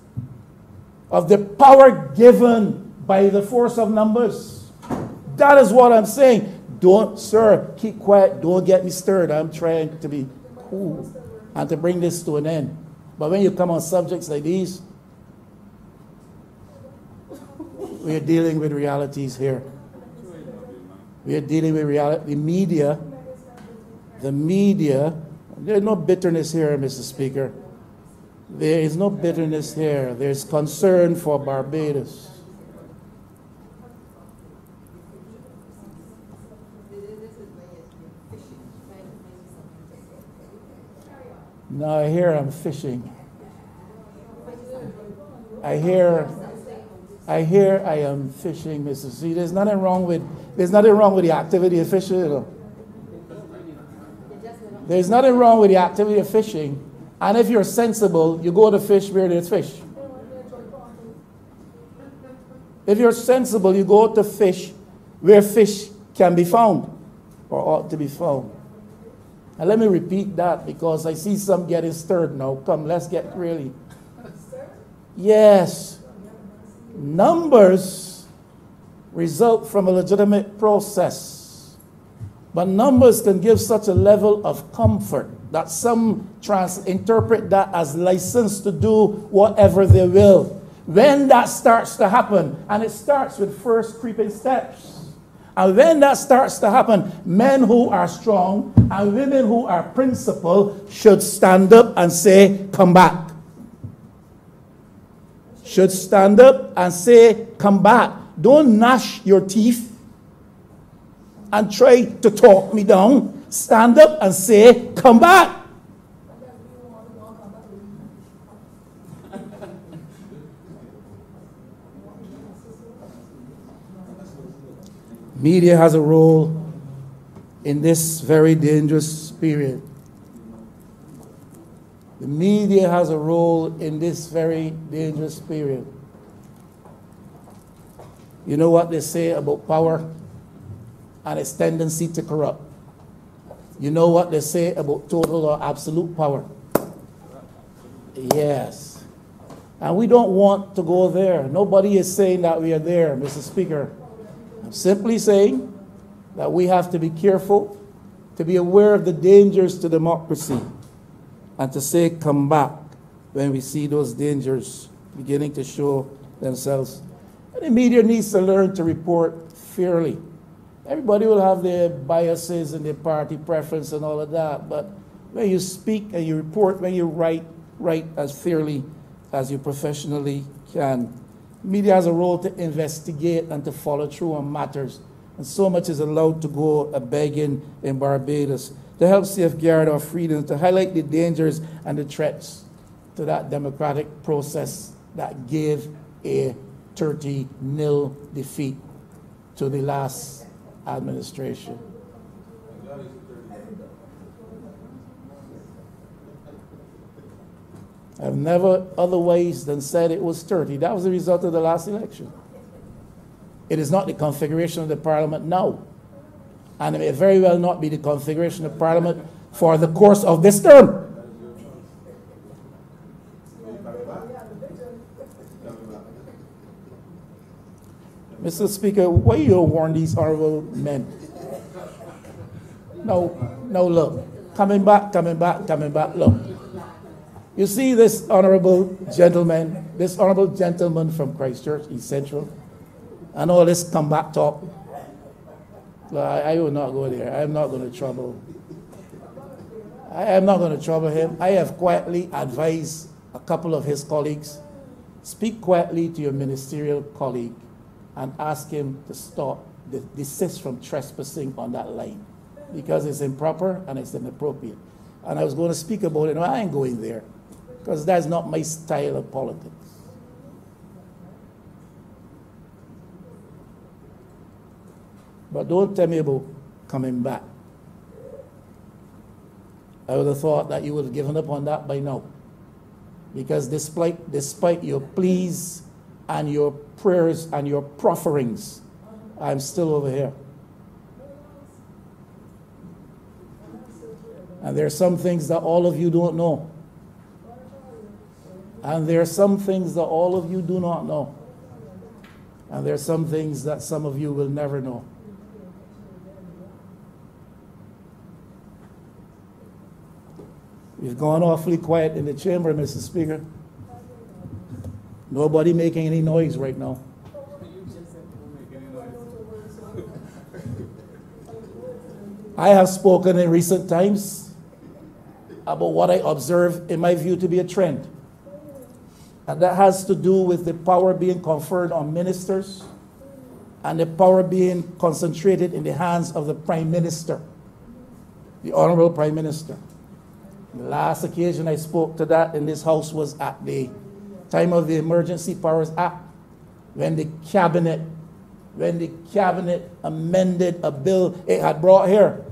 of the power given by the force of numbers. That is what I'm saying. Don't, sir, keep quiet. Don't get me stirred. I'm trying to be cool and to bring this to an end. But when you come on subjects like these, we are dealing with realities here. We are dealing with reality. The media, the media, there's no bitterness here, Mr. Speaker. There is no bitterness here. There's concern for Barbados. No, I hear I'm fishing. I hear, I hear I am fishing, Mrs. C. There's nothing wrong with, there's nothing wrong with the activity of fishing. You know. There's nothing wrong with the activity of fishing. And if you're sensible, you go to fish where there's fish. If you're sensible, you go to fish where fish can be found or ought to be found. And let me repeat that because I see some getting stirred now. Come, let's get really. Yes. Numbers result from a legitimate process. But numbers can give such a level of comfort that some trans interpret that as license to do whatever they will. When that starts to happen, and it starts with first creeping steps. And when that starts to happen, men who are strong and women who are principled should stand up and say, Come back. Should stand up and say, Come back. Don't gnash your teeth and try to talk me down. Stand up and say, Come back. Media has a role in this very dangerous period. The media has a role in this very dangerous period. You know what they say about power and its tendency to corrupt. You know what they say about total or absolute power. Yes. And we don't want to go there. Nobody is saying that we are there, Mr. Speaker. I'm simply saying that we have to be careful, to be aware of the dangers to democracy, and to say come back when we see those dangers beginning to show themselves. And the media needs to learn to report fairly. Everybody will have their biases and their party preference and all of that, but when you speak and you report, when you write, write as fairly as you professionally can. Media has a role to investigate and to follow through on matters, and so much is allowed to go a begging in Barbados to help safeguard our freedoms, to highlight the dangers and the threats to that democratic process that gave a 30 nil defeat to the last administration. I've never otherwise than said it was 30. That was the result of the last election. It is not the configuration of the parliament now. And it may very well not be the configuration of parliament for the course of this term. Mr. Speaker, why you don't warn these honorable men? No, no, look. Coming back, coming back, coming back, look. You see this honorable gentleman, this honorable gentleman from Christ Church, East Central, and all this comeback talk. I, I will not go there. I am not going to trouble. I am not going to trouble him. I have quietly advised a couple of his colleagues speak quietly to your ministerial colleague and ask him to stop, desist from trespassing on that line because it's improper and it's inappropriate. And I was going to speak about it. No, I ain't going there because that's not my style of politics. But don't tell me about coming back. I would have thought that you would have given up on that by now. Because despite, despite your pleas and your prayers and your profferings, I'm still over here. And there are some things that all of you don't know. And there are some things that all of you do not know. And there are some things that some of you will never know. We've gone awfully quiet in the chamber, Mr. Speaker. Nobody making any noise right now. I have spoken in recent times about what I observe in my view to be a trend. That has to do with the power being conferred on ministers and the power being concentrated in the hands of the Prime Minister, the Honorable Prime Minister. The last occasion I spoke to that in this house was at the time of the Emergency Powers Act, when the cabinet, when the cabinet amended a bill it had brought here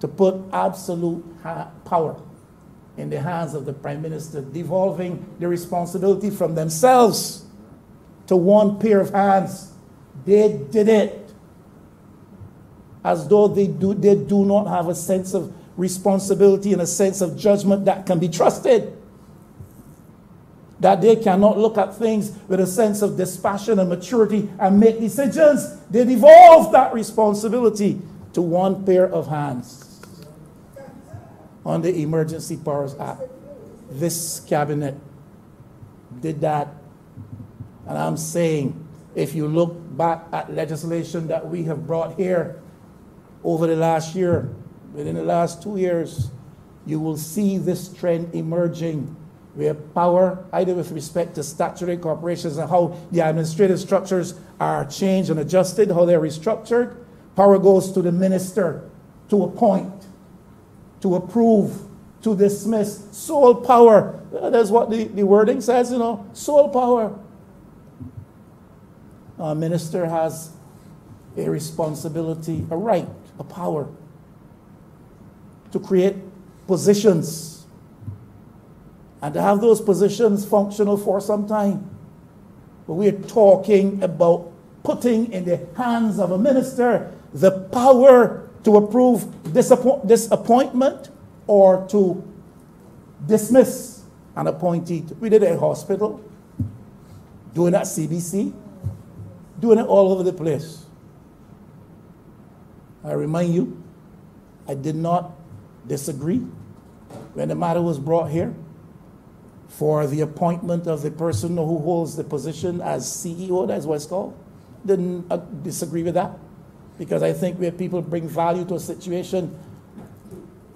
to put absolute power in the hands of the prime minister, devolving the responsibility from themselves to one pair of hands. They did it as though they do, they do not have a sense of responsibility and a sense of judgment that can be trusted. That they cannot look at things with a sense of dispassion and maturity and make decisions. They devolve that responsibility to one pair of hands on the Emergency Powers Act. This cabinet did that. And I'm saying, if you look back at legislation that we have brought here over the last year, within the last two years, you will see this trend emerging where power, either with respect to statutory corporations and how the administrative structures are changed and adjusted, how they're restructured, power goes to the minister to appoint to approve, to dismiss. Sole power. Uh, that's what the, the wording says, you know. Sole power. A minister has a responsibility, a right, a power to create positions and to have those positions functional for some time. But we're talking about putting in the hands of a minister the power to approve this, appointment or to dismiss an appointee. We did it at hospital, doing it at CBC, doing it all over the place. I remind you, I did not disagree when the matter was brought here for the appointment of the person who holds the position as CEO, that's what it's called. Didn't uh, disagree with that because I think where people bring value to a situation,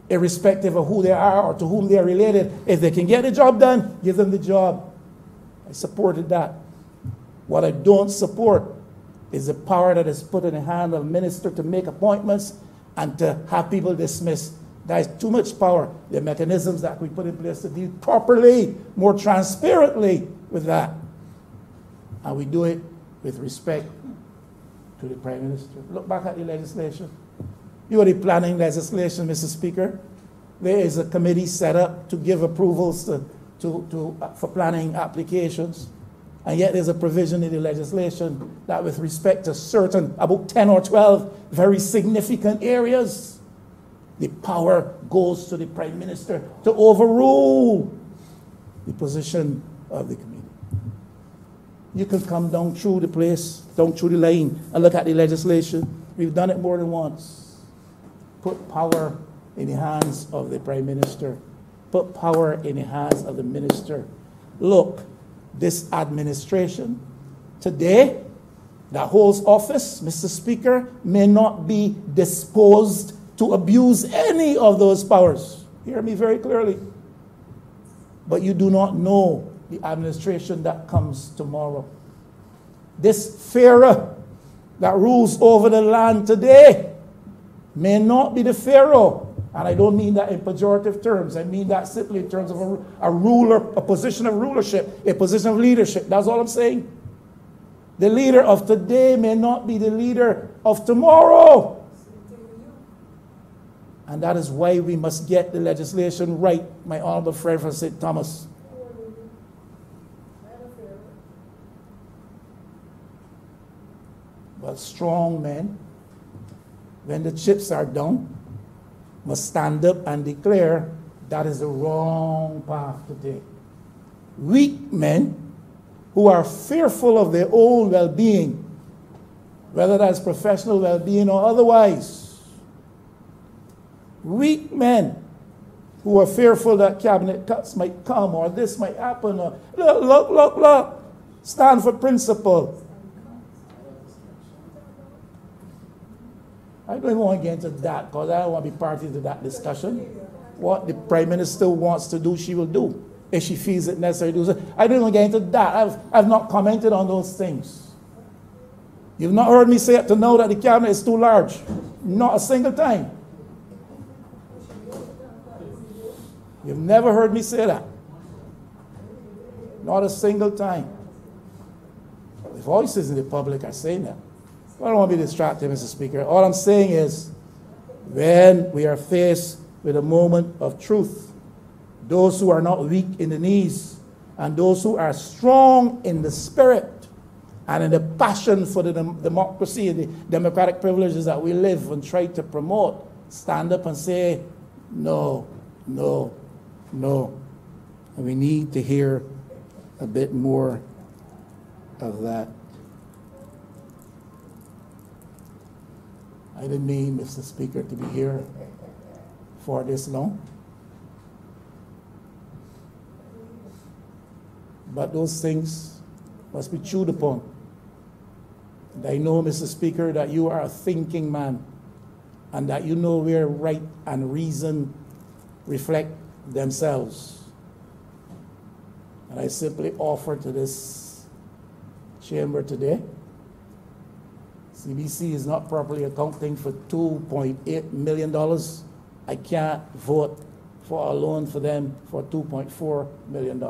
irrespective of who they are or to whom they are related, if they can get the job done, give them the job. I supported that. What I don't support is the power that is put in the hand of a minister to make appointments and to have people dismissed. That is too much power. The mechanisms that we put in place to deal properly, more transparently with that. And we do it with respect to the Prime Minister. Look back at the legislation. You are the planning legislation, Mr. Speaker. There is a committee set up to give approvals to, to, to, uh, for planning applications. And yet there's a provision in the legislation that with respect to certain, about 10 or 12 very significant areas, the power goes to the Prime Minister to overrule the position of the committee. You can come down through the place, down through the lane, and look at the legislation. We've done it more than once. Put power in the hands of the Prime Minister, put power in the hands of the Minister. Look, this administration today that holds office, Mr. Speaker, may not be disposed to abuse any of those powers. Hear me very clearly. But you do not know the administration that comes tomorrow. This Pharaoh that rules over the land today may not be the Pharaoh. And I don't mean that in pejorative terms. I mean that simply in terms of a, a ruler, a position of rulership, a position of leadership. That's all I'm saying. The leader of today may not be the leader of tomorrow. And that is why we must get the legislation right, my honorable friend from St. Thomas. But strong men, when the chips are down, must stand up and declare that is the wrong path to take. Weak men who are fearful of their own well being, whether that's professional well being or otherwise. Weak men who are fearful that cabinet cuts might come or this might happen or look, look, look, look. Stand for principle. I don't even want to get into that because I don't want to be party to that discussion. What the Prime Minister wants to do, she will do. If she feels it necessary to do so. I don't want to get into that. I've, I've not commented on those things. You've not heard me say up to know that the cabinet is too large. Not a single time. You've never heard me say that. Not a single time. The voices in the public are saying that. I don't want to be distracted, Mr. Speaker. All I'm saying is when we are faced with a moment of truth, those who are not weak in the knees and those who are strong in the spirit and in the passion for the dem- democracy and the democratic privileges that we live and try to promote, stand up and say, no, no, no. And we need to hear a bit more of that. I didn't mean, Mr. Speaker, to be here for this long. But those things must be chewed upon. And I know, Mr. Speaker, that you are a thinking man and that you know where right and reason reflect themselves. And I simply offer to this chamber today CBC is not properly accounting for $2.8 million. I can't vote for a loan for them for $2.4 million.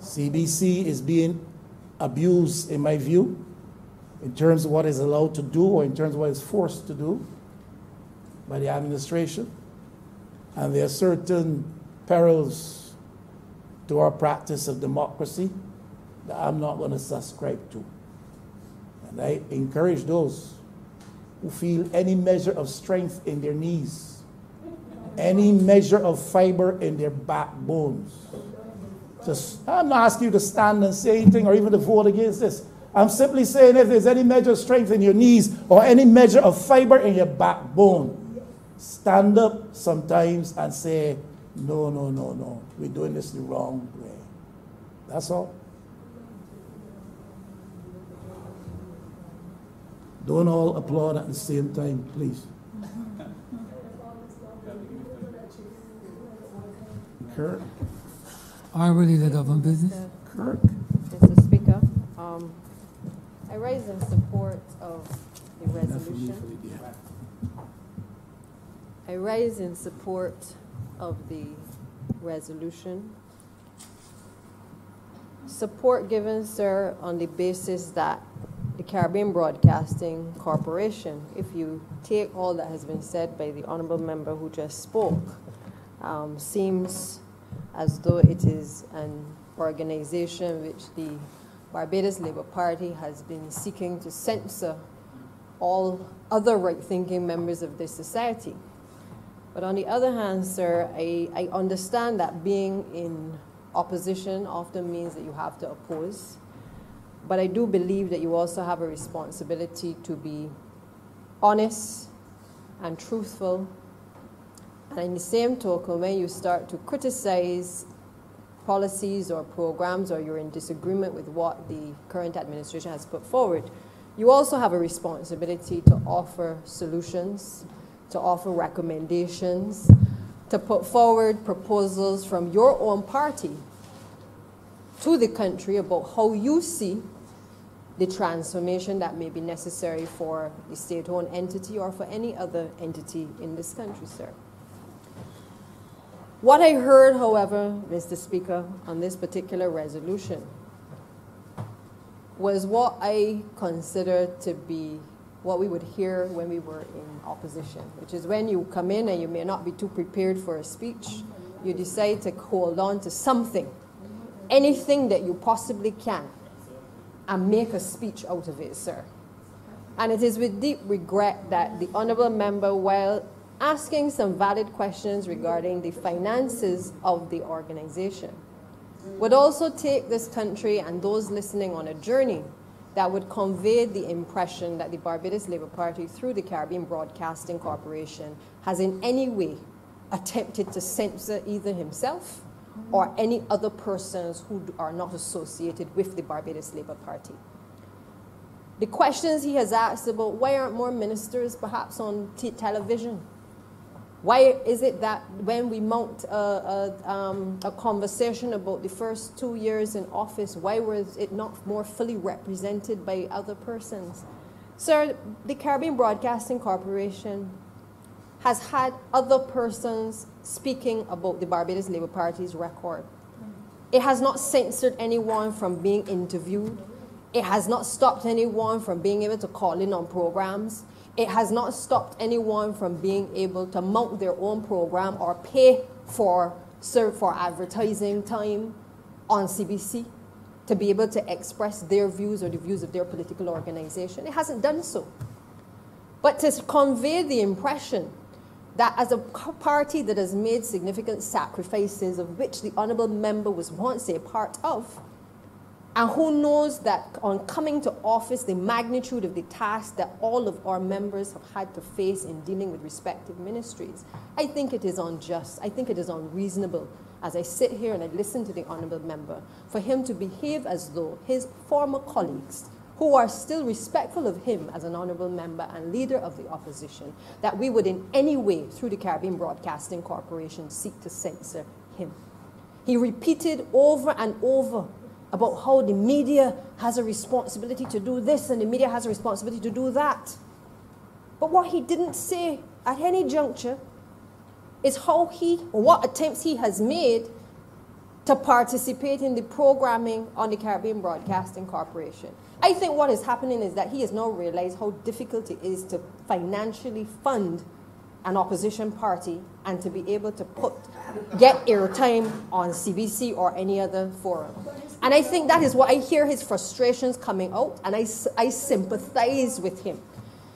CBC is being abused, in my view, in terms of what is allowed to do or in terms of what is forced to do by the administration. And there are certain perils to our practice of democracy that I'm not going to subscribe to. And I encourage those who feel any measure of strength in their knees, any measure of fiber in their backbones. Just, I'm not asking you to stand and say anything or even to vote against this. I'm simply saying if there's any measure of strength in your knees or any measure of fiber in your backbone, stand up sometimes and say, no, no, no, no, we're doing this the wrong way. That's all. Don't all applaud at the same time, please. Kirk, Honorable Leader Government Business. Kirk. Mr. Speaker, um, I rise in support of the resolution. I rise in support of the resolution. Support given, sir, on the basis that the Caribbean Broadcasting Corporation, if you take all that has been said by the honorable member who just spoke, um, seems as though it is an organization which the Barbados Labour Party has been seeking to censor all other right-thinking members of this society. But on the other hand, sir, I, I understand that being in opposition often means that you have to oppose. But I do believe that you also have a responsibility to be honest and truthful. And in the same token, when you start to criticize policies or programs or you're in disagreement with what the current administration has put forward, you also have a responsibility to offer solutions, to offer recommendations, to put forward proposals from your own party to the country about how you see the transformation that may be necessary for the state-owned entity or for any other entity in this country, sir. What I heard, however, Mr. Speaker, on this particular resolution was what I consider to be what we would hear when we were in opposition, which is when you come in and you may not be too prepared for a speech, you decide to hold on to something, anything that you possibly can, and make a speech out of it, sir. And it is with deep regret that the honorable member, while asking some valid questions regarding the finances of the organization, would also take this country and those listening on a journey that would convey the impression that the Barbados Labour Party, through the Caribbean Broadcasting Corporation, has in any way attempted to censor either himself or any other persons who are not associated with the Barbados Labour Party. The questions he has asked about why aren't more ministers perhaps on television? Why is it that when we mount a, a, um, a, conversation about the first two years in office, why was it not more fully represented by other persons? Sir, the Caribbean Broadcasting Corporation has had other persons speaking about the Barbados Labour Party's record. It has not censored anyone from being interviewed. It has not stopped anyone from being able to call in on programs. It has not stopped anyone from being able to mount their own program or pay for, serve for advertising time on CBC to be able to express their views or the views of their political organization. It hasn't done so. But to convey the impression that as a party that has made significant sacrifices, of which the honorable member was once a part of, and who knows that on coming to office, the magnitude of the task that all of our members have had to face in dealing with respective ministries, I think it is unjust. I think it is unreasonable as I sit here and I listen to the honorable member for him to behave as though his former colleagues who are still respectful of him as an honorable member and leader of the opposition, that we would in any way, through the Caribbean Broadcasting Corporation, seek to censor him. He repeated over and over about how the media has a responsibility to do this and the media has a responsibility to do that. But what he didn't say at any juncture is how he, or what attempts he has made to participate in the programming on the Caribbean Broadcasting Corporation. I think what is happening is that he has now realized how difficult it is to financially fund an opposition party and to be able to put get airtime on CBC or any other forum. And I think that is what I hear his frustrations coming out, and I, I sympathize with him.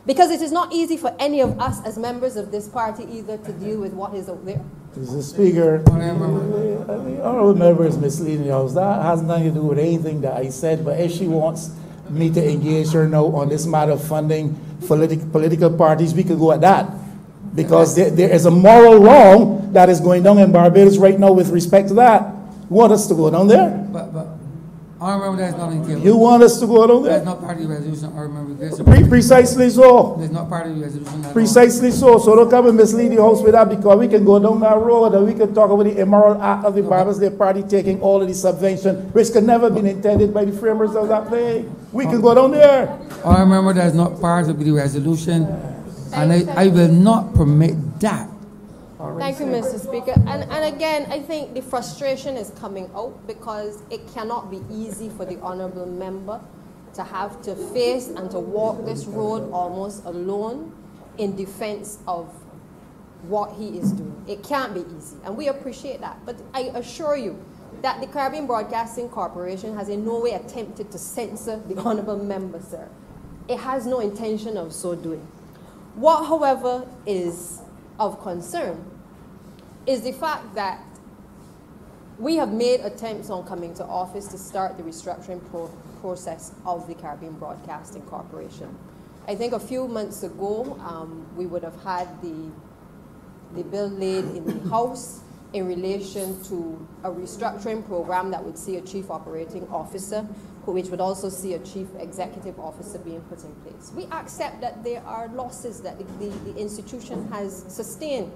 Because it is not easy for any of us as members of this party either to deal with what is out there. Mr. Speaker, the honorable member is misleading us. That has nothing to do with anything that I said, but if she wants me to engage her now on this matter of funding politi- political parties, we could go at that. Because there, there is a moral wrong that is going down in Barbados right now with respect to that. You want us to go down there? But, but, I remember that's not in You want us to go down there? That's not part of the resolution, I remember this. Pre- Precisely so. That's not part of the resolution at all. Precisely so. So don't come and mislead the house with that because we can go down that road and we can talk about the immoral act of the Barbados Day Party taking all of the subvention, which could never been intended by the framers of that thing. We can go down there. I remember that's not part of the resolution, and I, I will not permit that. Thank you, Mr. Speaker. And, and again, I think the frustration is coming out because it cannot be easy for the honorable member to have to face and to walk this road almost alone in defense of what he is doing. It can't be easy, and we appreciate that. But I assure you that the Caribbean Broadcasting Corporation has in no way attempted to censor the honorable member, sir. It has no intention of so doing. What, however, is of concern is the fact that we have made attempts on coming to office to start the restructuring pro process of the Caribbean Broadcasting Corporation. I think a few months ago, um, we would have had the, the bill laid in the House in relation to a restructuring program that would see a chief operating officer, which would also see a chief executive officer being put in place. We accept that there are losses that the, the, the institution has sustained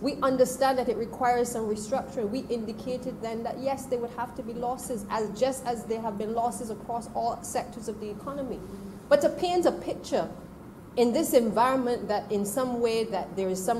we understand that it requires some restructuring. We indicated then that yes, there would have to be losses, as just as there have been losses across all sectors of the economy. But to paint a picture in this environment that in some way that there is some